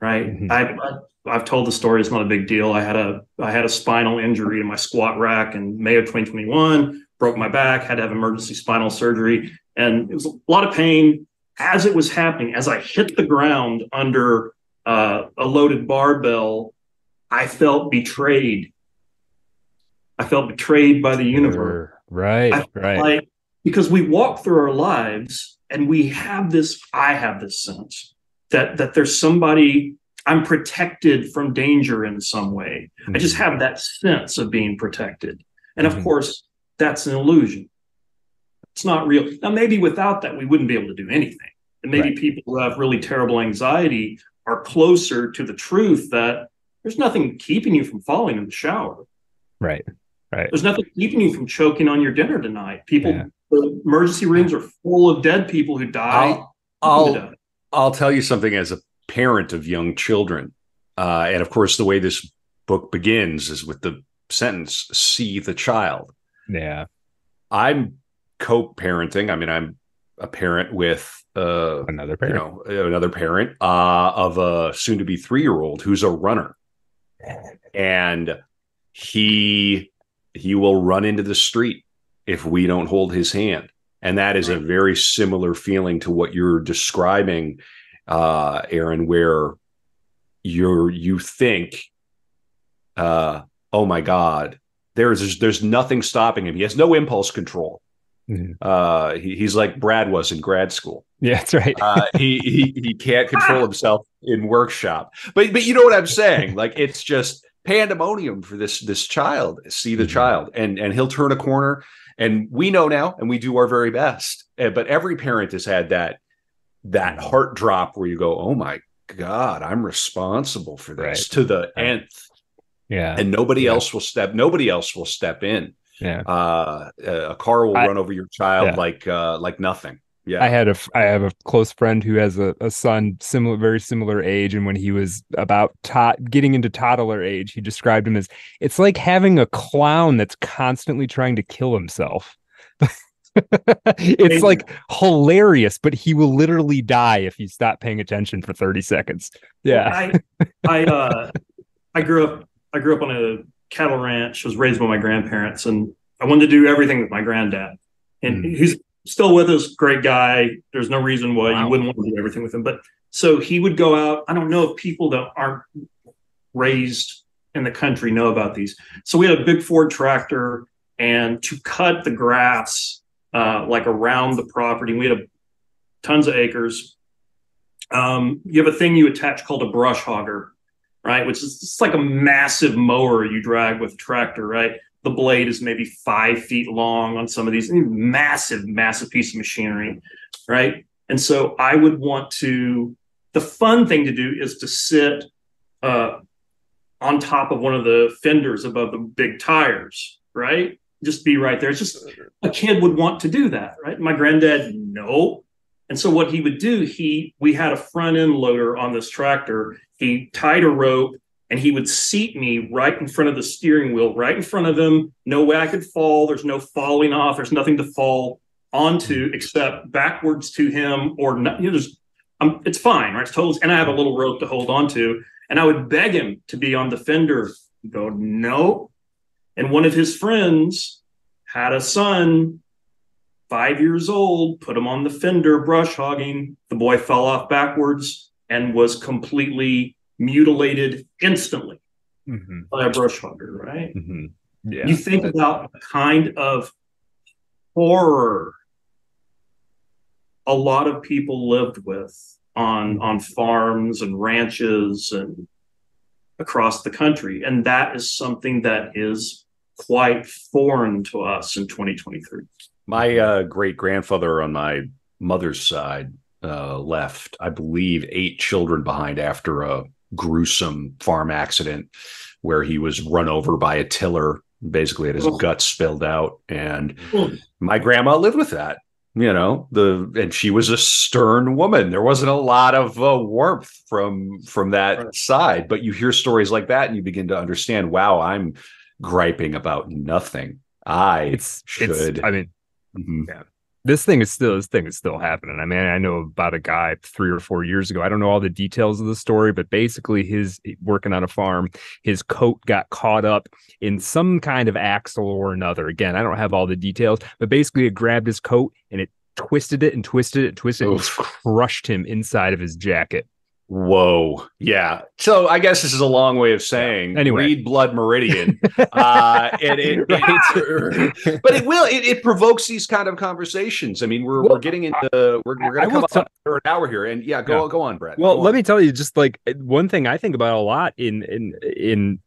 right? Mhm. I, I I've told the story. It's not a big deal. I had a I had a spinal injury in my squat rack in May of 2021. Broke my back. Had to have emergency spinal surgery, and it was a lot of pain as it was happening. As I hit the ground under uh, a loaded barbell, I felt betrayed. I felt betrayed by the universe Right, right. like because we walk through our lives and we have this i have this sense that that there's somebody i'm protected from danger in some way i just have that sense of being protected and of Mhm. course that's an illusion it's not real now maybe without that we wouldn't be able to do anything and maybe Right. people who have really terrible anxiety are closer to the truth that there's nothing keeping you from falling in the shower right. Right. There's nothing keeping you from choking on your dinner tonight. People, Yeah. the emergency rooms are full of dead people who die. I'll, I'll died. I'll tell you something as a parent of young children. Uh, and of course, the way this book begins is with the sentence, see the child. Yeah. I'm co parenting. I mean, I'm a parent with, uh, Another you parent. know, another parent uh, of a soon to be three year old who's a runner. And he he will run into the street if we don't hold his hand. And that is a very similar feeling to what you're describing, uh, Aaron, where you're you think, uh, oh my God, there's there's nothing stopping him. He has no impulse control. Mhm. Uh, he, he's like Brad was in grad school. Yeah, that's right. Uh, he, he he can't control himself in workshop. But but you know what I'm saying? Like it's just pandemonium for this this child. See the Mhm. child, and and he'll turn a corner, and we know now, and we do our very best. Uh, but every parent has had that that heart drop where you go, oh my god, I'm responsible for this Right. to the nth, yeah. and nobody Yeah. else will step. Nobody else will step in. Yeah. Uh, a car will I- run over your child Yeah. like uh, like nothing. Yeah. I had a I have a close friend who has a, a son similar very similar age and when he was about getting into toddler age he described him as it's like having a clown that's constantly trying to kill himself. it's like hilarious but he will literally die if you stop paying attention for 30 seconds. Yeah. I I uh I grew up I grew up on a cattle ranch, was raised by my grandparents, and I wanted to do everything with my granddad. And Mm. he's still with us, great guy. There's no reason why Wow. you wouldn't want to do everything with him. But so he would go out. I don't know if people that aren't raised in the country know about these. So we had a big Ford tractor, and to cut the grass uh, like around the property, we had a, tons of acres. Um, you have a thing you attach called a brush hogger, right? Which is it's like a massive mower you drag with tractor, right? The blade is maybe five feet long on some of these massive, massive piece of machinery, right? And so I would want to. The fun thing to do is to sit uh, on top of one of the fenders above the big tires, right? Just be right there. It's just a kid would want to do that, right? My granddad, no. And so what he would do, he we had a front end loader on this tractor. He tied a rope and he would seat me right in front of the steering wheel, right in front of him. No way I could fall. There's no falling off. There's nothing to fall onto except backwards to him or not. You know, there's, um, it's fine, right? It's totally, and I have a little rope to hold on to. And I would beg him to be on the fender. He'd go, no. And one of his friends had a son five years old, put him on the fender brush hogging. The boy fell off backwards and was completely mutilated instantly Mhm. by a brush hogger, right? Mhm. Yeah. You think about the kind of horror a lot of people lived with on on farms and ranches and across the country and that is something that is quite foreign to us in 2023 My uh, great grandfather on my mother's side uh, left, I believe, eight children behind after a gruesome farm accident where he was run over by a tiller, basically had his Oh. guts spilled out. And Oh. my grandma lived with that. You know the and she was a stern woman. There wasn't a lot of uh, warmth from from that Right. side, but you hear stories like that and you begin to understand. Wow, I'm griping about nothing. I It's should. it's I mean Mhm. This thing is still this thing is still happening. I mean, I know about a guy three or four years ago. I don't know all the details of the story, but basically, his working on a farm, his coat got caught up in some kind of axle or another. Again, I don't have all the details, but basically, it grabbed his coat and it twisted it and twisted it and twisted it and crushed him inside of his jacket. Whoa. Yeah. So I guess this is a long way of saying Anyway. read Blood Meridian. uh, and it, it- but it will, it, it provokes these kind of conversations. I mean, we're, we're getting into, we're, we're going to come up on the third hour here. And yeah, go, go on, Brett. Well, let me tell you, just like one thing I think about a lot in in in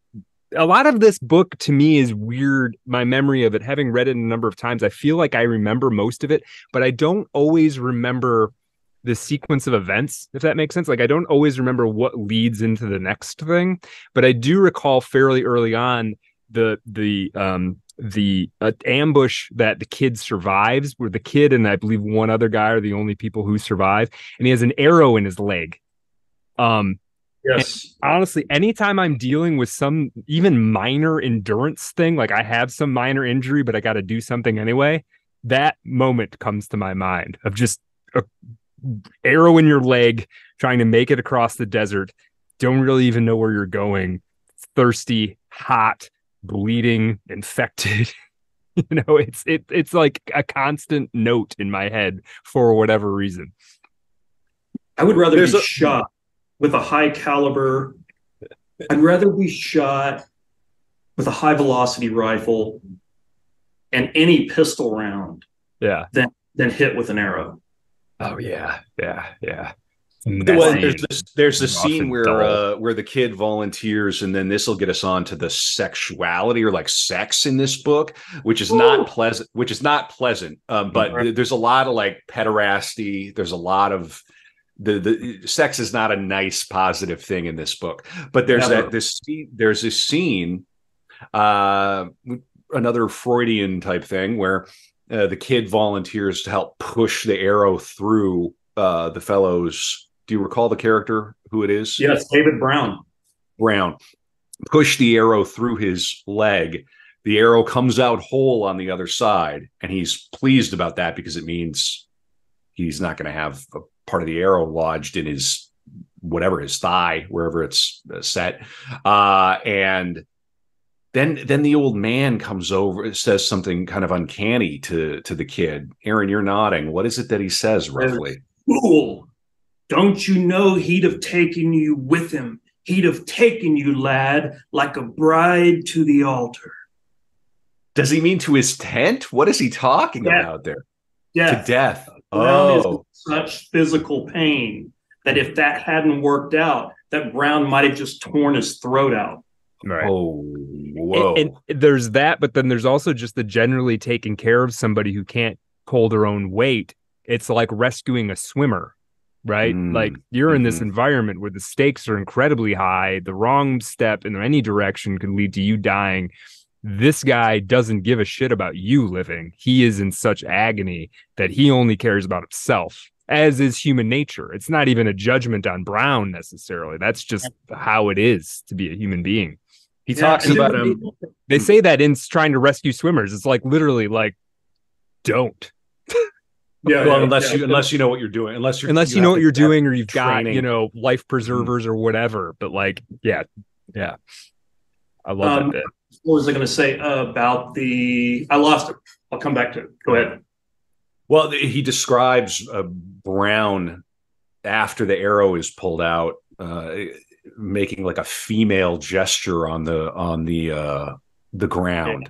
a lot of this book to me is weird. My memory of it, having read it a number of times, I feel like I remember most of it, but I don't always remember the sequence of events, if that makes sense. Like I don't always remember what leads into the next thing, but I do recall fairly early on the the um the uh, ambush that the kid survives where the kid and i believe one other guy are the only people who survive and he has an arrow in his leg um Yes. honestly anytime i'm dealing with some even minor endurance thing like i have some minor injury but i got to do something anyway that moment comes to my mind of just a arrow in your leg trying to make it across the desert. Don't really even know where you're going. Thirsty hot bleeding infected. You know it's it, it's like a constant note in my head for whatever reason. I would rather There's be a- shot with a high caliber. I'd rather be shot with a high velocity rifle and any pistol round yeah. than hit with an arrow. Oh yeah yeah yeah Well, there's this, there's this scene where uh, where the kid volunteers, and then this will get us on to the sexuality or like sex in this book, which is Ooh. not pleasant. Which is not pleasant. Um, but th- there's a lot of like pederasty. There's a lot of the the sex is not a nice positive thing in this book. But there's Never. that this scene- there's this scene, uh, another Freudian type thing where uh, the kid volunteers to help push the arrow through uh, the fellows. Do you recall the character who it is? Yes, David Brown. Brown. Push the arrow through his leg. The arrow comes out whole on the other side, and he's pleased about that because it means he's not going to have a part of the arrow lodged in his whatever his thigh, wherever it's uh, set. Uh, and then then the old man comes over, says something kind of uncanny to to the kid. Aaron, you're nodding. What is it that he says roughly? Fool! Don't you know he'd have taken you with him? He'd have taken you, lad, like a bride to the altar. Does he mean to his tent? What is he talking Yeah. about there? Death. To death. Brown Oh, such physical pain that if that hadn't worked out, that Brown might have just torn his throat out. Right oh, whoa. And, and there's that, but then there's also just the generally taking care of somebody who can't pull their own weight. It's like rescuing a swimmer, right? Mm, like you're in this mhm. environment where the stakes are incredibly high. The wrong step in any direction could lead to you dying. This guy doesn't give a shit about you living. He is in such agony that he only cares about himself, as is human nature. It's not even a judgment on Brown necessarily. That's just how it is to be a human being he Yeah, talks about then- him. they say that in trying to rescue swimmers. It's like literally like don't Yeah, Well, yeah, unless yeah. you unless you know what you're doing, unless you're unless you, have know what you're doing or you've got you know life preservers or whatever. But like yeah, yeah, I love Um, that bit. what was I going to say uh, about the? I lost it. I'll come back to it. Go ahead. Well, he describes uh, Brown after the arrow is pulled out, uh, making like a female gesture on the on the uh, the ground.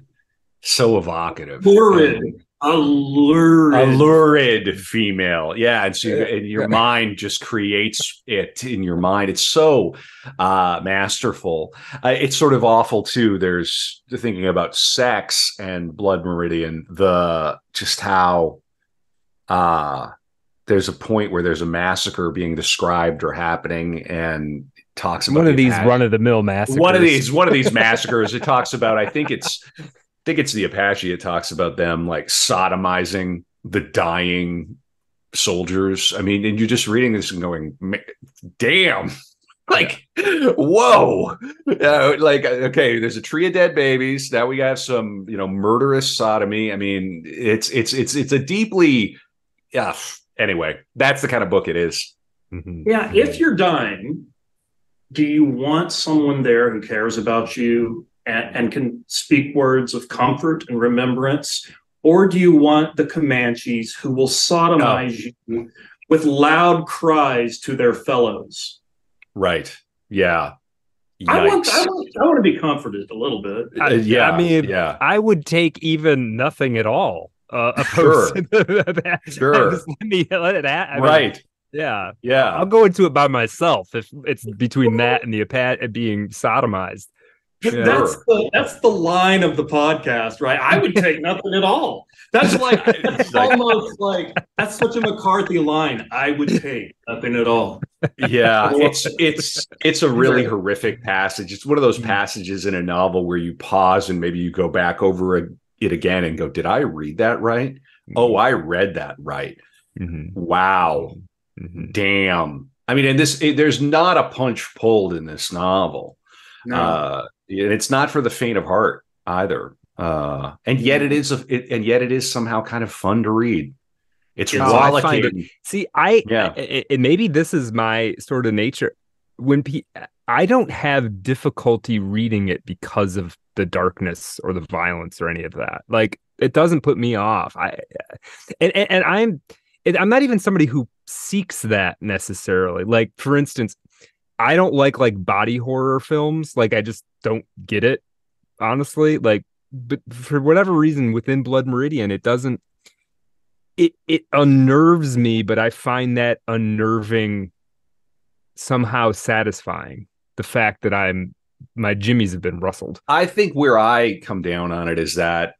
So evocative, Lurid. And- A lurid. a lurid female yeah and so and your mind just creates it in your mind it's so uh masterful uh, it's sort of awful too there's thinking about sex and blood meridian the just how uh there's a point where there's a massacre being described or happening and talks about One of these run of the mill massacres. one of these one of these massacres it talks about i think it's i think it's the apache it talks about them like sodomizing the dying soldiers i mean and you're just reading this and going damn like whoa uh, like okay there's a tree of dead babies now we have some you know murderous sodomy i mean it's it's it's it's a deeply yeah anyway that's the kind of book it is. Mm-hmm. yeah if you're dying do you want someone there who cares about you and, and can speak words of comfort and remembrance or do you want the comanches who will sodomize no. you with loud cries to their fellows Right. Yeah. I want, I want, I want to be comforted a little bit. I, yeah, I mean, yeah. I would take even nothing at all. Uh, sure, that. sure. Just let me let it at, right. Mean, yeah, yeah. I'll go into it by myself if it's between that and the apat being sodomized. Sure. That's the that's the line of the podcast, right? I would take nothing at all. That's like that's almost like that's such a McCarthy line. I would take nothing at all. Yeah, it's it's it's a really horrific passage. It's one of those mm-hmm. passages in a novel where you pause and maybe you go back over it again and go, "Did I read that right? Mm-hmm. Oh, I read that right. Mm-hmm. Wow, mm-hmm. damn." I mean, and this it, there's not a punch pulled in this novel. No. Uh, and it's not for the faint of heart either. Uh, and yet it is, a, it, and yet it is somehow kind of fun to read. It's yeah, rollicking. It, see, I yeah, it, maybe this is my sort of nature. When pe- I don't have difficulty reading it because of the darkness or the violence or any of that. Like it doesn't put me off. I and and, and I'm I'm not even somebody who seeks that necessarily. Like for instance, I don't like like body horror films. Like I just don't get it, honestly. Like, but for whatever reason, within Blood Meridian, it doesn't. It it unnerves me, but I find that unnerving somehow satisfying. The fact that I'm my jimmies have been rustled. I think where I come down on it is that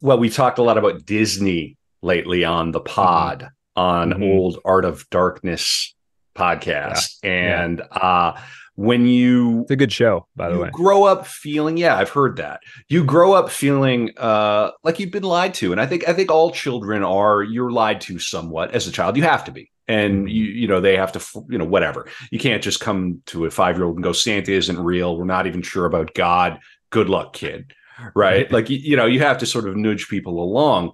well, we talked a lot about Disney lately on the pod mm-hmm. On mm-hmm. old Art of Darkness podcast. Yeah. And yeah. uh when you it's a good show by the way. grow up feeling yeah i've heard that. You grow up feeling uh like you've been lied to. And i think i think all children are you're lied to somewhat as a child. You have to be. And mm-hmm. you you know they have to you know whatever. You can't just come to a five year old and go santa isn't real. We're not even sure about god. Good luck kid. Right? Like you, you know you have to sort of nudge people along.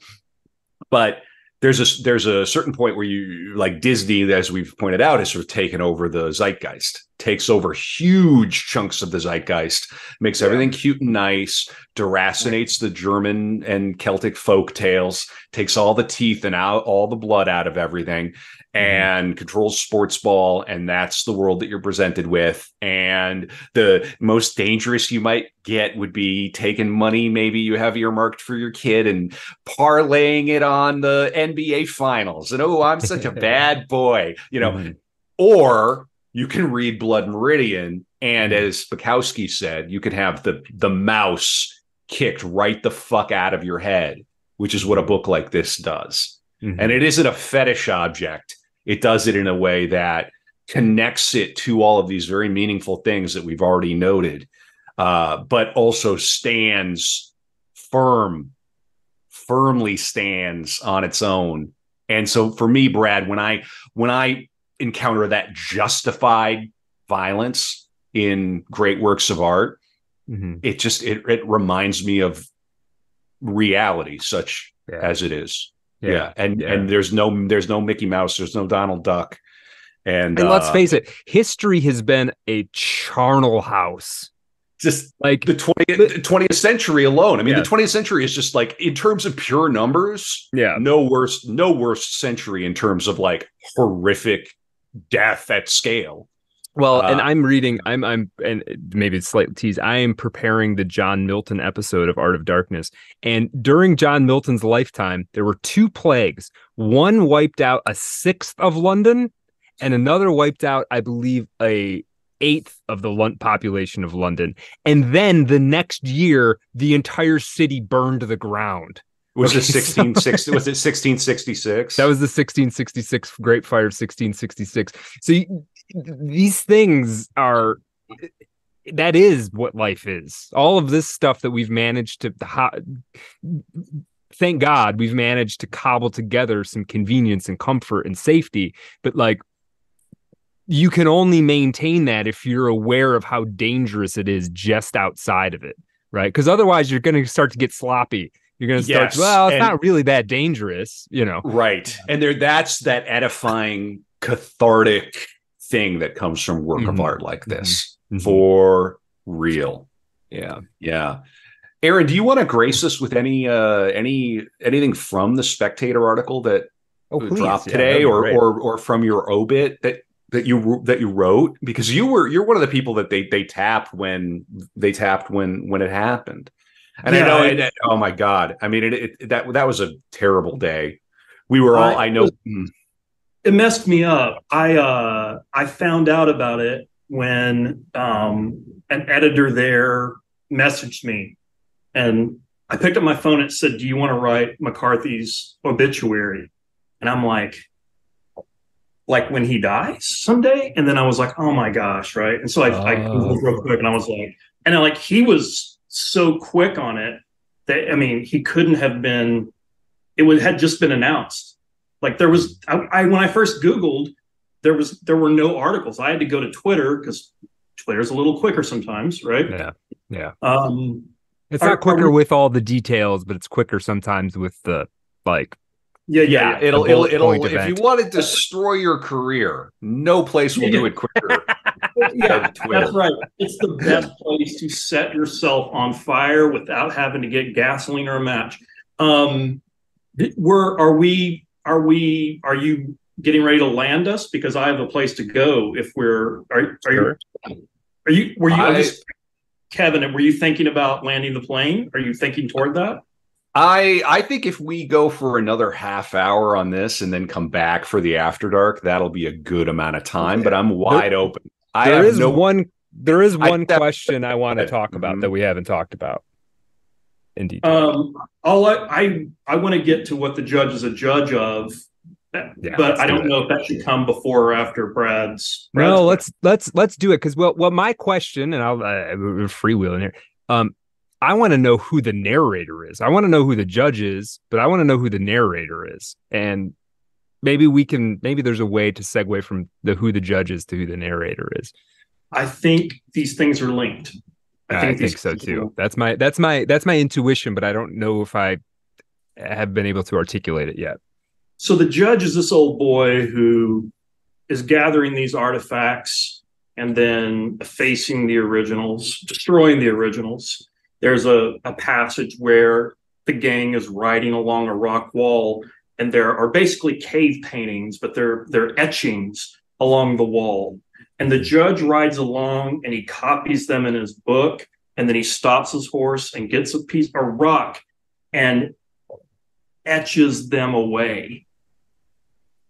But there's a there's a certain point where you like Disney, as we've pointed out, has sort of taken over the zeitgeist, takes over huge chunks of the zeitgeist, makes yeah. everything cute and nice, deracinates the German and Celtic folk tales, takes all the teeth and out all the blood out of everything. And controls sports ball and that's the world that you're presented with and the most dangerous you might get would be taking money maybe you have earmarked for your kid and parlaying it on the NBA finals and oh I'm such a bad boy you know mm-hmm. or you can read Blood Meridian and mm-hmm. as Bukowski said you can have the the mouse kicked right the fuck out of your head which is what a book like this does Mm-hmm. And it isn't a fetish object it does it in a way that connects it to all of these very meaningful things that we've already noted, uh, but also stands firm, firmly stands on its own. And so for me, Brad, when I when I encounter that justified violence in great works of art, mm-hmm. it just it, it reminds me of reality such yeah. as it is. Yeah. yeah. And yeah. and there's no there's no Mickey Mouse, there's no Donald Duck. And, and uh, let's face it, history has been a charnel house. Just like the 20th, 20th century alone. I mean, yeah. the 20th century is just like in terms of pure numbers, yeah, no worse, no worse century in terms of like horrific death at scale. Well, uh, and I'm reading, I'm, I'm, and maybe it's slight tease. I am preparing the John Milton episode of Art of Darkness. And during John Milton's lifetime, there were two plagues. One wiped out a sixth of London, and another wiped out, I believe, a eighth of the Lund- population of London. And then the next year, the entire city burned to the ground. Was okay, it 1660? Was it 1666? That was the 1666 Great Fire of 1666. So you, these things are that is what life is. All of this stuff that we've managed to thank God we've managed to cobble together some convenience and comfort and safety, but like you can only maintain that if you're aware of how dangerous it is just outside of it, right? Because otherwise, you're going to start to get sloppy. You're going to start. Yes, well, it's and- not really that dangerous, you know. Right. And there that's that edifying cathartic thing that comes from work of Mhm. art like this. Mhm. For real. Yeah. Yeah. Aaron, do you want to grace us with any uh any anything from the spectator article that Oh, dropped Yeah, today or, great. or or from your obit that that you that you wrote because you were you're one of the people that they they tapped when they tapped when when it happened and Yeah, I know I- it, oh my god I mean it, it that that was a terrible day we were all I- I know mm, it messed me up. I uh I found out about it when um an editor there messaged me and I picked up my phone and it said, Do you want to write McCarthy's obituary? And I'm like, like when he dies someday? And then I was like, oh my gosh, right? And so I, I Oh. Googled real quick and I was like, and I, like he was so quick on it that I mean he couldn't have been it would had just been announced. Like there was I, I when I first Googled, there was there were no articles. I had to go to Twitter because Twitter's a little quicker sometimes, right? Yeah. Yeah. Um It's Are- not are quicker we- with all the details, but it's quicker sometimes with the like. yeah, yeah, yeah, yeah. it'll it'll it'll point if you want to destroy your career no place will do it quicker yeah, that's right. It's the best place to set yourself on fire without having to get gasoline or a match. Um, th- we're are we are we are you getting ready to land us because I have a place to go. If we're are are you are you were you I'm just, Kevin? Were you thinking about landing the plane? Are you thinking toward that? I I think if we go for another half hour on this and then come back for the after dark, that'll be a good amount of time. Okay. But I'm wide open. I There have is no one. There is one def- question I want to talk about Mhm. that we haven't talked about in detail. Um, all I I, I want to get to what the judge is a judge of, Yeah, but I do don't it. know if that should come before or after Brad's. Brad's no, let's let's let's do it because well, well, my question, and I'll uh, freewheeling here. Um, I want to know who the narrator is. I want to know who the judge is, but I want to know who the narrator is, and maybe we can maybe there's a way to segue from the who the judge is to who the narrator is. I think these things are linked. I think, these so things too. That's my that's my that's my intuition, but I don't know if I have been able to articulate it yet. So the judge is this old boy who is gathering these artifacts and then effacing the originals, destroying the originals. There's a, a passage where the gang is riding along a rock wall, and there are basically cave paintings, but they're they're etchings along the wall. And the judge rides along and he copies them in his book, and then he stops his horse and gets a piece a rock and etches them away.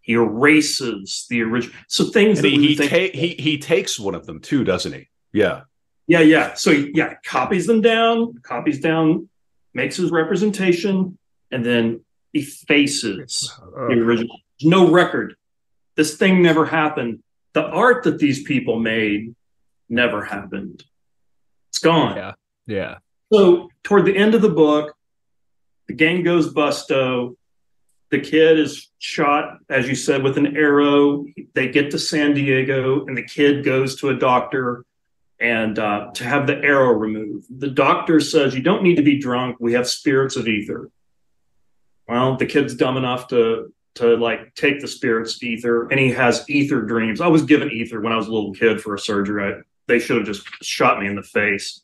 He erases the original. So things and that he he, think, ta- he he takes one of them too, doesn't he? Yeah. yeah, yeah. So he, yeah, copies them down, copies down, makes his representation, and then effaces uh, the original. There's no record. This thing never happened. The art that these people made never happened. It's gone. Yeah. Yeah. So toward the end of the book, the gang goes busto. The kid is shot, as you said, with an arrow. They get to San Diego, and the kid goes to a doctor and uh, to have the arrow removed. The doctor says, "You don't need to be drunk. We have spirits of ether." Well, the kid's dumb enough to to like take the spirits ether, and he has ether dreams. I was given ether when I was a little kid for a surgery. I, they should have just shot me in the face.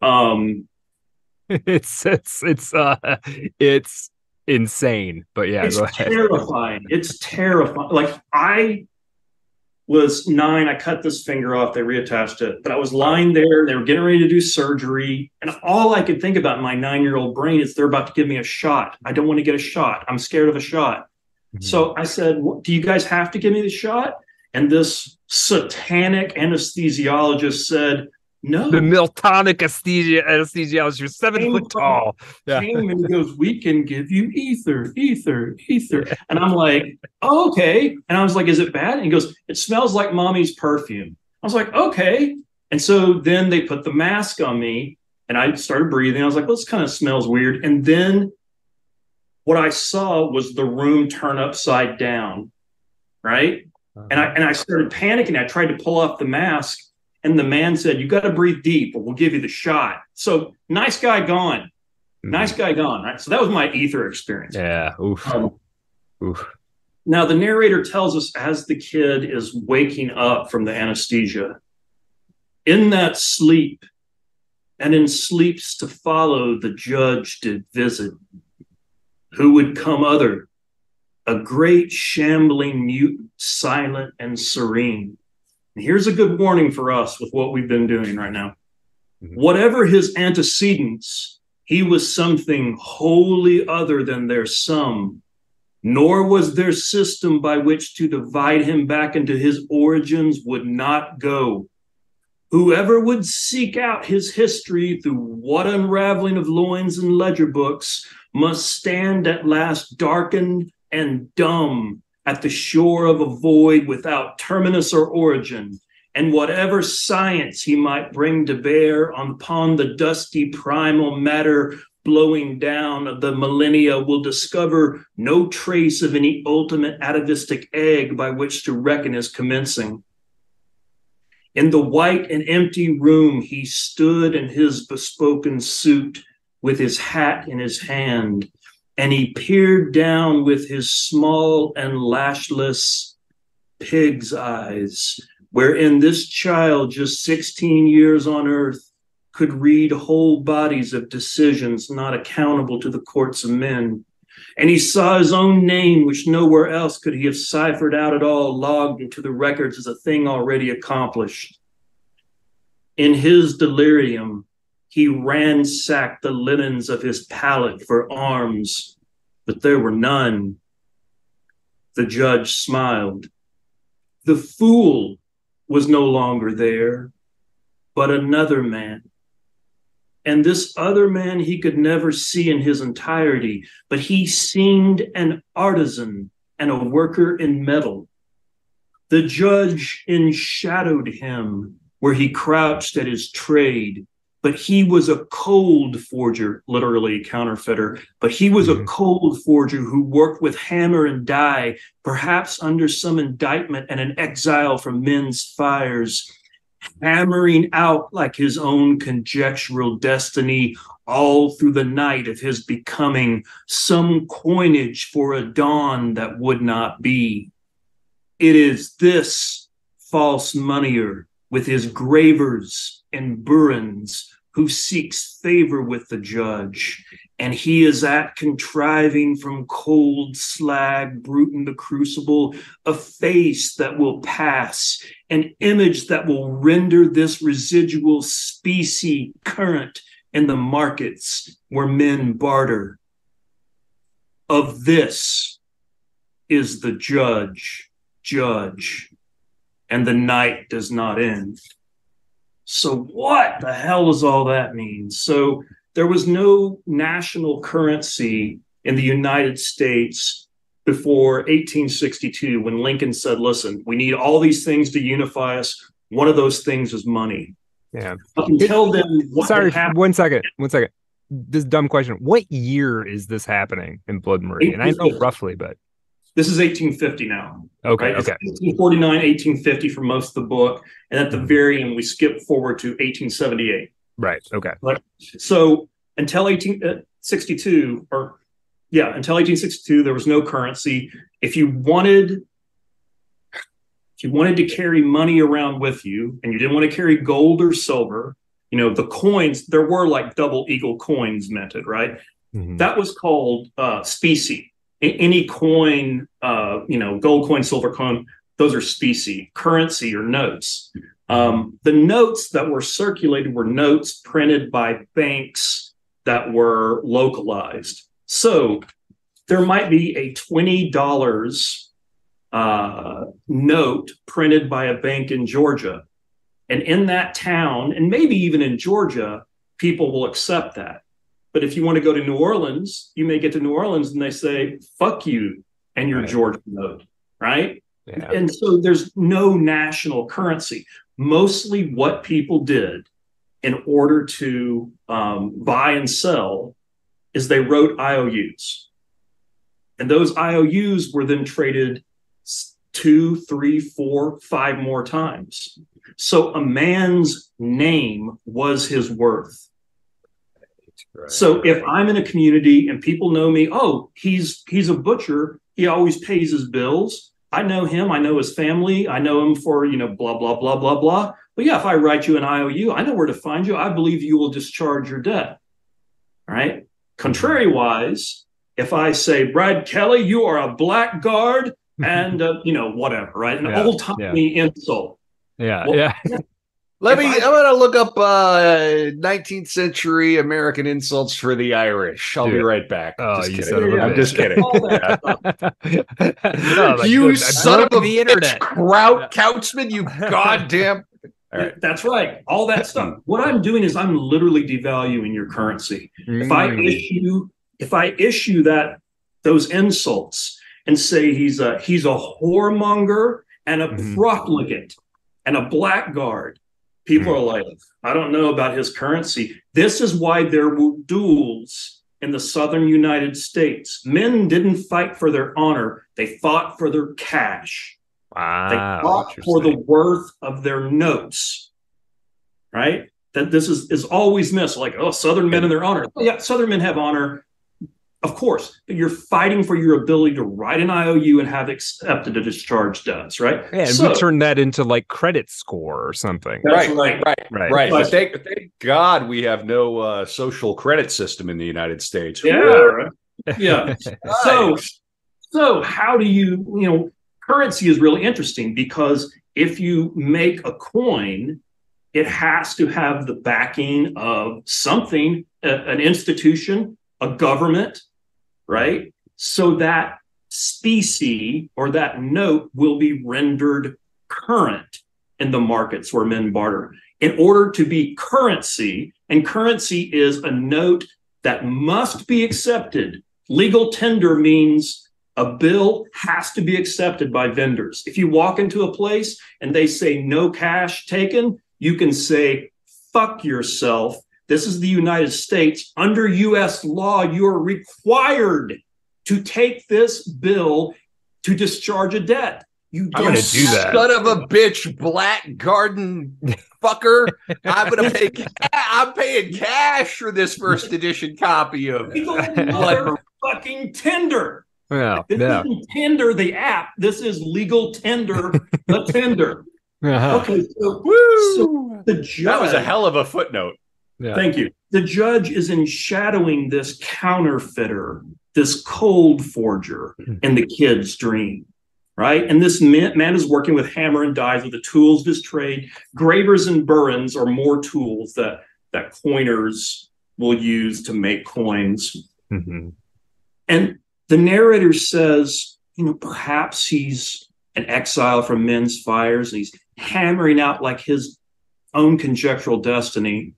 Um, it's it's it's uh it's insane but yeah it's go ahead terrifying. It's terrifying. Like I was nine, I cut this finger off, they reattached it, but I was lying there, they were getting ready to do surgery, and all I could think about in my nine-year-old brain is they're about to give me a shot. I don't want to get a shot. I'm scared of a shot. Mm-hmm. So I said, "Do you guys have to give me the shot?" And this satanic anesthesiologist said, "No." the miltonic anesthesia anesthesiologist you're seven Came foot tall yeah came and he goes, We can give you ether, ether, ether. And I'm like, oh, okay. And I was like, Is it bad? And he goes, It smells like mommy's perfume. I was like, Okay. And so then they put the mask on me and I started breathing. I was like, Well, this kind of smells weird. And then what I saw was the room turn upside down, right? Uh-huh. And I and I started panicking. I tried to pull off the mask, and the man said, "You got to breathe deep, or we'll give you the shot." So nice guy gone, mm-hmm. nice guy gone. Right? So that was my ether experience. Yeah. Oof. Um, Oof. Now the narrator tells us as the kid is waking up from the anesthesia, in that sleep, and in sleeps to follow, the judge did visit. Who would come other a great shambling mute, silent and serene. And here's a good warning for us with what we've been doing right now. Mm-hmm. Whatever his antecedents, he was something wholly other than their sum, nor was their system by which to divide him back into his origins would not go. Whoever would seek out his history through what unraveling of loins and ledger books must stand at last darkened and dumb at the shore of a void without terminus or origin, and whatever science he might bring to bear upon the dusty primal matter blowing down of the millennia will discover no trace of any ultimate atavistic egg by which to reckon as commencing. In the white and empty room, he stood in his bespoken suit with his hat in his hand and he peered down with his small and lashless pig's eyes, wherein this child, just 16 years on earth, could read whole bodies of decisions not accountable to the courts of men. And he saw his own name, which nowhere else could he have ciphered out at all, logged into the records as a thing already accomplished. In his delirium, he ransacked the linens of his pallet for arms, but there were none. The judge smiled. The fool was no longer there, but another man. And this other man he could never see in his entirety, but he seemed an artisan and a worker in metal. The judge enshadowed him where he crouched at his trade, but he was a cold forger, literally counterfeiter, but he was mm-hmm. a cold forger who worked with hammer and die, perhaps under some indictment and an exile from men's fires, hammering out like his own conjectural destiny all through the night of his becoming some coinage for a dawn that would not be. It is this false moneyer with his gravers and burins who seeks favor with the judge, and he is at contriving from cold slag, brute in the crucible, a face that will pass, an image that will render this residual specie current in the markets where men barter. Of this is the judge, judge, and the night does not end. So, what the hell does all that mean? So, there was no national currency in the United States before 1862 when Lincoln said, listen, we need all these things to unify us. One of those things is money. Yeah. Until then, sorry, one second, one second. This dumb question. What year is this happening in Blood Meridian? I know roughly, but this is 1850 now. Okay. Right? Okay. 1849, 1850 for most of the book. And at the very end, we skip forward to 1878. Right. Okay. so until 1862, uh, or yeah, until 1862, there was no currency. If you wanted, if you wanted to carry money around with you and you didn't want to carry gold or silver, you know, the coins, there were like double eagle coins minted, right? Mm-hmm. That was called uh, specie any coin, uh, you know, gold coin, silver coin, those are specie, currency or notes. Um, the notes that were circulated were notes printed by banks that were localized. So there might be a $20 uh, note printed by a bank in Georgia. And in that town, and maybe even in Georgia, people will accept that. But if you want to go to New Orleans, you may get to New Orleans and they say, fuck you and your right. Georgia note, right? Yeah. And so there's no national currency. Mostly what people did in order to um, buy and sell is they wrote IOUs. And those IOUs were then traded two, three, four, five more times. So a man's name was his worth. Right. So if I'm in a community and people know me, oh, he's he's a butcher. He always pays his bills. I know him. I know his family. I know him for you know blah blah blah blah blah. But yeah, if I write you an IOU, I know where to find you. I believe you will discharge your debt. All right. Contrary wise, if I say Brad Kelly, you are a blackguard and uh, you know whatever, right? An Yeah, old timey insult. yeah, Well, yeah. Let If me. I- I, am gonna look up uh, 19th century American insults for the Irish. I'll be right back. Oh, just you kidding. son of a I'm bitch. just kidding. All that stuff. no, like, you dude, son of a the bitch, internet. Kraut Couchman. You goddamn. All right. That's right. All that stuff. What I'm doing is I'm literally devaluing your currency. If I Mm. issue, if I issue that those insults and say he's a he's a whoremonger and a Mhm. profligate and a blackguard, people hmm. are like, I don't know about his currency. This is why there were duels in the southern United States. Men didn't fight for their honor; they fought for their cash. Wow, They fought for the worth of their notes, right? That this is is always missed. Like, oh, Southern men and their honor. Oh, yeah, Southern men have honor, of course, but you're fighting for your ability to write an IOU and have accepted a discharge does, right? Yeah, and So- we turn that into like credit score or something. That's right, right. right, Right. right. But- But thank, thank God we have no uh, social credit system in the United States. Yeah, right. yeah. So, so how do you, you know, currency is really interesting because if you make a coin, it has to have the backing of something, a- an institution, a government, right? So that specie or that note will be rendered current in the markets where men barter. In order to be currency, and currency is a note that must be accepted. Legal tender means a bill has to be accepted by vendors. If you walk into a place and they say no cash taken, you can say, fuck yourself. This is the United States. Under US law, you are required to take this bill to discharge a debt. You I'm gonna do that. Son of a bitch, black garden fucker. I'm gonna pay. ca- I'm paying cash for this first edition copy of Legal Blood. motherfucking tender. Yeah, This yeah. isn't Tinder, the app. This is legal tender, the tender. Uh-huh. Okay, so Woo! the judge. that was a hell of a footnote. Yeah. Thank you. The judge is enshadowing this counterfeiter, this cold forger in the kid's dream, right? And this man, man is working with hammer and dies with the tools of his trade. Gravers and burins are more tools that that coiners will use to make coins. Mhm. And the narrator says, you know, perhaps he's an exile from men's fires and he's hammering out like his own conjectural destiny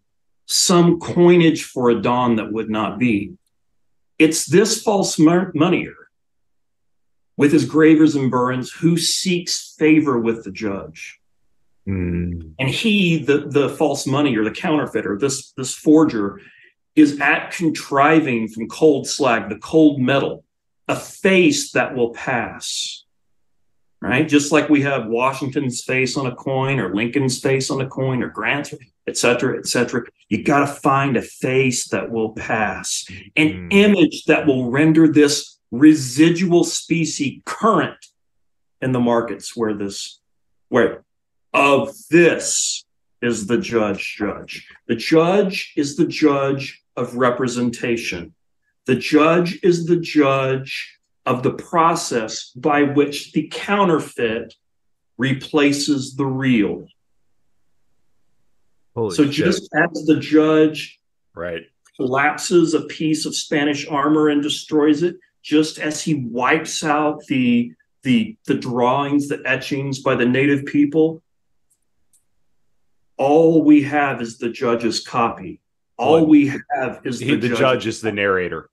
some coinage for a dawn that would not be. It's this false moneyer with his gravers and burins who seeks favor with the judge. Mm. And he, the, the false moneyer, the counterfeiter, this, this forger, is at contriving from cold slag, the cold metal, a face that will pass. Right? Just like we have Washington's face on a coin or Lincoln's face on a coin or Grant's, et cetera, et cetera. You got to find a face that will pass, an Mm. image that will render this residual species current in the markets where this, where of this is the judge judge. The judge is the judge of representation. The judge is the judge of the process by which the counterfeit replaces the real. Holy so shit. just as the judge Right. collapses a piece of Spanish armor and destroys it, just as he wipes out the the the drawings, the etchings by the native people. All we have is the judge's copy. All Well, we have is He- the, the judge is the narrator,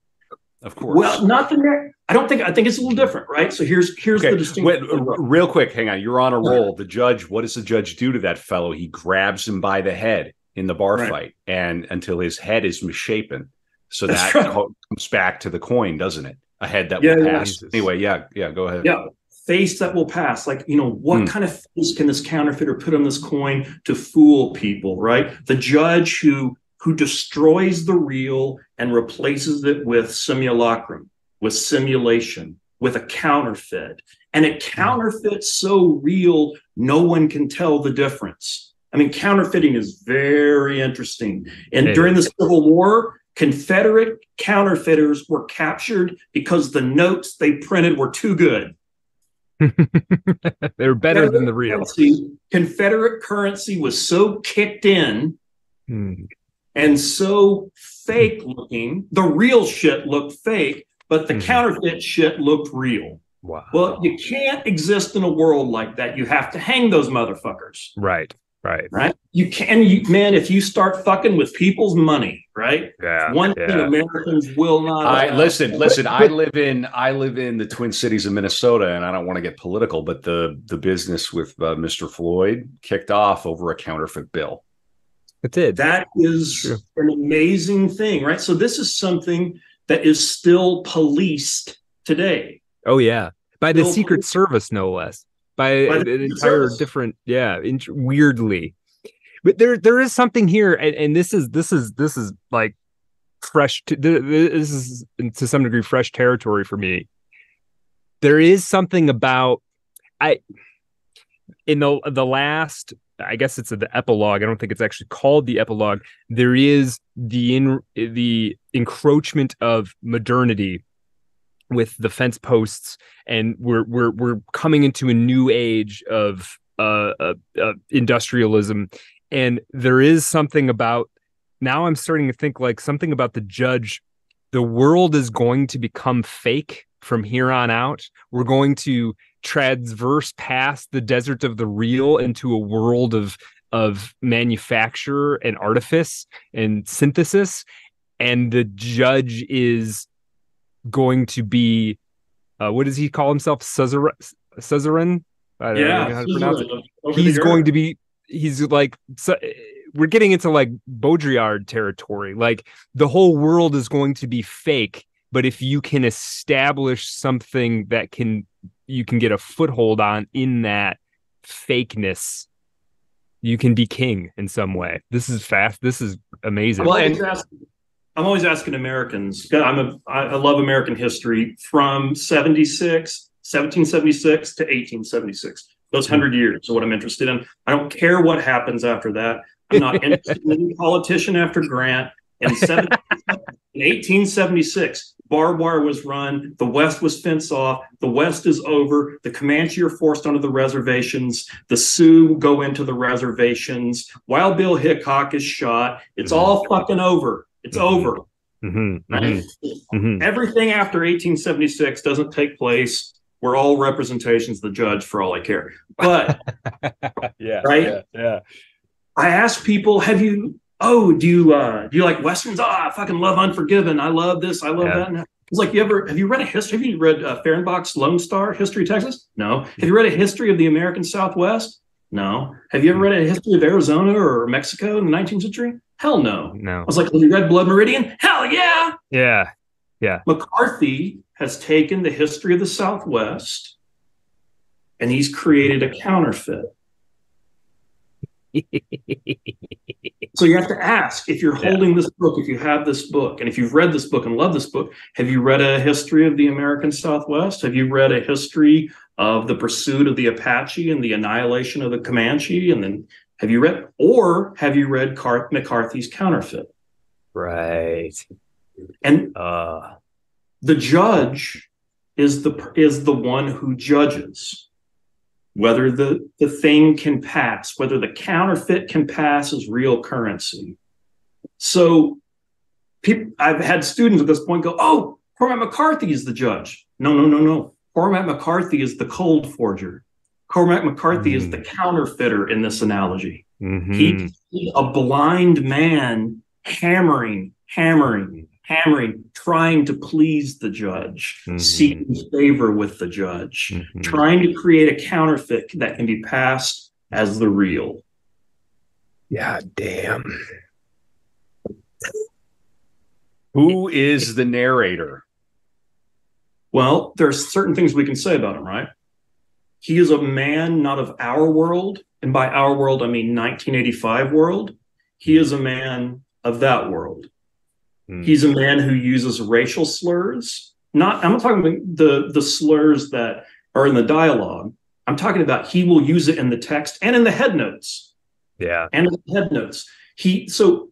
of course. Well, not the nar- I don't think I think it's a little different, right? So here's here's Okay, the distinction. wait, real quick, hang on. You're on a roll. The judge, what does the judge do to that fellow? He grabs him by the head in the bar Right. fight, and until his head is misshapen. So That's that right. comes back to the coin, doesn't it? A head that Yeah, will pass. Anyway, yeah, yeah. Go ahead. Yeah. face that will pass. Like, you know, what Hmm. kind of face can this counterfeiter put on this coin to fool people, right? The judge who who destroys the real and replaces it with simulacrum, with simulation, with a counterfeit. And it counterfeits so real, no one can tell the difference. I mean, counterfeiting is very interesting. And during the Civil War, Confederate counterfeiters were captured because the notes they printed were too good. They're better than the real. Currency- Confederate currency was so kicked in Hmm. and so fake looking. The real shit looked fake, but the Mhm. counterfeit shit looked real. Wow. Well, you can't exist in a world like that. You have to hang those motherfuckers, right. Right. right? You can, you man, if you start fucking with people's money, right? Yeah. One thing. Americans will not. I allow. listen, listen. I live in I live in the Twin Cities of Minnesota, and I don't want to get political, but the the business with uh, Mr. Floyd kicked off over a counterfeit bill. It did. That is an amazing thing, right? So this is something that is still policed today. Oh yeah, by the Bill Secret. Service, no less. By, By an Secret entire Service. different, yeah, int- weirdly. But there, there is something here, and, and this is this is this is like fresh. To, th- th- this is to some degree fresh territory for me. There is something about I in the the last. I guess it's the epilogue. I don't think it's actually called the epilogue. There is the in the encroachment of modernity with the fence posts and we're we're we're coming into a new age of uh, uh, uh industrialism and there is something about now i'm starting to think like something about the judge the world is going to become fake from here on out we're going to transverse past the desert of the real into a world of of manufacture and artifice and synthesis and the judge is going to be uh, what does he call himself Caesar Caesarin? I don't know how to pronounce it. He's going to be he's like so, we're getting into like Baudrillard territory. Like the whole world is going to be fake, but if you can establish something that can you can get a foothold on in that fakeness, you can be king in some way. This is fast. This is amazing. I'm Well, always, and- asking, I'm always asking Americans. I'm a, I I love American history from 76, 1776 to 1876. Those hmm. hundred years are what I'm interested in. I don't care what happens after that. I'm not interested in any politician after Grant. In, 17, in 1876, barbed wire was run. The West was fenced off. The West is over. The Comanche are forced onto the reservations. The Sioux go into the reservations. Wild Bill Hickok is shot. It's all fucking over. It's Mhm. over. Mhm, Right? mhm, mhm. Everything after 1876 doesn't take place. We're all representations of the judge for all I care. But yeah, Right? Yeah, yeah. I ask people, have you, oh, do you uh do you like westerns? Oh, I fucking love Unforgiven. I love this. I love Yeah. that. And it's like you ever have you read a history? Have you read uh, Fehrenbach's Lone Star History of Texas? No. Have you read a history of the American Southwest? No. Have you ever read a history of Arizona or Mexico in the 19th century? Hell no. No. I was like, have you read Blood Meridian? Hell yeah. yeah. Yeah. McCarthy has taken the history of the Southwest and he's created a counterfeit. So you have to ask if you're Yeah. holding this book, if you have this book, and if you've read this book and love this book, have you read a history of the American Southwest? Have you read a history of the pursuit of the Apache and the annihilation of the Comanche? And then have you read, or have you read Car- McCarthy's counterfeit? right. And Uh the judge is the is the one who judges whether the the thing can pass whether the counterfeit can pass as real currency. So people i've had students at this point go oh cormac mccarthy is the judge. No no no no. Cormac mccarthy is the cold forger. Cormac mccarthy is Mm. the counterfeiter in this analogy. Mhm. he, he's a blind man hammering, hammering, hammering, trying to please the judge, Mhm. seeking favor with the judge, Mhm. trying to create a counterfeit that can be passed as the real. Yeah, damn. Who is the narrator? Well, there's certain things we can say about him, right? he is a man not of our world, and by our world I mean 1985 world. He is a man of that world. Hmm. He's a man who uses racial slurs. Not I'm not talking about the the slurs that are in the dialogue. I'm talking about he will use it in the text and in the head notes Yeah. and in the head notes. He so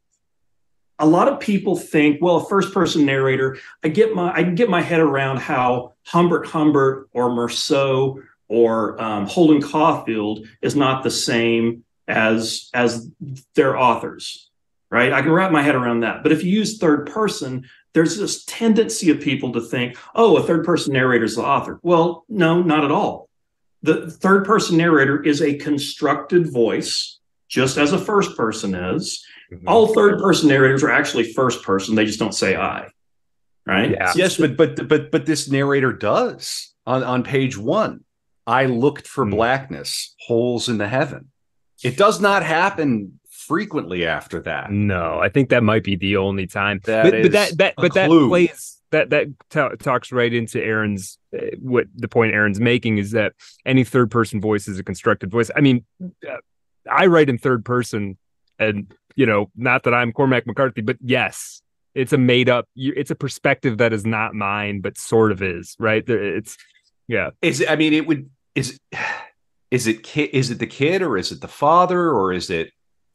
a lot of people think, well, a first person narrator. I get my I can get my head around how Humbert Humbert or Meursault or um, Holden Caulfield is not the same as as their authors, right? I can wrap my head around that. But if you use third person, there's this tendency of people to think, oh, a third person narrator is the author. Well, no, not at all. The third person narrator is a constructed voice, just as a first person is. Mhm. All third person narrators are actually first person. They just don't say I. Right? Yeah. Yes, but but but but this narrator does on on page one. I looked for Hmm. blackness, holes in the heaven. It does not happen frequently after that. No, I think that might be the only time. That but, but that that but that clue. plays that that ta- talks right into Aaron's uh, what the point Aaron's making is that any third person voice is a constructed voice. I mean, uh, I write in third person, and you know, not that I'm Cormac McCarthy, but yes, it's a made up. It's a perspective that is not mine, but sort of is. Right? It's yeah. Is it, I mean, it would is is it kid? Is it the kid or is it the father or is it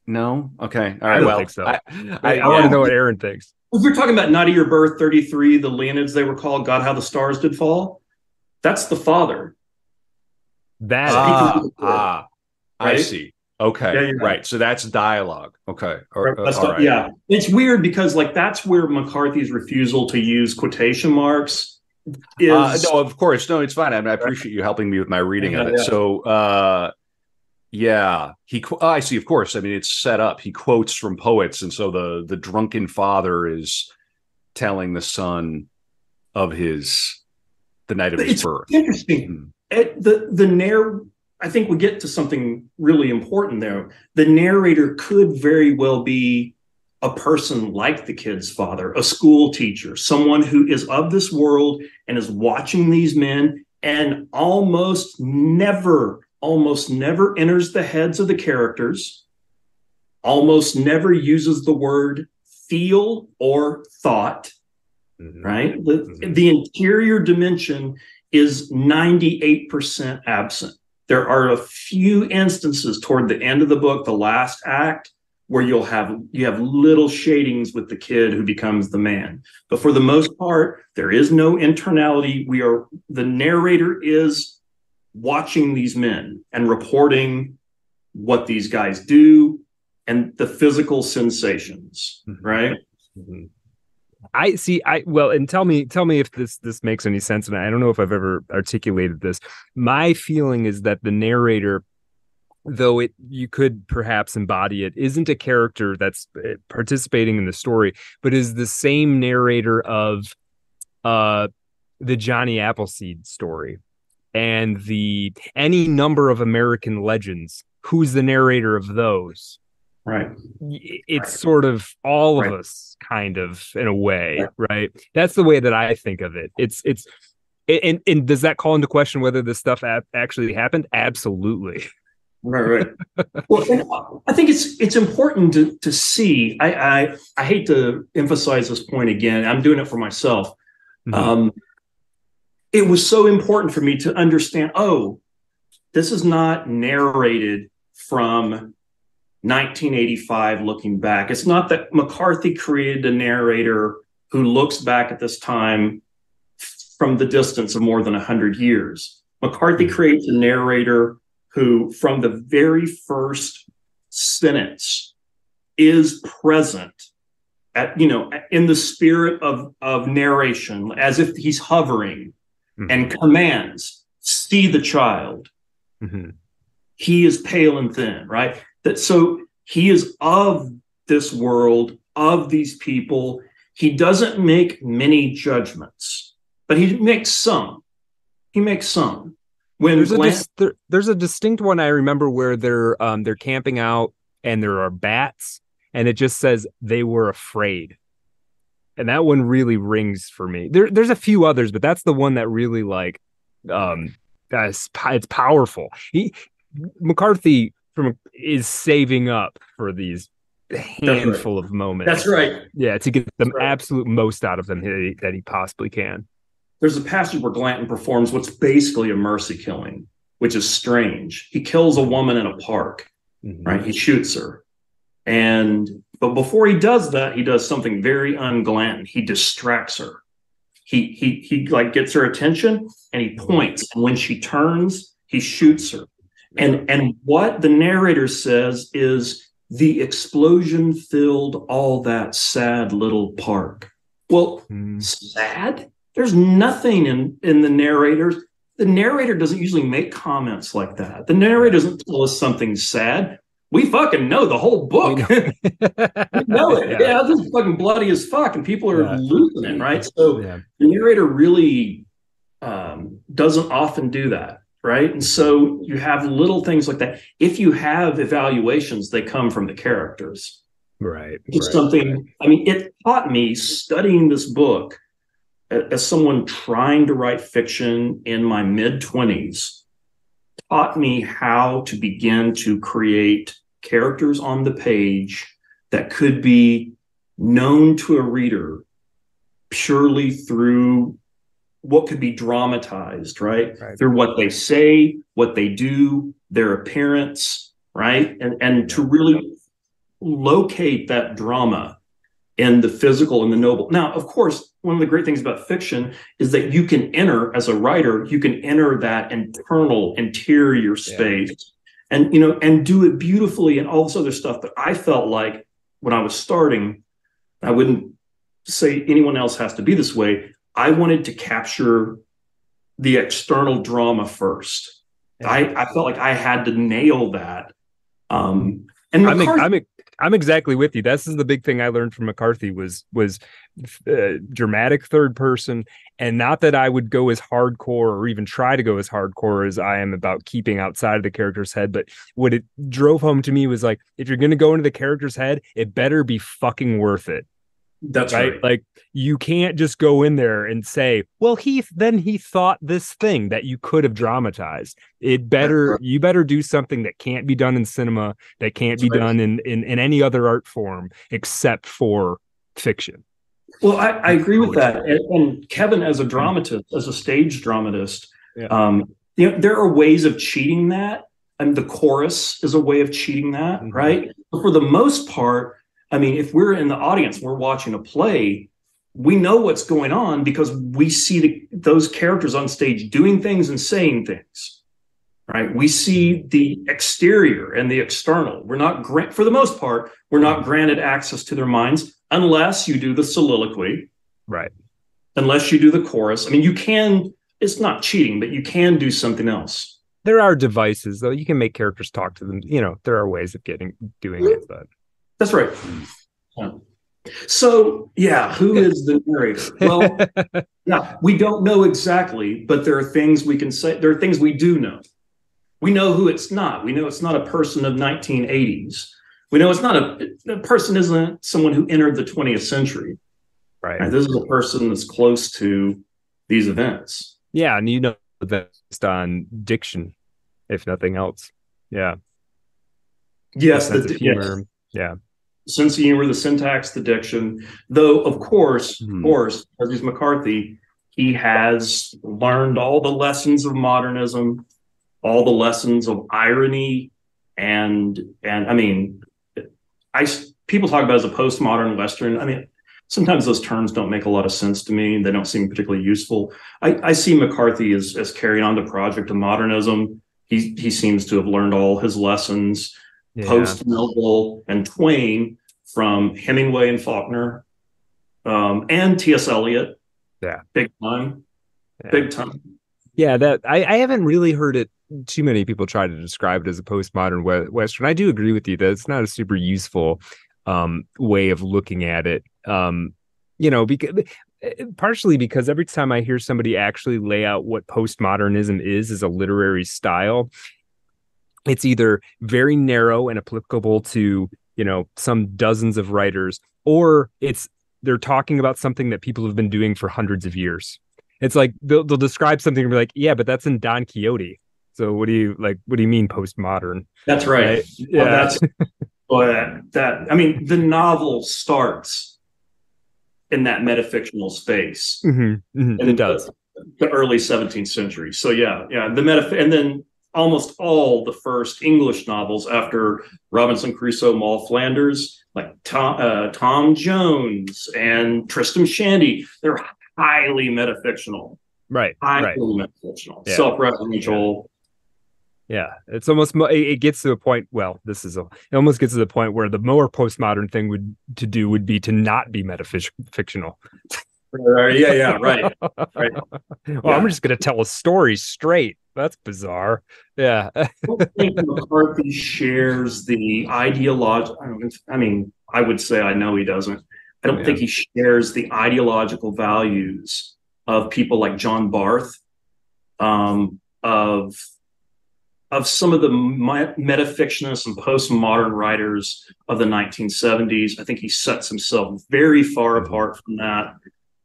no? Okay, all right. don't well, think so. I, I, I, want to know what Aaron thinks. If you're talking about Night of Your Birth 33, the Leonids they were called, God How the Stars Did Fall, that's the father. That ah, Speaking of ah, I see. Okay, Yeah, yeah. right. So that's dialogue. Okay, or, That's all the- right. Yeah, it's weird because like that's where McCarthy's refusal to use quotation marks is. Uh, no, of course. No, it's fine. I, mean, I appreciate you helping me with my reading of it. yeah. So, uh, yeah, he. Oh, I see. Of course. I mean, it's set up. He quotes from poets, and so the the drunken father is telling the son of his the night of his It's birth. interesting. Hmm. It, the the narr. I think we get to something really important there. The narrator could very well be a person like the kid's father, a school teacher, someone who is of this world and is watching these men and almost never, almost never enters the heads of the characters, almost never uses the word feel or thought Mhm. right? The, Mhm. the interior dimension is 98% absent. There are a few instances toward the end of the book, the last act, where you'll have you have little shadings with the kid who becomes the man. But for the most part, there is no internality. We are the narrator is watching these men and reporting what these guys do and the physical sensations, Mhm. right? Mhm. I see. I well, and tell me, tell me if this this makes any sense. And I don't know if I've ever articulated this. My feeling is that the narrator, though it you could perhaps embody it, isn't a character that's uh, participating in the story, but is the same narrator of uh the Johnny Appleseed story and the any number of American legends. Who's the narrator of those? Right. it's sort of all of us kind of in a way right that's the way that i think of it it's it's and and does that call into question whether this stuff actually happened absolutely Right, right. well, I think it's it's important to to see. I, I I hate to emphasize this point again. I'm doing it for myself. Mhm. Um, it was so important for me to understand. Oh, this is not narrated from 1985 looking back. It's not that McCarthy created a narrator who looks back at this time from the distance of more than 100 years. McCarthy mm-hmm. creates a narrator who, from the very first sentence, is present at you know in the spirit of of narration as if he's hovering and commands see the child. Mhm. he is pale and thin right? That so he is of this world of these people. He doesn't make many judgments but he makes some. He makes some. When there's a dis- there, there's a distinct one i remember where they're um they're camping out and there are bats and it just says they were afraid and that one really rings for me there there's a few others but that's the one that really like um that's it's powerful. He McCarthy from is saving up for these handful right. of moments. That's right. Yeah, to get the right. absolute most out of them that he, that he possibly can. There's a passage where Glanton performs what's basically a mercy killing, which is strange. He kills a woman in a park, mm-hmm. right? He shoots her. And but before he does that, he does something very unglanton. He distracts her. He he he like gets her attention and he points. And when she turns, he shoots her. And and what the narrator says is the explosion filled all that sad little park. Well, mm. sad? There's nothing in in the narrators. The narrator doesn't usually make comments like that. The narrator doesn't tell us something sad. We fucking know the whole book. We know, we know it. Yeah. yeah, this is fucking bloody as fuck, and people are yeah. losing it, right? So yeah. the narrator really um, doesn't often do that right? And so you have little things like that. If you have evaluations, they come from the characters. Right. It's right, something, right. I mean, it taught me studying this book as someone trying to write fiction in my mid 20s, taught me how to begin to create characters on the page that could be known to a reader purely through what could be dramatized, right? right? Through what they say, what they do, their appearance, right? And and to really locate that drama in the physical and the noble. Now, of course, one of the great things about fiction is that you can enter as a writer, you can enter that internal interior space. And you know and do it beautifully and all this other stuff. But I felt like when I was starting, I wouldn't say anyone else has to be this way. I wanted to capture the external drama first. Yeah. I, I felt like I had to nail that. Um, and McCarthy, I'm, I'm, I'm exactly with you. This is the big thing I learned from McCarthy was was uh, dramatic third person, and not that I would go as hardcore or even try to go as hardcore as I am about keeping outside of the character's head. But what it drove home to me was like, if you're going to go into the character's head, it better be fucking worth it. That's right? right. Like you can't just go in there and say, "Well, he then he thought this thing that you could have dramatized." It better you better do something that can't be done in cinema, that can't That's be right. done in, in in any other art form except for fiction. Well, I, I agree with that. And, and, Kevin, as a dramatist, as a stage dramatist, yeah. um, you know, there are ways of cheating that. And the chorus is a way of cheating that, mm-hmm. right? But for the most part, I mean, if we're in the audience, we're watching a play, we know what's going on because we see the, those characters on stage doing things and saying things. Right? We see the exterior and the external. We're not grant for the most part, we're not granted access to their minds unless you do the soliloquy. Right. Unless you do the chorus. I mean, you can it's not cheating, but you can do something else. There are devices though. You can make characters talk to them. You know, there are ways of getting doing it, but that's right. Yeah. So, yeah, who is the narrator? Well, yeah, we don't know exactly, but there are things we can say. There are things we do know. We know who it's not. We know it's not a person of 1980s. We know it's not a, a person isn't someone who entered the 20th century. Right. right. This is a person that's close to these events. Yeah, and you know based on diction, if nothing else. Yeah. Yes, the, humor. Yes. Yeah sense of humor, the syntax, the diction. Though, of course, mm-hmm. of course, as he's McCarthy, he has learned all the lessons of modernism, all the lessons of irony, and and I mean, I people talk about as a postmodern Western. I mean, sometimes those terms don't make a lot of sense to me. They don't seem particularly useful. I, I see McCarthy as as carrying on the project of modernism. He he seems to have learned all his lessons yeah. post Melville and Twain from Hemingway and Faulkner um, and T.S. Eliot. Yeah, big time, yeah. big time. Yeah, that I, I haven't really heard it. Too many people try to describe it as a postmodern western. I do agree with you that it's not a super useful um, way of looking at it. Um, you know, because partially because every time I hear somebody actually lay out what postmodernism is as a literary style, it's either very narrow and applicable to you know some dozens of writers or it's they're talking about something that people have been doing for hundreds of years it's like they'll, they'll describe something and be like, yeah, but that's in Don Quixote. So what do you like? What do you mean postmodern? That's right. right? Yeah, well, that's but that. I mean, the novel starts in that metafictional space, mm-hmm, mm-hmm, it does. The, the, early 17th century. So yeah, yeah, the meta, and then almost all the first English novels after Robinson Crusoe, Moll Flanders, like Tom, uh, Tom Jones and Tristram Shandy, they're highly metafictional. Right. Highly right. metafictional, yeah. self-referential. Yeah, it's almost it gets to a point. Well, this is a it almost gets to the point where the more postmodern thing would to do would be to not be metafictional. Right, yeah, yeah, right. right. Well, yeah. I'm just gonna tell a story straight. That's bizarre. Yeah. I think McCarthy shares the ideological. I mean, I would say I know he doesn't. I don't yeah. think he shares the ideological values of people like John Barth, um, of of some of the metafictionists and postmodern writers of the 1970s. I think he sets himself very far mm-hmm. apart from that.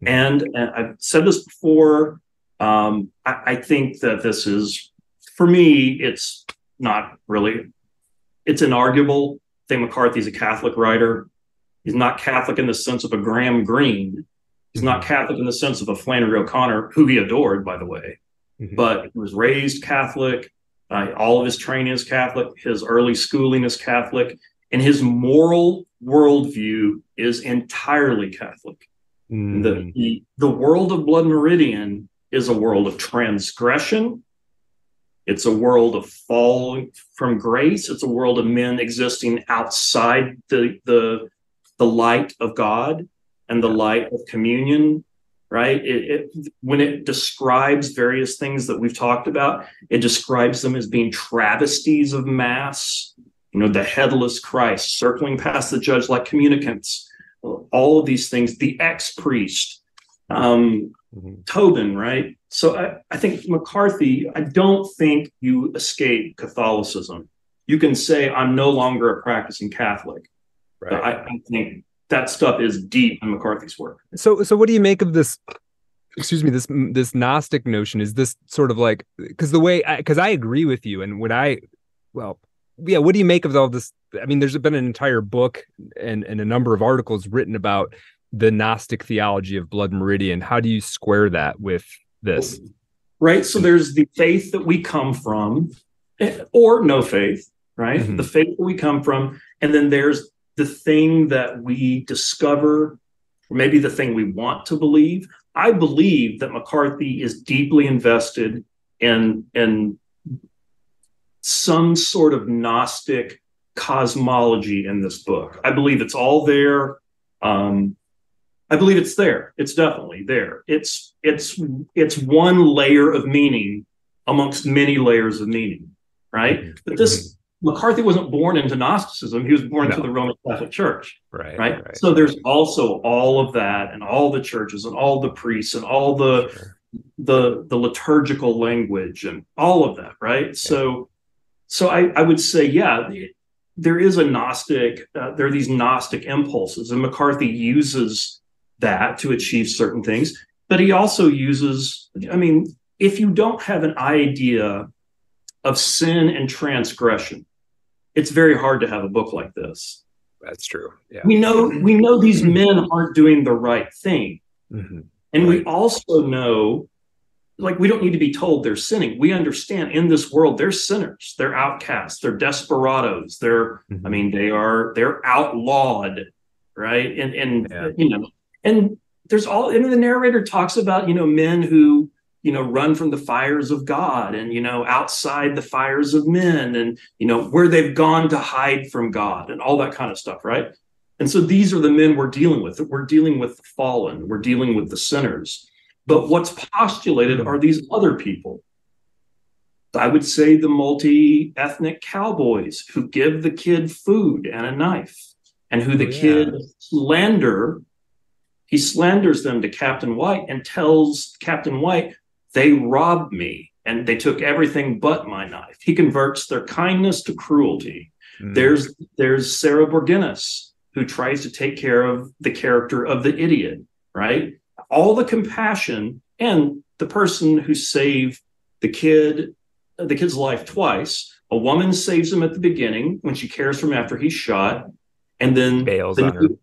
And, and I've said this before. Um, I, I think that this is, for me, it's not really, it's inarguable. I think McCarthy's a Catholic writer. He's not Catholic in the sense of a Graham Greene. He's not mm-hmm. Catholic in the sense of a Flannery O'Connor, who he adored, by the way. Mm-hmm. But he was raised Catholic. Uh, all of his training is Catholic. His early schooling is Catholic. And his moral worldview is entirely Catholic. Mm. The, the, the world of Blood Meridian is a world of transgression. It's a world of falling from grace. It's a world of men existing outside the, the, the light of God and the light of communion right? It, it, when it describes various things that we've talked about, it describes them as being travesties of mass. You know, the headless Christ circling past the judge like communicants. All of these things. The ex priest, um, mm-hmm. Tobin, right? So I, I think McCarthy. I don't think you escape Catholicism. You can say I'm no longer a practicing Catholic. Right. I, I think that stuff is deep in McCarthy's work. So, so what do you make of this? Excuse me, this this Gnostic notion is this sort of like because the way because I, I agree with you, and when I, well, yeah, what do you make of all this? I mean, there's been an entire book and and a number of articles written about the Gnostic theology of Blood Meridian. How do you square that with this? Right. So there's the faith that we come from, eh, or no faith, right? Mm-hmm. The faith that we come from, and then there's the thing that we discover, or maybe the thing we want to believe. I believe that McCarthy is deeply invested in, in some sort of Gnostic cosmology in this book. I believe it's all there. Um, I believe it's there. It's definitely there. It's it's it's one layer of meaning amongst many layers of meaning, right? Mm-hmm. But this McCarthy wasn't born into Gnosticism. He was born no. into the Roman Catholic Church. Right, right. Right. So there's also all of that and all the churches and all the priests and all the sure. the the liturgical language and all of that. Right. Yeah. So so I, I would say, yeah, there is a Gnostic, uh, there are these Gnostic impulses, and McCarthy uses that to achieve certain things. But he also uses, I mean, if you don't have an idea of sin and transgression, it's very hard to have a book like this. That's true. Yeah. We know we know these men aren't doing the right thing. Mm-hmm. And right. we also know like we don't need to be told they're sinning. We understand in this world they're sinners, they're outcasts, they're desperados, they're mm-hmm. I mean they are they're outlawed, right? And and yeah. you know, and there's all and the narrator talks about, you know, men who you know run from the fires of god and you know outside the fires of men and you know where they've gone to hide from god and all that kind of stuff right and so these are the men we're dealing with we're dealing with the fallen we're dealing with the sinners but what's postulated are these other people i would say the multi-ethnic cowboys who give the kid food and a knife and who the oh, yeah. kid slander he slanders them to Captain White and tells Captain White, they robbed me and they took everything but my knife. He converts their kindness to cruelty. Mm. There's there's Sarah Borginnis who tries to take care of the character of the idiot, right? All the compassion and the person who saved the kid, the kid's life twice. A woman saves him at the beginning when she cares for him after he's shot, and then Bails the,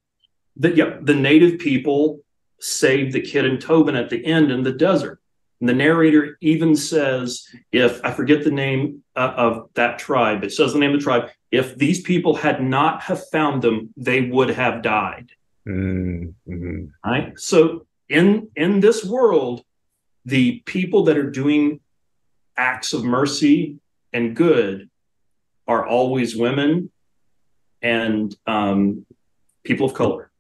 the yeah, the native people save the kid and Tobin at the end in the desert. And the narrator even says, if I forget the name uh, of that tribe, it says the name of the tribe. If these people had not have found them, they would have died. Mm-hmm. Right. So in in this world, the people that are doing acts of mercy and good are always women and um, people of color.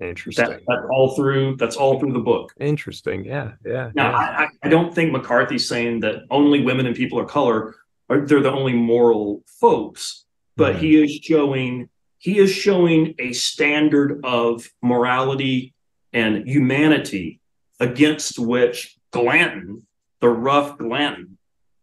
Interesting. That, that's all through. That's all through the book. Interesting. Yeah. Yeah. Now, yeah. I, I don't think McCarthy's saying that only women and people of color are they're the only moral folks, but Mhm. he is showing he is showing a standard of morality and humanity against which Glanton, the rough Glanton,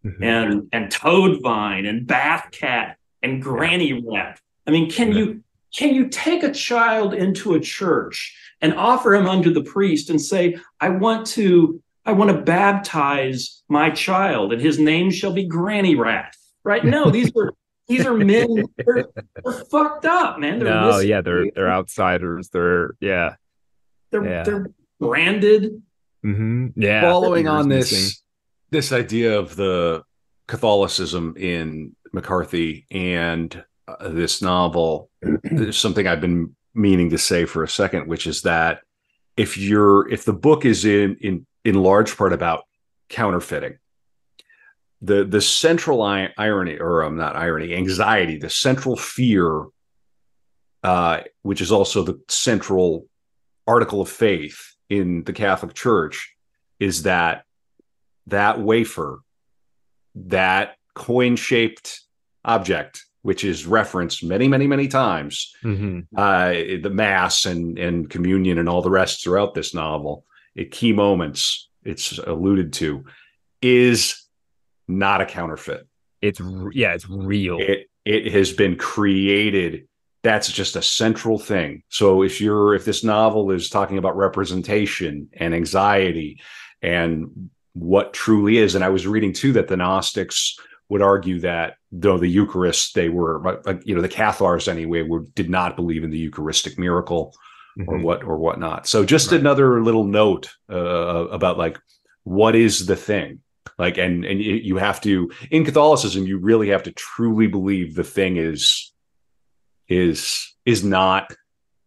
Mhm. and and Toadvine and Bathcat and Granny Rat. I mean, can Yeah. you can you take a child into a church and offer him unto the priest and say, I want to I want to baptize my child and his name shall be Granny Rat. Right? No, these are these are men they're, they're fucked up, man. They're no, yeah, they're they're outsiders. They're yeah. They're yeah. they're branded. hmm Yeah. following on this missing. this idea of the Catholicism in McCarthy and uh, this novel, there's something I've been meaning to say for a second, which is that if you're if the book is in in in large part about counterfeiting, the the central i- irony or um, not irony, anxiety, the central fear, uh, which is also the central article of faith in the Catholic Church, is that that wafer, that coin shaped object, which is referenced many, many, many times, Mhm. uh, the Mass and, and communion and all the rest throughout this novel, at key moments it's alluded to, is not a counterfeit. It's yeah, it's real. It it has been created. That's just a central thing. So if you're if this novel is talking about representation and anxiety and what truly is, and I was reading too that the Gnostics would argue that though the Eucharist, they were uh, you know the Cathars anyway, were did not believe in the Eucharistic miracle or Mhm. what or whatnot. So just Right. another little note uh, about like what is the thing like and and you have to in Catholicism you really have to truly believe the thing is is is not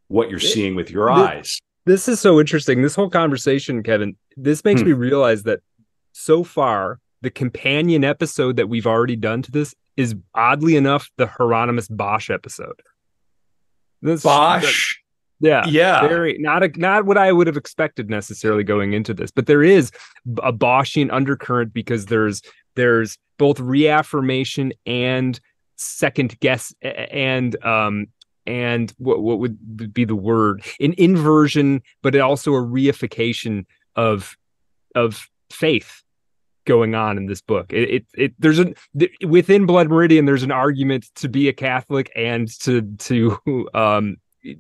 what you're seeing with your the- eyes. This is so interesting. This whole conversation, Kevin, this makes Hmm. me realize that so far, the companion episode that we've already done to this is oddly enough the Hieronymus Bosch episode. This- bosch yeah. yeah. Very not a, not what I would have expected necessarily going into this, but there is a Boschian undercurrent because there's there's both reaffirmation and second guess and um and what what would be the word an inversion, but also a reification of of faith going on in this book. It it, it there's a th- within Blood Meridian there's an argument to be a Catholic and to to um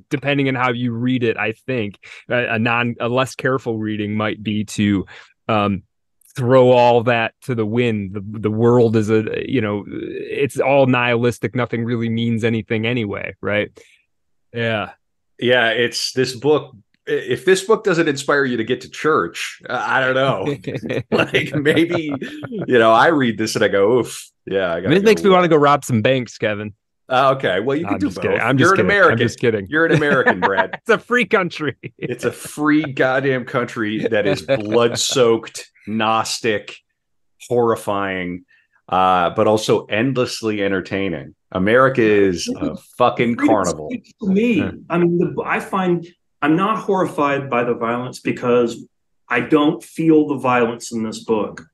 depending on how you read it, I think a, a non a less careful reading might be to um throw all that to the wind. The the world is a you know it's all nihilistic. Nothing really means anything anyway, right? Yeah. Yeah, it's this book if this book doesn't inspire you to get to church, I don't know. like maybe you know, I read this and I go, oof, yeah. I it makes me want to go rob some banks, Kevin. Uh, okay, well, you can I'm do just both. kidding. I'm You're just an kidding. American. I'm just kidding. You're an American, Brad. It's a free country. it's a free goddamn country that is blood-soaked, gnostic, horrifying, uh, but also endlessly entertaining. America is a fucking carnival. To me, I mean, the, I find I'm not horrified by the violence because I don't feel the violence in this book.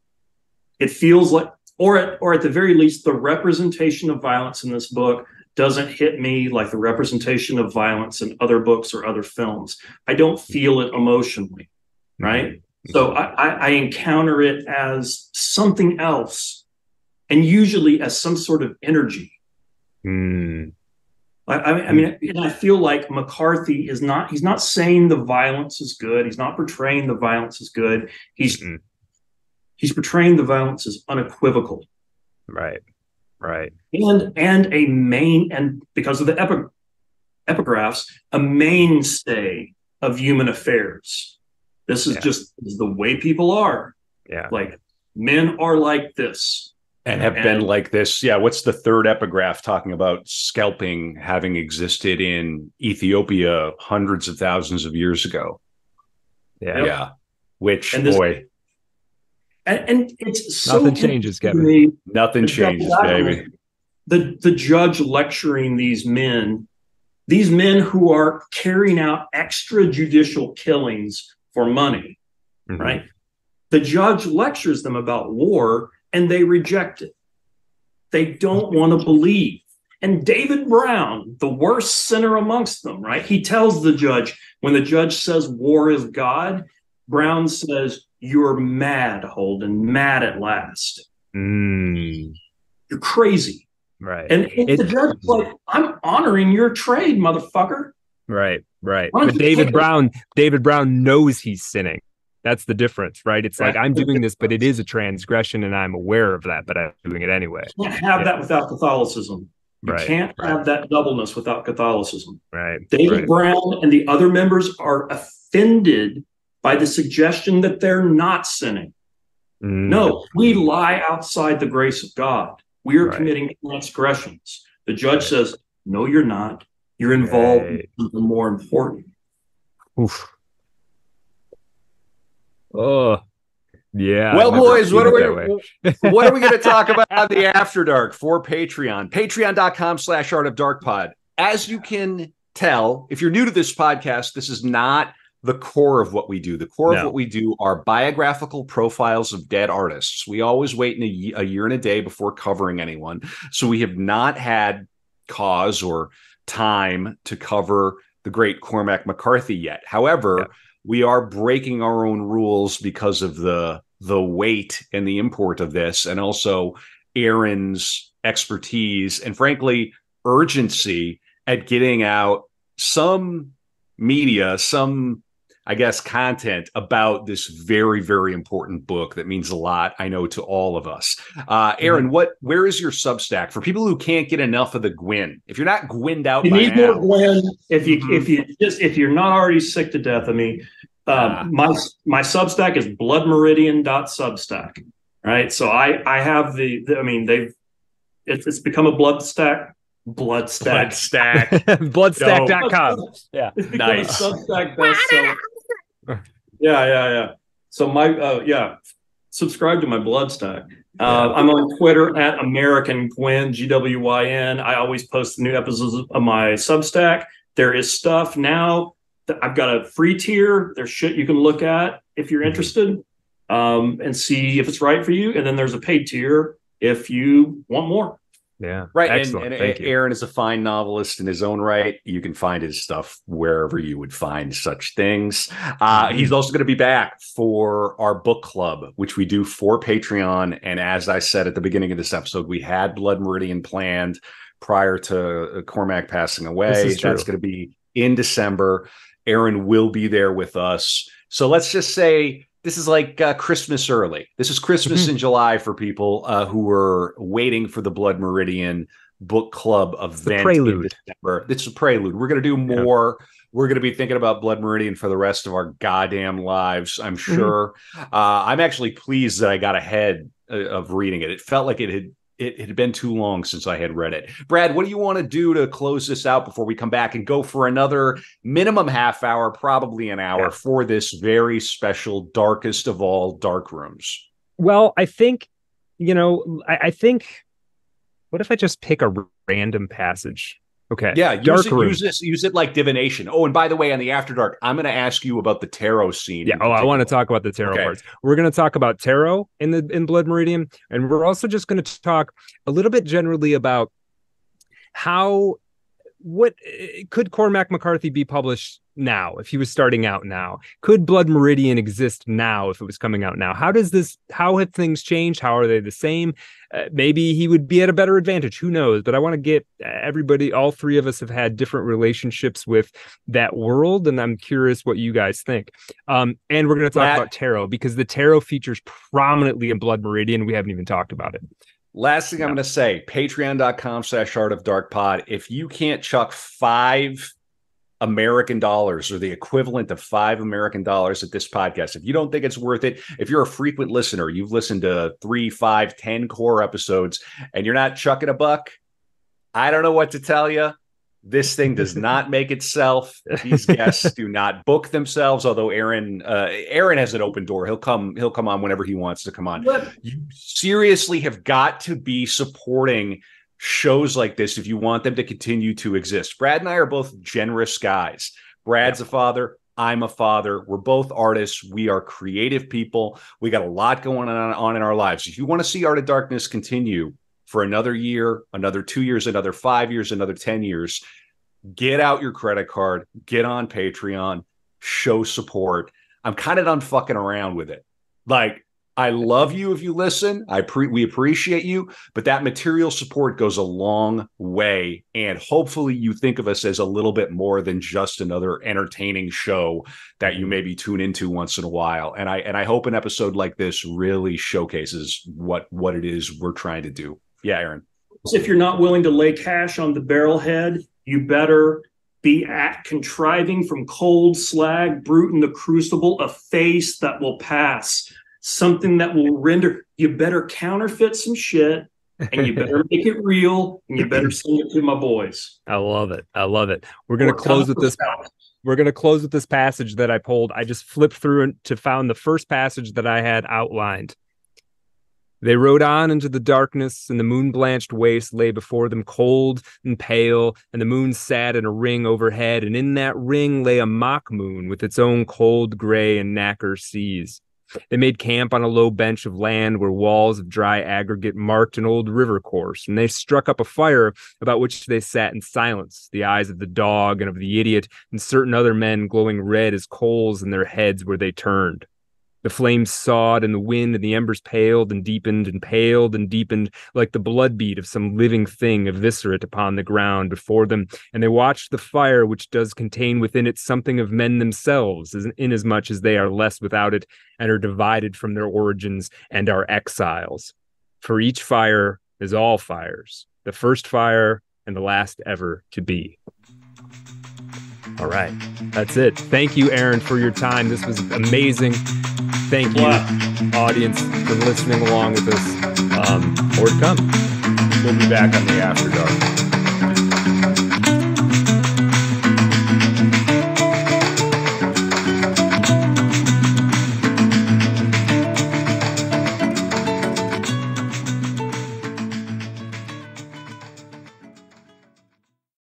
It feels like, or at, or at the very least, the representation of violence in this book doesn't hit me like the representation of violence in other books or other films. I don't feel it emotionally, right? So I, I, encounter it as something else, and usually as some sort of energy. Mm. I, I mean, and I feel like McCarthy is not, he's not saying the violence is good. He's not portraying the violence is good. He's, Mm. He's portraying the violence as unequivocal. Right. Right. And and a main and because of the epi- epigraphs, a mainstay of human affairs. This is Yeah. just this is the way people are. Yeah. Like men are like this. and have been like this. Yeah, what's the third epigraph talking about scalping having existed in Ethiopia hundreds of thousands of years ago? Yeah. Yeah, which And this- boy, And, and it's so Nothing changes, Kevin. me, nothing changes, baby. the the judge lecturing these men, these men who are carrying out extrajudicial killings for money, Mhm. right? The judge lectures them about war and they reject it. They don't want to believe. And David Brown, the worst sinner amongst them, right? He tells the judge when the judge says war is God, Brown says, You're mad, Holden, mad at last. Mm, You're crazy. right. And if the judge like, I'm honoring your trade, motherfucker. Right, right. But David Brown, David Brown knows he's sinning. That's the difference, right? It's like I'm doing this, but it is a transgression, and I'm aware of that, but I'm doing it anyway. You can't have Yeah. that without Catholicism. You Right, can't right. have that doubleness without Catholicism. Right. David right. Brown and the other members are offended by the suggestion that they're not sinning. Mm, No, we lie outside the grace of God. We are Right. committing transgressions. The judge Right. says, No, you're not. You're involved in Right. something more important. Oof. Oh, yeah. Well, boys, what are we what are we going to talk about on the After Dark for Patreon? Patreon.com slash Art of Dark Pod. As you can tell, if you're new to this podcast, this is not the core of what we do. The core No. of what we do are biographical profiles of dead artists. We always wait in a, a year and a day before covering anyone. So we have not had cause or time to cover the great Cormac McCarthy yet. However, Yeah. we are breaking our own rules because of the the weight and the import of this and also Aaron's expertise and frankly urgency at getting out some media, some I guess content about this very very important book that means a lot I know to all of us. Uh Aaron, what where is your Substack for people who can't get enough of the Gwyn? If you're not Gwynned out You by need now, more Gwyn. If you Mhm. if you just if you're not already sick to death of me, um, Ah. my my Substack is bloodmeridian.substack. Right. So I I have the, the I mean they've it's, it's become a blood stack blood stack. stack. Bloodstack.com. Yeah. It's Nice. Substack bestseller. Yeah, yeah, yeah. So my uh, yeah, subscribe to my blood stack. Uh, I'm on Twitter at American Gwyn, G W Y N. I always post new episodes of my Substack. There is stuff now that I've got a free tier. There's shit you can look at if you're interested um, and see if it's right for you. And then there's a paid tier if you want more. Yeah. Right. And, Excellent. and Thank you. Aaron is a fine novelist in his own right. You can find his stuff wherever you would find such things. Uh, Mm-hmm. He's also going to be back for our book club, which we do for Patreon. And as I said at the beginning of this episode, we had Blood Meridian planned prior to uh, Cormac passing away. This is true. That's going to be in December. Aaron will be there with us. So let's just say this is like uh, Christmas early. This is Christmas Mhm. in July for people uh, who were waiting for the Blood Meridian book club event. in prelude. December. It's a prelude. We're going to do Yeah. more. We're going to be thinking about Blood Meridian for the rest of our goddamn lives, I'm Mm-hmm. sure. Uh, I'm actually pleased that I got ahead uh, of reading it. It felt like it had it, it had been too long since I had read it. Brad, what do you want to do to close this out before we come back and go for another minimum half hour, probably an hour Yeah. for this very special, darkest of all dark rooms? Well, I think, you know, I, I think, what if I just pick a random passage? Okay. Yeah, use Dark it, room. use this, use it like divination. Oh, and by the way, on the After Dark, I'm going to ask you about the tarot scene. Yeah. Oh, I want to talk about the tarot Okay. parts. We're going to talk about tarot in the in Blood Meridian, and we're also just going to talk a little bit generally about how what eh, could Cormac McCarthy be published now, if he was starting out now? Could Blood Meridian exist now if it was coming out now? How does this, how have things changed? How are they the same? Uh, maybe he would be at a better advantage. Who knows? But I want to get uh, everybody, all three of us have had different relationships with that world. And I'm curious what you guys think. Um, and we're going to talk that, about tarot because the tarot features prominently in Blood Meridian. We haven't even talked about it. Last thing yeah. I'm going to say patreon.com slash art of dark pod. If you can't chuck five American dollars or the equivalent of five American dollars at this podcast. If you don't think it's worth it, if you're a frequent listener, you've listened to three, five, ten core episodes, and you're not chucking a buck, I don't know what to tell you. This thing does not make itself. These guests do not book themselves. Although Aaron, uh, Aaron has an open door. He'll come. He'll come on whenever he wants to come on. What? You seriously have got to be supporting shows like this if you want them to continue to exist. Brad and I are both generous guys. Brad's yeah. a father. I'm a father. We're both artists. We are creative people. We got a lot going on, on in our lives. If you want to see Art of Darkness continue for another year, another two years, another five years, another 10 years, get out your credit card, get on Patreon, show support. I'm kind of done fucking around with it. Like, I love you if you listen. I pre- we appreciate you, but that material support goes a long way. And hopefully, you think of us as a little bit more than just another entertaining show that you maybe tune into once in a while. And I and I hope an episode like this really showcases what what it is we're trying to do. Yeah, Aaron. If you're not willing to lay cash on the barrelhead, you better be at contriving from cold slag, brute in the crucible, a face that will pass something that will render you better counterfeit some shit and you better make it real and you better send it to my boys. I love it. I love it. We're gonna close with this. We're gonna close with this passage that I pulled. I just flipped through to found the first passage that I had outlined. They rode on into the darkness, and the moon blanched waste lay before them cold and pale, and the moon sat in a ring overhead, and in that ring lay a mock moon with its own cold gray and nacre seas. They made camp on a low bench of land where walls of dry aggregate marked an old river course, and they struck up a fire about which they sat in silence, the eyes of the dog and of the idiot and certain other men glowing red as coals in their heads where they turned. The flames sawed and the wind, and the embers paled and deepened and paled and deepened like the blood beat of some living thing eviscerate upon the ground before them. And they watched the fire, which does contain within it something of men themselves, inasmuch as they are less without it and are divided from their origins and are exiles. For each fire is all fires, the first fire and the last ever to be. All right. That's it. Thank you, Aaron, for your time. This was amazing. Thank you, wow. audience, for listening along with us. Um, more to come. We'll be back on the After Dark.